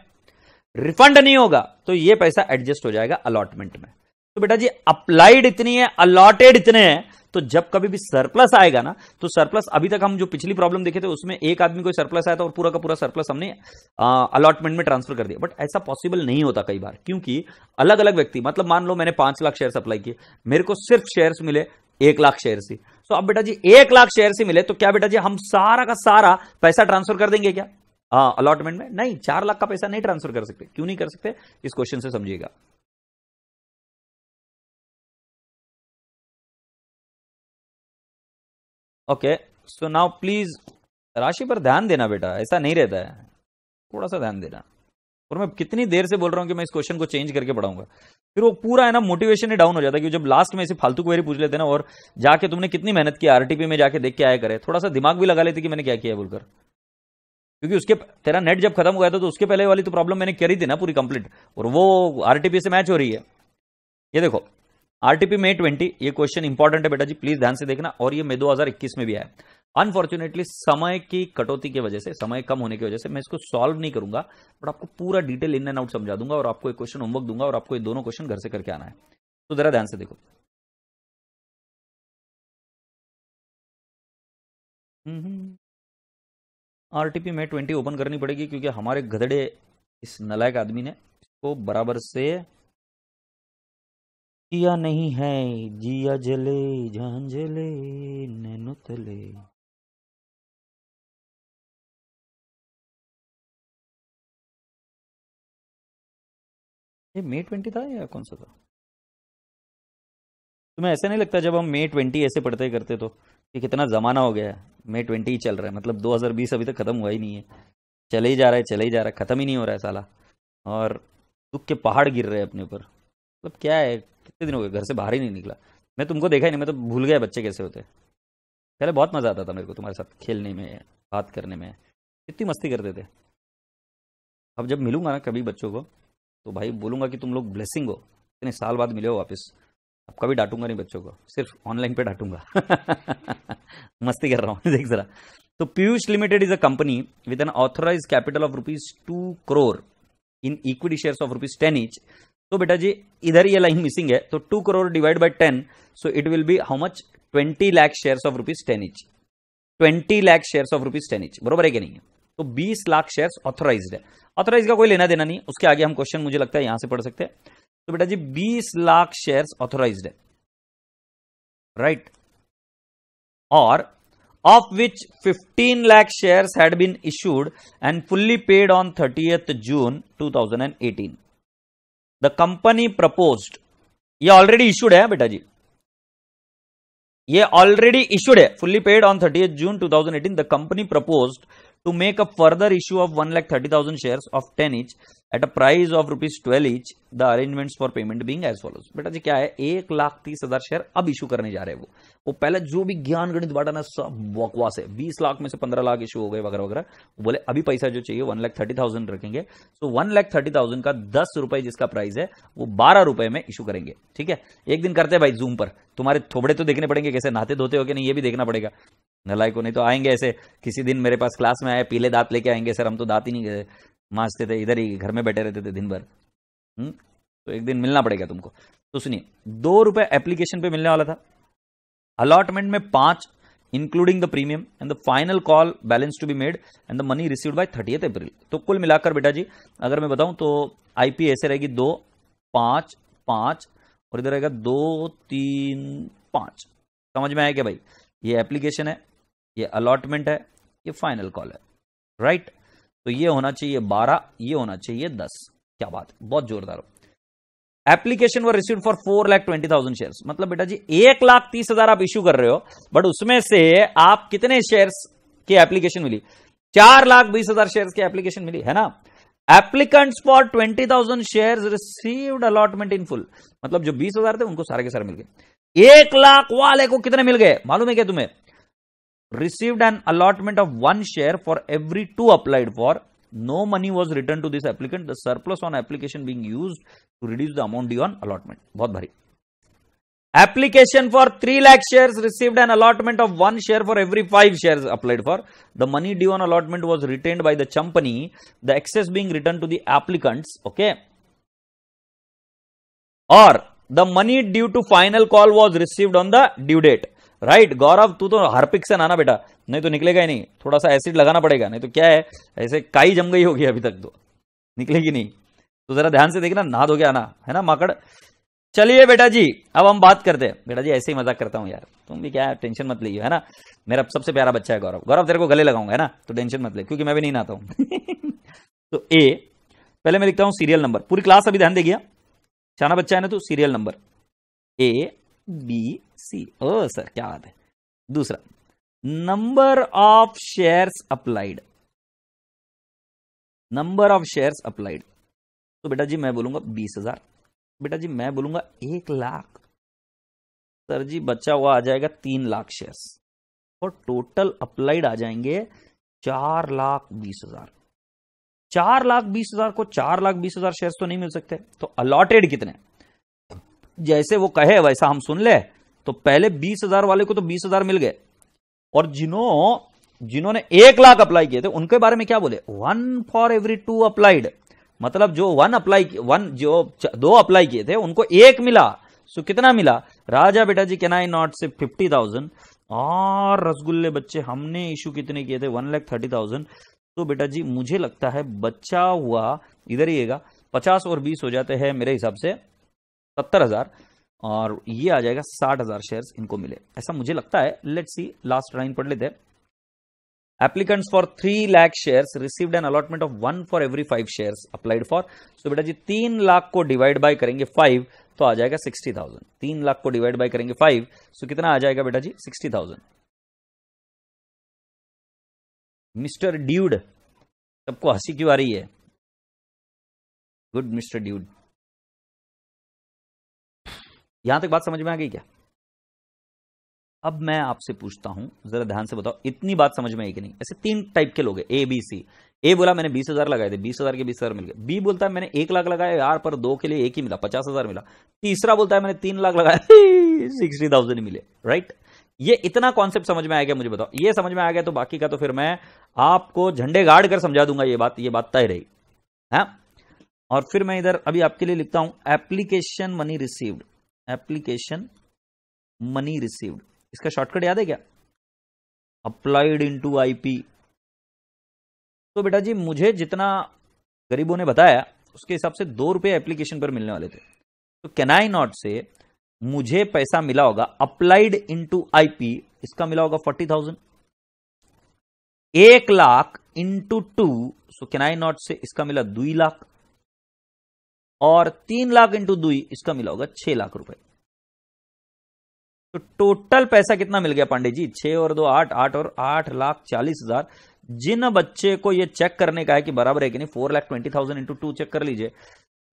रिफंड नहीं होगा तो यह पैसा एडजस्ट हो जाएगा अलॉटमेंट में। तो बेटा जी अप्लाइड इतनी है अलॉटेड इतने हैं तो जब कभी भी सरप्लस आएगा ना तो सरप्लस अभी तक हम जो पिछली प्रॉब्लम देखे थे, उसमें एक आदमी को सरप्लस आया था और पूरा का पूरा सरप्लस हमने अलॉटमेंट में ट्रांसफ़र कर दिया। बट ऐसा पॉसिबल नहीं होता कई बार, क्योंकि अलग अलग व्यक्ति मतलब मान लो मैंने पाँच लाख शेयर अप्लाई किए, मेरे को सिर्फ़ शेयर मिले एक लाख शेयर ही। तो अब बेटा जी, एक लाख शेयर ही मिले तो क्या बेटा जी, हम सारा का सारा पैसा ट्रांसफ़र कर देंगे क्या? अलॉटमेंट में? नहीं, चार लाख का पैसा नहीं ट्रांसफ़र कर सकते। क्यों नहीं कर सकते? इस क्वेश्चन से समझिएगा। ओके सो नाउ प्लीज़ राशि पर ध्यान देना बेटा, ऐसा नहीं रहता है। थोड़ा सा ध्यान देना। और मैं कितनी देर से बोल रहा हूँ कि मैं इस क्वेश्चन को चेंज करके पढ़ाऊँगा। फिर वो पूरा, है ना मोटिवेशन ही डाउन हो जाता है कि जब लास्ट में ऐसे फालतू क्वेरी पूछ लेते ना, और जाके तुमने कितनी मेहनत की आरटीपी में जाके देख के आया करे। थोड़ा सा दिमाग भी लगा लेते कि मैंने क्या किया बोलकर। क्योंकि उसके, तेरा नेट जब खत्म हुआ था तो उसके पहले वाली तो प्रॉब्लम मैंने करी थी ना पूरी कंप्लीट और वो आरटीपी से मैच हो रही है। ये देखो आरटीपी मे ट्वेंटी ये क्वेश्चन इंपॉर्टेंट है बेटा जी प्लीज़ ध्यान से देखना, और ये मे 2021 में भी आया अनफॉर्चुनेटली समय की कटौती की वजह से, समय कम होने की वजह से मैं इसको सॉल्व नहीं करूँगा बट आपको पूरा डिटेल इन एंड आउट समझा दूँगा, और आपको एक क्वेश्चन होमवर्क दूँगा, और आपको ये दोनों क्वेश्चन घर से करके आना है। तो जरा ध्यान से देखो। आरटीपी में ट्वेंटी ओपन करनी पड़ेगी, क्योंकि हमारे गधड़े इस नलायक आदमी ने इसको बराबर से किया नहीं है, जिया जले जले नैनो तले। ये मे ट्वेंटी था या कौन सा था? तुम्हें ऐसा नहीं लगता जब हम मे ट्वेंटी ऐसे पढ़ते करते तो कि कितना ज़माना हो गया है मे ट्वेंटी ही चल रहा है मतलब 2020 अभी तक ख़त्म हुआ ही नहीं है। चले ही जा रहा है, चले ही जा रहा है, ख़त्म ही नहीं हो रहा है साला। और दुख के पहाड़ गिर रहे हैं अपने ऊपर। मतलब क्या है कितने दिन हो गए? घर से बाहर ही नहीं निकला। मैं तुमको देखा ही नहीं, मैं तो भूल गया बच्चे कैसे होते पहले बहुत मज़ा आता था मेरे को तुम्हारे साथ खेलने में, बात करने में। कितनी मस्ती करते थे। अब जब मिलूँगा ना कभी बच्चों को तो भाई बोलूँगा कि तुम लोग ब्लेसिंग हो। इतने साल बाद मिले हो वापस। अब कभी डांटूँगा नहीं बच्चों को, सिर्फ़ ऑनलाइन पे डांटूँगा। मस्ती कर रहा हूँ, देख जरा। तो Piyush limited is a company with an authorise capital of rupees two crore in equity share of rupees ten each तो बेटा जी इधर ये लाइन मिसिंग है तो two crore divide by ten so it will be how much twenty lakh share of rupees ten each twenty lakh share of rupees ten each बरोबर है कि नहीं? है तो बीस लाख शेयर ऑथोराइज है। ऑथोराइज का कोई लेना देना नहीं, उसके आगे हम क्वेश्चन मुझे लगता है यहाँ से पढ़ सकते हैं। तो बेटा जी 20 लाख शेयर्स ऑथोराइज है। राइट और of which 15 lakh shares had been issued and fully paid on thirtieth June 2018 the company proposed ये ऑलरेडी इशूड है बेटा जी ये ऑलरेडी इशूड है। Fully paid on thirty June 2018 the company proposed to make a further issue of 1,30,000 shares of 10 each at a price of rupees 12 each, the arrangements for payment being as follows. बेटा जी क्या है? एक लाख तीस हज़ार share अब issue करने जा रहे हैं वो। वो पहले जो भी ज्ञान गणित बांटा ना सब बकवास है। बीस लाख में से पंद्रह लाख इशू हो गए वगैरह वगैरह। बोले अभी पैसा जो चाहिए वन लाख थर्टी थाउज़ेंड रखेंगे। तो वन लाख थर्टी थाउज़ेंड का दस रुपए जिसका प्राइस है वो बारह रुपए में इशू करेंगे। ठीक है? एक दिन करते हैं भाई जूम पर। तुम्हारे थोबड़े तो देखने पड़ेंगे कैसे नहाते धोते हो कि नहीं ये भी देखना पड़ेगा। नलाई को, नहीं तो आएँगे ऐसे, किसी दिन मेरे पास क्लास में आए, पीले दांत लेके आएँगे, सर, हम तो दांत ही नहीं मांझते थे, इधर ही घर में बैठे रहते थे दिन भर हम्म? तो एक दिन मिलना पड़ेगा तुमको। तो सुनिए, दो रुपए एप्लीकेशन पे मिलने वाला था। अलॉटमेंट में पाँच including the premium and the final call balance to be made and the money receive by thirty April तो कुल मिलाकर बेटा जी अगर मैं बताऊँ तो आईपी ऐसे रहेगी दो, पाँच पाँच, और इधर रहेगा दो, तीन, पाँच। समझ में आया क्या भाई? ये एप्लीकेशन है ये अलॉटमेंट है, ये फाइनल कॉल है राइट तो ये होना चाहिए बारह, ये होना चाहिए दस। क्या बात है, बहुत जोरदार application were receive for four lakh twenty thousand share मतलब बेटा जी, एक लाख तीस हज़ार आप इश्यू कर रहे हो बट उसमें से आप कितने शेयर की एप्लीकेशन मिली? चार लाख बीस हज़ार शेयर की एप्लीकेशन मिली, है ना? Applicants for twenty thousand share received allotment in full मतलब जो बीस हज़ार थे, उनको सारे के सारे मिल गए। एक लाख वाले को कितने मिल गए? मालूम है क्या तुम्हें? received an allotment of one share for every two applied for. No money was returned to this applicant. The surplus on application being used to reduce the amount due on allotment. बहुत भारी. Application for 3 lakh shares received an allotment of one share for every 5 shares applied for. The money due on allotment was retained by the company. The excess being returned to the applicants. Okay. Or the money due to final call was received on the due date. Right Gaurav तू तो Harpic से नाना बेटा। नहीं तो निकलेगा ही नहीं। थोड़ा सा एसिड लगाना पड़ेगा। नहीं तो क्या है? ऐसे काई जम गई होगी अभी तक तो। निकलेगी नहीं। तो जरा ध्यान से देखना, नहा धो आना। है ना, माकड़? चलिए बेटा जी अब हम बात करते हैं। बेटा जी ऐसे ही मज़ाक करता हूँ यार। तुम भी क्या टेंशन मत लीजिए है ना? मेरा सबसे प्यारा बच्चा है गौरव। गौरव, तेरे को गले लगाऊँगा, है ना? तो टेंशन मत ले, क्योंकि मैं भी नहीं नहाता हूँ। तो ए पहले मैं लिखता हूँ सीरियल नंबर पूरी क्लास अभी ध्यान देगी चाना बच्चा है ना तो? Serial number A B C. O, sir, क्या बात है। दूसरा number of shares applied number of shares applied तो बेटा जी, मैं बोलूँगा बीस हज़ार। बेटा जी, मैं बोलूँगा एक लाख। सर जी, बचा हुआ आ जाएगा तीन लाख शेयर्स और टोटल अप्लाइड आ जाएँगे चार लाख बीस हज़ार। चार लाख बीस हज़ार को चार लाख बीस हज़ार शेयर तो नहीं मिल सकते। तो अलॉटेड कितने? जैसे वो कहे, वैसा हम सुन ले। तो पहले बीस हज़ार वाले को तो बीस हज़ार मिल गए। और जिन्हों जिन्होंने एक लाख अप्लाई किए थे, उनके बारे में क्या बोले? One for every two applied मतलब जो वन अप्लाई वन जो दो अप्लाई किए थे, उनको एक मिला। सो कितना मिला? राजा बेटा जी can I not say fifty thousand और रसगुल्ले बच्चे, हमने इशू कितने किए थे? वन लैख थर्टी थाउज़ेंड तो बेटा जी मुझे लगता है बच्चा हुआ, इधर ही पचास और बीस हो जाते हैं मेरे हिसाब से, सत्तर हज़ार। और ये आ जाएगा साठ हज़ार शेयर इनको मिले। ऐसा मुझे लगता है। लेट सी लास्ट लाइन पढ़ लेते applicants for three lakh shares received an allotment of one for every five shares applied for so बेटा जी, तीन लाख को डिवाइड बाय करेंगे फाइव तो आ जाएगा सिक्सटी थाउज़ेंड तीन लाख को डिवाइड बाय करेंगे फाइव सो कितना आ जाएगा बेटा जी? सिक्सटी थाउज़ेंड मिस्टर ड्यूड, सबको हँसी क्यों आ रही है? Good mister dude. यहाँ तक बात समझ में आ गई क्या? अब मैं आपसे पूछता हूँ, जरा ध्यान से बताओ, इतनी बात समझ में आई कि नहीं? ऐसे तीन टाइप के लोग हैं ए बी सी ए बोला, मैंने बीस हज़ार लगाए थे, बीस हज़ार के बीस हज़ार मिल गए। बी बोलता है, मैंने एक लाख लगाया, यार, पर दो के लिए एक ही मिला, पचास हज़ार मिला। तीसरा बोलता है, मैंने तीन लाख लगाया, सिक्सटी थाउज़ेंड मिले। राइट ये इतना कॉन्सेप्ट समझ में आ गया मुझे बताओ? ये समझ में आ गया तो बाकी का तो फिर मैं आपको झंडे गाड़ कर समझा दूँगा ये बात ये बात तय रही। है? और फिर मैं इधर अभी आपके लिए लिखता हूँ application money received application money received इसका शॉर्टकट याद है क्या? अप्लाइड इनटू आईपी तो बेटा जी, मुझे जितना गरीबों ने बताया, उसके हिसाब से दो रुपए एप्लीकेशन पर मिलने वाले थे। तो कैन आई नॉट से मुझे पैसा मिला होगा अप्लाइड इंटू आईपी इसका मिला होगा फोर्टी थाउज़ेंड एक lakh into two so can I not say इसका मिला दुई लाख? और तीन लाख इंटू दुई इसका मिला होगा छह लाख रुपए। तो टोटल पैसा कितना मिल गया पांडे जी? छह और दो, आठ आठ और आठ लाख चालीस हज़ार। जिन बच्चे को ये चेक करने का है कि बराबर है कि नहीं four lakh twenty thousand into two check कर लीजिए।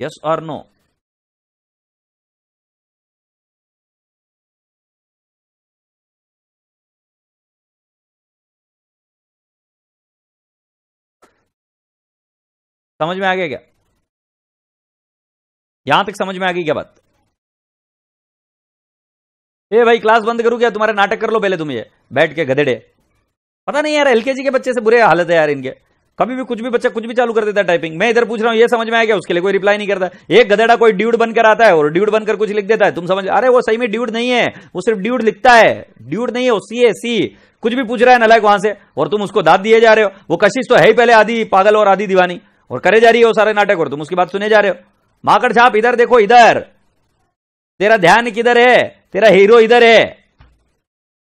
यस और नो समझ में आ गया क्या? यहाँ तक समझ में आ गई क्या बात? ए भाई, क्लास बंद करूँ क्या? तुम्हारे नाटक कर लो पहले तुम ये। बैठ के गधेड़े। पता नहीं यार, एलकेजी के बच्चे से बुरे हालत है यार इनके। कभी भी कुछ भी बच्चा कुछ भी चालू कर देता है टाइपिंग मैं इधर पूछ रहा हूँ, ये समझ में आया क्या? उसके लिए कोई रिप्लाई नहीं करता। एक गधेड़ा कोई ड्यूड बनकर आता है और ड्यूड बनकर कुछ लिख देता है। तुम समझ अरे वो सही में ड्यूड नहीं है। वो सिर्फ़ ड्यूड लिखता है। ड्यूड नहीं है सी है सी कुछ भी पूछ रहा है नलायक वहाँ से, और तुम उसको दाद दिए जा रहे हो। वो कशिश तो है ही पहले आधी पागल और आधी दीवानी। और करे जा रही है वो सारे नाटक और तुम उसकी बात सुने जा रहे हो। माकड़ छाप, इधर देखो, इधर। तेरा ध्यान किधर है? तेरा हीरो इधर है।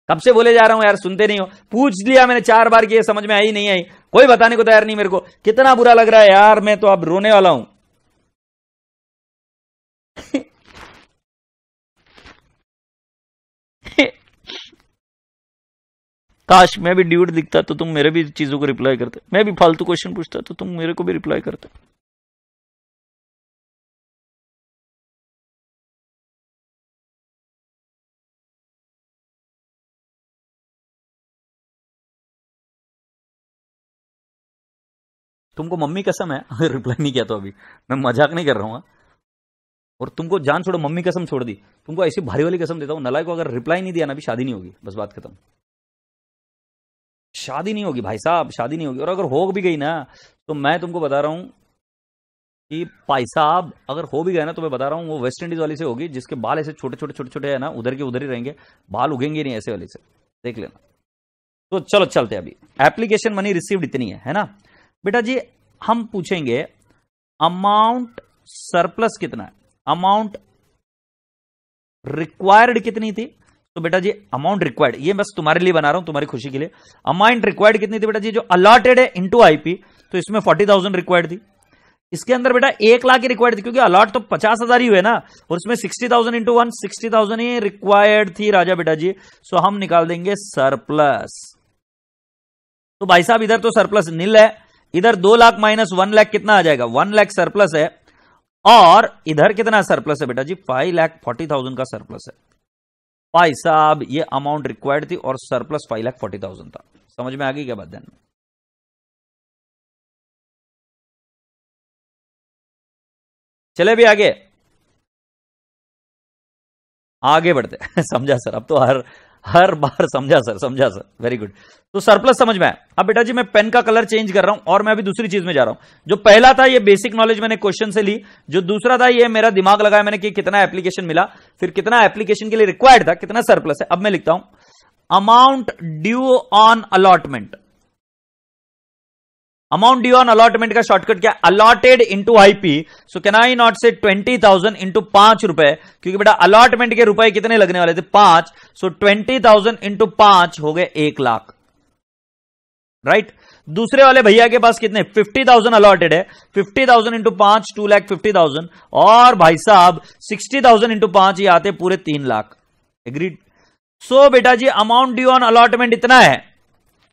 कब से बोले जा रहा हूँ यार, सुनते नहीं हो। पूछ लिया मैंने चार बार की समझ में आई नहीं, आई। कोई बताने को तैयार नहीं मेरे को। कितना बुरा लग रहा है यार, मैं तो अब रोने वाला हूँ। काश मैं भी ड्यूट दिखता तो तुम मेरे भी चीज़ों को रिप्लाई करते। मैं भी फालतू क्वेश्चन पूछता तो तुम मेरे को भी रिप्लाई करते। तुमको मम्मी कसम है? रिप्लाई नहीं किया तो अभी। मैं मज़ाक नहीं कर रहा हूँ हाँ। और तुमको जान छोड़ो, मम्मी कसम छोड़ दी। तुमको ऐसी भारी वाली कसम देता हूँ नलाई को अगर रिप्लाई नहीं दिया ना, अभी शादी नहीं होगी। बस बात खत्म। शादी नहीं होगी, भाई साहब, शादी नहीं होगी। और अगर हो भी गई ना तो मैं तुमको बता रहा हूँ कि भाई साहब, अगर हो भी गया ना तो मैं बता रहा हूँ, वो वेस्ट इंडीज वाली से होगी, जिसके बाल ऐसे छोटे छोटे छोटे छोटे है ना, उधर के उधर ही रहेंगे। बाल उगेंगे नहीं ऐसे वाली से। देख लेना। तो चलो, चलते अभी। एप्लीकेशन मनी रिसीव्ड इतनी है है ना? बेटा जी, हम पूछेंगे अमाउंट सरप्लस कितना है? अमाउंट रिक्वायर्ड कितनी थी? तो बेटा जी अमाउंट रिक्वायर्ड ये बस तुम्हारे लिए बना रहा हूँ, तुम्हारी खुशी के लिए। अमाउंट रिक्वायर्ड कितनी थी बेटा जी? जो अलॉटेड है इंटू आईपी तो इसमें फोर्टी थाउज़ेंड रिक्वायर्ड थी। इसके अंदर बेटा एक लाख ही रिक्वायर्ड थी, क्योंकि अलॉट तो पचास हज़ार ही हुए ना, और उसमें sixty thousand into one sixty thousand ही रिक्वायर्ड थी राजा बेटा जी। सो हम निकाल देंगे सरप्लस तो भाई साहब, इधर तो सरप्लस नील है इधर दो लाख माइनस वन लाख कितना आ जाएगा? वन लाख सरप्लस है। और इधर कितना सरप्लस है बेटा जी? फाइव लाख फोर्टी थाउज़ेंड का सरप्लस है। भाई साहब, ये अमाउंट रिक्वायर्ड थी और surplus five lakh forty thousand था। समझ में आ गई क्या बात ध्यान में? चले भी आगे। आगे बढ़ते समझा सर, अब तो हर हर बार समझा, सर समझा, सर। वेरी गुड तो सरप्लस समझ में आया। अब बेटा जी, मैं पेन का कलर चेंज कर रहा हूँ और मैं अभी दूसरी चीज़ में जा रहा हूँ। जो पहला था, ये बेसिक नॉलेज मैंने क्वेश्चन से ली। जो दूसरा था, ये मेरा दिमाग लगाया मैंने कि कितना एप्लीकेशन मिला। फिर कितना एप्लीकेशन के लिए रिक्वायर्ड था, कितना सरप्लस है। अब मैं लिखता हूँ। Amount due on allotment amount due on allotment का शॉर्टकट क्या? Allotted into IP so can I not say twenty thousand into पाँच रुपए? क्योंकि बेटा अलॉटमेंट के रुपए कितने लगने वाले थे? पाँच. सो ट्वेंटी थाउज़ेंड इंटू पाँच हो गए एक लाख. Right right? दूसरे वाले भैया के पास कितने? फिफ्टी थाउज़ेंड अलॉटेड है. फिफ्टी थाउज़ेंड इंटू पाँच टू लैख फिफ्टी थाउज़ेंड और भाई साहब सिक्सटी थाउज़ेंड इंटू पाँच, ये आते पूरे तीन लाख. एग्रीड सो बेटा जी अमाउंट ड्यू ऑन अलॉटमेंट इतना है.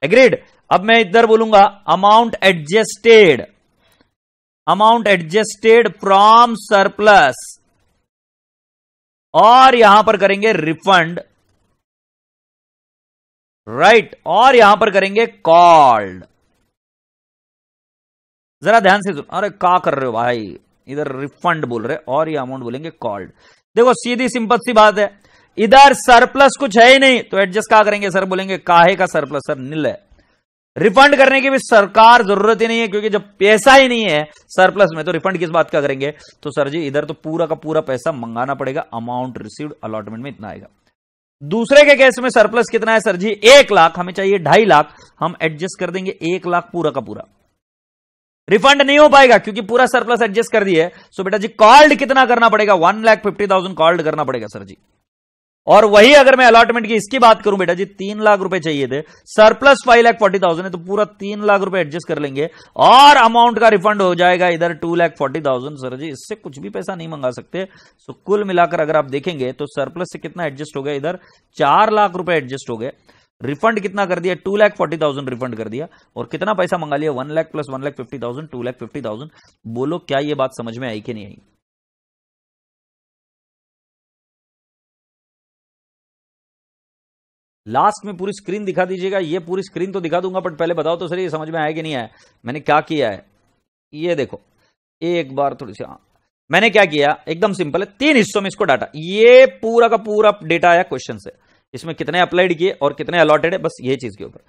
एग्रीड अब मैं इधर बोलूँगा amount adjusted amount adjusted from surplus और यहाँ पर करेंगे रिफंड राइट right, और यहाँ पर करेंगे कॉल्ड जरा ध्यान से सुन अरे का कर रहे हो भाई? इधर रिफंड बोल रहे और ये अमाउंट बोलेंगे कॉल्ड देखो सीधी सिंपल सी बात है। इधर सरप्लस कुछ है ही नहीं तो एडजस्ट क्या करेंगे? सर बोलेंगे काहे का सरप्लस सर नील है। रिफंड करने की भी सरकार ज़रूरत ही नहीं है, क्योंकि जब पैसा ही नहीं है सरप्लस में तो रिफंड किस बात का करेंगे। तो सर जी, इधर तो पूरा का पूरा पैसा मंगाना पड़ेगा अमाउंट रिसीव्ड अलॉटमेंट में इतना आएगा। दूसरे के केस में सरप्लस कितना है सर जी? एक लाख, हमें चाहिए ढाई लाख, हम एडजस्ट कर देंगे एक लाख पूरा का पूरा। रिफंड नहीं हो पाएगा, क्योंकि पूरा सरप्लस एडजस्ट कर है। सो बेटा जी कॉल्ड कितना करना पड़ेगा? One lakh fifty thousand called करना पड़ेगा सर जी। और वही अगर मैं अलॉटमेंट की इसकी बात करूँ बेटा जी, तीन लाख रुपए चाहिए थे surplus five lakh forty thousand है तो पूरा तीन लाख रुपए एडजस्ट कर लेंगे और अमाउंट का रिफंड हो जाएगा इधर two lakh forty thousand sir जी, इससे कुछ भी पैसा नहीं मंगा सकते। सो कुल मिलाकर अगर आप देखेंगे तो सरप्लस से कितना एडजस्ट हो गया इधर? चार लाख रुपए एडजस्ट हो गए। रिफंड कितना कर दिया? Two lakh forty thousand refund कर दिया। और कितना पैसा मंगा लिया? One lakh plus one lakh fifty thousand two lakh fifty thousand बोलो, क्या ये बात समझ में आई कि नहीं आई? लास्ट में पूरी स्क्रीन दिखा दीजिएगा। ये पूरी स्क्रीन तो दिखा दूँगा बट पहले बताओ तो सर, ये समझ में आया कि नहीं आया? मैंने क्या किया है? ये देखो। एक बार थोड़ी सी हाँ। मैंने क्या किया? एकदम सिंपल है। तीन हिस्सों में इसको डाटा। ये पूरा का पूरा डेटा आया क्वेश्चन से। इसमें कितने अप्लाइड किए और कितने अलॉटेड है, बस ये चीज़ के ऊपर।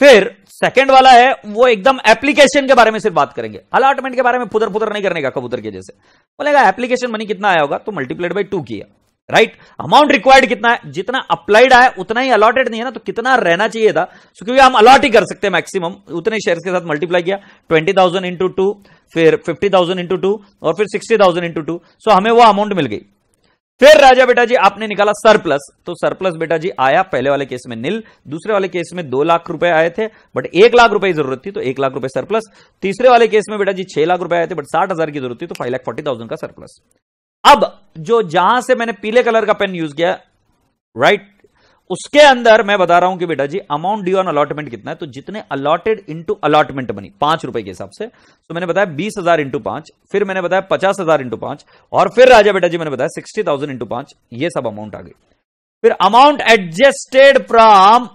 फिर सेकंड वाला है, वो एकदम एप्लीकेशन के बारे में सिर्फ़ बात करेंगे। अलॉटमेंट के बारे में फुदर फुदर नहीं करने का कबूतर के जैसे। बोलेगा एप्लीकेशन मनी कितना आया होगा? तो मल्टीप्लाइड बाई टू किया। राइट अमाउंट रिक्वायर्ड कितना है? जितना अप्लाइड आया उतना ही अलॉटेड नहीं है ना तो कितना रहना चाहिए था? So, क्योंकि हम अलॉट ही कर सकते हैं मैक्सिमम उतने शेयर के साथ मल्टीप्लाई किया ट्वेंटी थाउज़ेंड इंटू टू फिर फिफ्टी थाउज़ेंड इंटू टू और फिर sixty thousand into two so हमें वो अमाउंट मिल गई। फिर राजा बेटा जी आपने निकाला सरप्लस तो सरप्लस बेटा जी आया पहले वाले केस में नील दूसरे वाले केस में दो लाख रुपए आए थे बट एक लाख रुपए की ज़रूरत थी तो एक लाख रुपए सरप्लस तीसरे वाले केस में बेटा जी छह लाख रुपए आए थे बट साठ हज़ार की ज़रूरत थी तो फाइव लाख फोर्टी थाउज़ेंड का सरप्लस अब जो जहाँ से मैंने पीले कलर का पेन यूज़ किया राइट उसके अंदर मैं बता रहा हूँ कि बेटा जी अमाउंट ड्यू ऑन अलॉटमेंट कितना है? तो जितने अलॉटेड इंटू अलॉटमेंट बनी, पाँच रुपए के हिसाब से। तो मैंने बताया बीस हज़ार इंटू पाँच, फिर मैंने बताया पचास हज़ार इंटू पाँच, और फिर राजा बेटा जी, मैंने बताया सिक्सटी थाउज़ेंड इंटू पाँच, ये सब अमाउंट आ गई। फिर अमाउंट एडजस्टेड फ्रॉम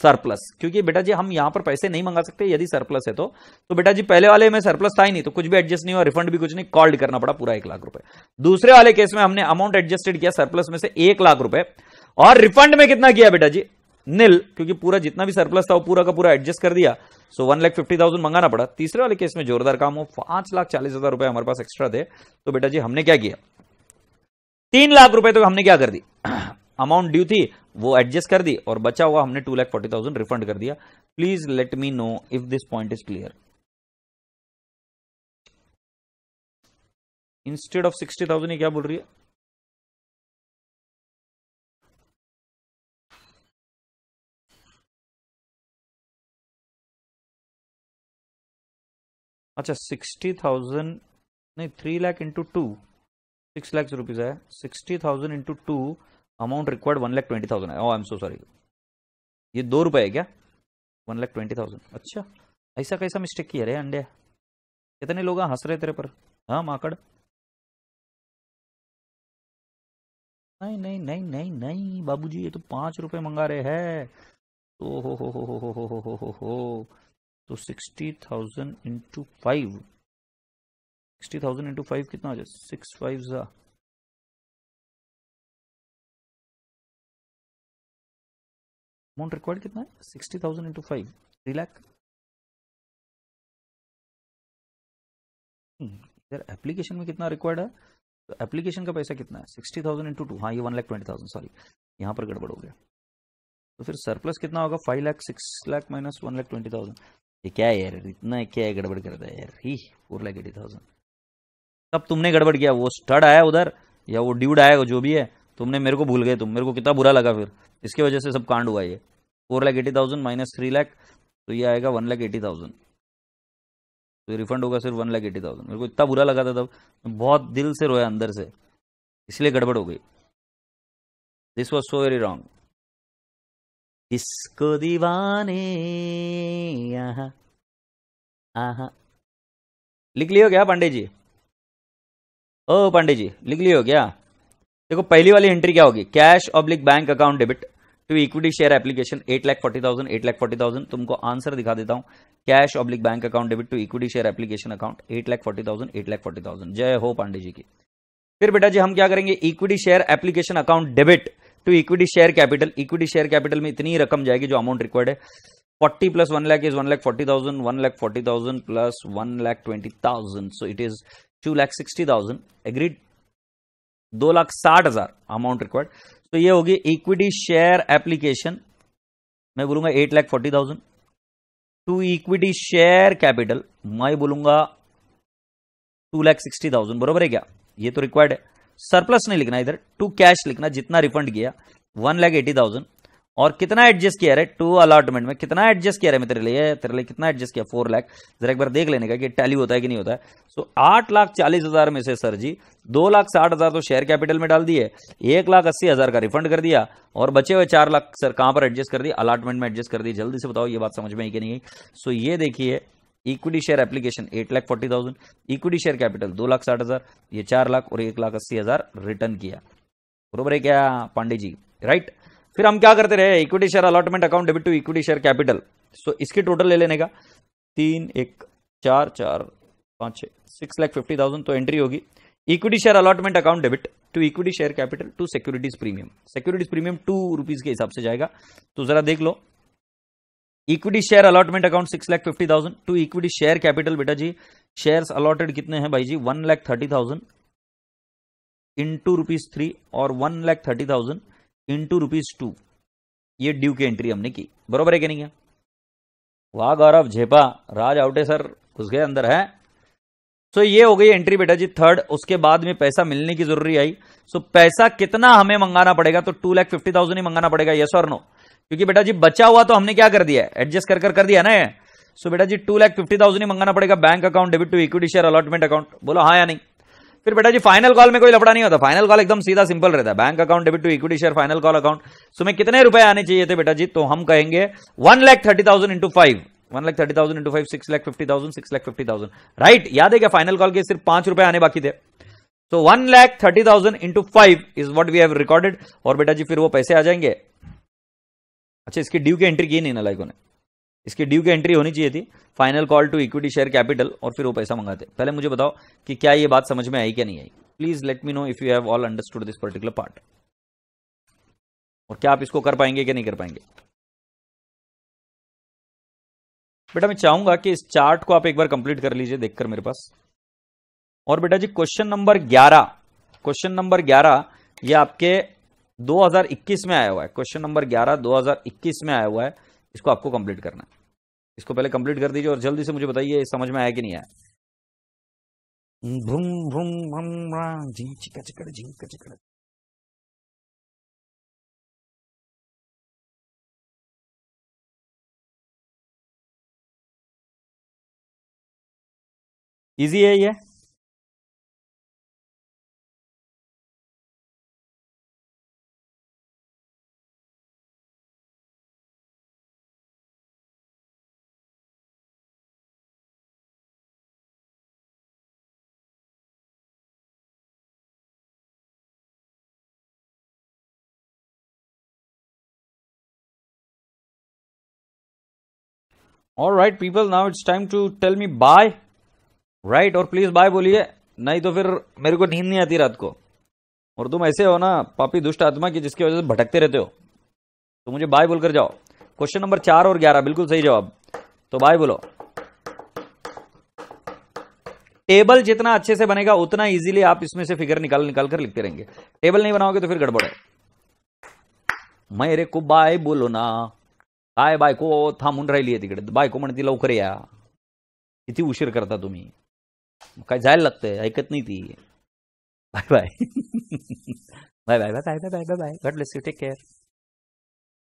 सरप्लस। क्योंकि बेटा जी, हम यहाँ पर पैसे नहीं मंगा सकते, यदि सरप्लस है तो। तो बेटा जी, पहले वाले में सरप्लस था ही नहीं तो कुछ भी एडजस्ट नहीं हुआ रिफंड भी कुछ नहीं कॉल्ड करना पड़ा पूरा एक लाख रुपए। दूसरे वाले केस में हमने अमाउंट एडजस्टेड किया सरप्लस में से एक लाख रुपए। और रिफंड में कितना किया बेटा जी? निल क्योंकि पूरा जितना भी सरप्लस था, वो पूरा का पूरा एडजस्ट कर दिया। So one lakh fifty thousand मंगाना पड़ा। तीसरे वाले केस में जोरदार काम हो पाँच लाख चालीस हज़ार रुपए हमारे पास एक्स्ट्रा थे। तो बेटा जी, हमने क्या किया? तीन लाख रुपए तो हमने क्या कर दी? अमाउंट ड्यू थी, वो एडजस्ट कर दी और बचा हुआ हमने two lakh forty thousand refund कर दिया। Please let me know if this point is clear instead of sixty thousand क्या बोल रही है? अच्छा सिक्सटी थाउज़ेंड नहीं three lakh into two six lakhs rupees है। Sixty thousand into two amount required one lakh twenty thousand है ओ I am so sorry ये दो रुपए है क्या? वन लाख ट्वेंटी थाउज़ेंड अच्छा ऐसा कैसा मिस्टेक किया रे अंडे? कितने लोग हंस रहे तेरे पर? हाँ माकड़? नहीं नहीं नहीं नहीं नहीं, बाबूजी, ये तो पाँच रुपए मंगा रहे हैं। ओ हो हो हो हो हो हो हो हो हो तो sixty thousand into five sixty thousand into five कितना हो जाए? सिक्स फाइव ज़ा। अमाउंट रिक्वायर्ड कितना है? Sixty thousand into five three lakh इधर एप्लीकेशन में कितना रिक्वायर्ड है? तो एप्लीकेशन का पैसा कितना है? सिक्सटी थाउज़ेंड इंटू टू हाँ ये one lakh twenty thousand sorry यहाँ पर गड़बड़ हो गया। तो फिर सरप्लस कितना होगा? Five lakh six lakh minus one lakh twenty thousand ये क्या है यार? इतना क्या है गड़बड़ करता है यार? ही फोर लाख एटी थाउज़ेंड तब तुमने गड़बड़ किया, वो स्टड आया उधर, या वो ड्यूड आया, जो भी है तुमने मेरे को भूल गए तुम, मेरे को कितना बुरा लगा फिर। इसकी वजह से सब कांड हुआ ये। Four lakh eighty thousand minus three lakh तो ये आएगा वन लाख एटी थाउज़ेंड। तो रिफंड होगा सिर्फ़ वन लाख एटी थाउज़ेंड। मेरे को इतना बुरा लगा था तब बहुत दिल से रोया अंदर से। इसलिए गड़बड़ हो गई। This was so very wrong इसको दीवाने? लिख लियो क्या पांडे जी? ओ पांडे जी, लिख लियो क्या? देखो, पहली वाली एंट्री क्या होगी? Cash oblique bank account debit to equity share application eight lakh forty thousand eight lakh forty thousand तुमको आंसर दिखा देता हूँ। Cash oblique bank account debit to equity share application account eight lakh forty thousand eight lakh forty thousand जय हो पांडे जी की। फिर बेटा जी, हम क्या करेंगे? Equity share application account debit to equity share capital equity share capital में इतनी रकम जाएगी जो अमाउंट रिक्वायर्ड है। Forty plus one lakh is one lakh forty thousand one lakh forty thousand plus one lakh twenty thousand so it is two lakh sixty thousand agreed दो लाख साठ हज़ार amount required तो ये होगी इक्विटी शेयर एप्लीकेशन मैं बोलूँगा eight lakh forty thousand to equity share capital मैं बोलूँगा टू लाख सिक्सटी थाउज़ेंड बरोबर है क्या? ये तो रिक्वायर्ड है. सरप्लस नहीं लिखना इधर. टू कैश लिखना, जितना रिफंड किया वन लाख एटी थाउज़ेंड और कितना एडजस्ट किया है टू अलॉटमेंट में कितना एडजस्ट किया है मेरे लिए? तेरे लिए कितना एडजस्ट किया? फोर लाख जरा एक बार देख लेने का कि टैली होता है कि नहीं होता है। सो आठ लाख चालीस हज़ार में से सर जी, दो लाख साठ हज़ार तो शेयर कैपिटल में डाल दिए। एक लाख अस्सी हज़ार का रिफंड कर दिया और बचे हुए चार लाख सर कहाँ पर एडजस्ट कर दिया अलॉटमेंट में एडजस्ट कर दिया जल्दी से बताओ, ये बात समझ में आई कि नहीं सो ये देखिए equity share application eight lakh forty thousand equity share capital दो लाख साठ हज़ार। ये चार लाख और एक लाख अस्सी हज़ार रिटर्न किया। बरोबर है क्या, पांडे जी? राइट फिर हम क्या करते रहे? Equity share allotment account debit to equity share capital so इसकी टोटल ले लेने का। तीन, एक, चार चार, पाँच, छह सिक्स लाख फिफ्टी थाउज़ेंड तो एंट्री होगी। Equity share allotment account debit to equity share capital to securities premium securities premium two rupees के हिसाब से जाएगा। तो जरा देख लो। Equity share allotment account six lakh fifty thousand to equity share capital बेटा जी। शेयर्स अलॉटेड कितने हैं भाई जी? One lakh thirty thousand in two rupees three और one lakh thirty thousand in two rupees two ये ड्यू की entry हमने की। बरोबर है कि नहीं है? वाह, गौरव, झेपा, राज आउटे सर घुस गए अंदर है। सो ये हो गई एंट्री बेटा जी थर्ड उसके बाद में पैसा मिलने की ज़रूरी आई। सो पैसा कितना हमें मंगाना पड़ेगा? तो टू लैख फिफ्टी थाउज़ेंड ही मंगाना पड़ेगा यस और नो क्योंकि बेटा जी बचा हुआ तो हमने क्या कर दिया? एडजस्ट कर कर कर दिया ना सो बेटा जी टू लाख फिफ्टी थाउज़ेंड ही मंगाना पड़ेगा bank account debit to equity share allotment account बोलो हाँ या नहीं? फिर बेटा जी फाइनल कॉल में कोई लफड़ा नहीं होता। फाइनल कॉल एकदम सीधा सिंपल रहता है। Bank account debit to equity share final call account so में कितने रुपए आने चाहिए थे बेटा जी? तो हम कहेंगे one lakh thirty thousand into five one lakh thirty thousand into five six lakh fifty thousand six lakh fifty thousand right याद है क्या? फाइनल कॉल के सिर्फ़ पाँच रुपए आने बाकी थे। So one lakh thirty thousand into five is what we have recorded और बेटा जी, फिर वो पैसे आ जाएँगे। अच्छा इसकी ड्यू की एंट्री की नहीं ना लाइकों ने इसकी ड्यू की एंट्री होनी चाहिए थी final call to equity share capital और फिर वो पैसा मंगाते। पहले मुझे बताओ कि क्या ये बात समझ में आई क्या नहीं आई। Please let me know if you have all understood this particular part और क्या आप इसको कर पाएँगे क्या नहीं कर पाएँगे? बेटा, मैं चाहूँगा कि इस चार्ट को आप एक बार कंप्लीट कर लीजिए, देखकर मेरे पास। और बेटा जी क्वेश्चन नंबर 11 क्वेश्चन नंबर 11 ये आपके 2021 में आया हुआ है। क्वेश्चन नंबर 11 2021 में आया हुआ है। इसको आपको कंप्लीट करना है। इसको पहले कंप्लीट कर दीजिए और जल्दी से मुझे बताइए समझ में आया कि नहीं आया? भूम भूम भूम जी चिका चिकड़ जी चिकड़ इजी है ये? All right, people, now it's time to tell me bye. Right और प्लीज़ बाय बोलिए। नहीं तो फिर मेरे को नींद नहीं आती रात को। और तुम ऐसे हो ना पापी दुष्ट आत्मा की जिसकी वजह से भटकते रहते हो। तो मुझे बाय बोलकर जाओ। क्वेश्चन नंबर चार और ग्यारह बिल्कुल सही जवाब। तो बाय बोलो। टेबल जितना अच्छे से बनेगा उतना इजीली आप इसमें से फिगर निकाल निकाल कर लिखते रहेंगे। टेबल नहीं बनाओगे तो फिर गड़बड़ है। मेरे को बाय बोलो ना। काय बायको, थांबून राहिली आहे तिकडे. बायको म्हणती लवकर या. किती उशीर करता तुम्ही? काय जायला लागतंय? ऐकत नाही ती. Bye bye. Bye bye bye bye bye bye bye god bless you take care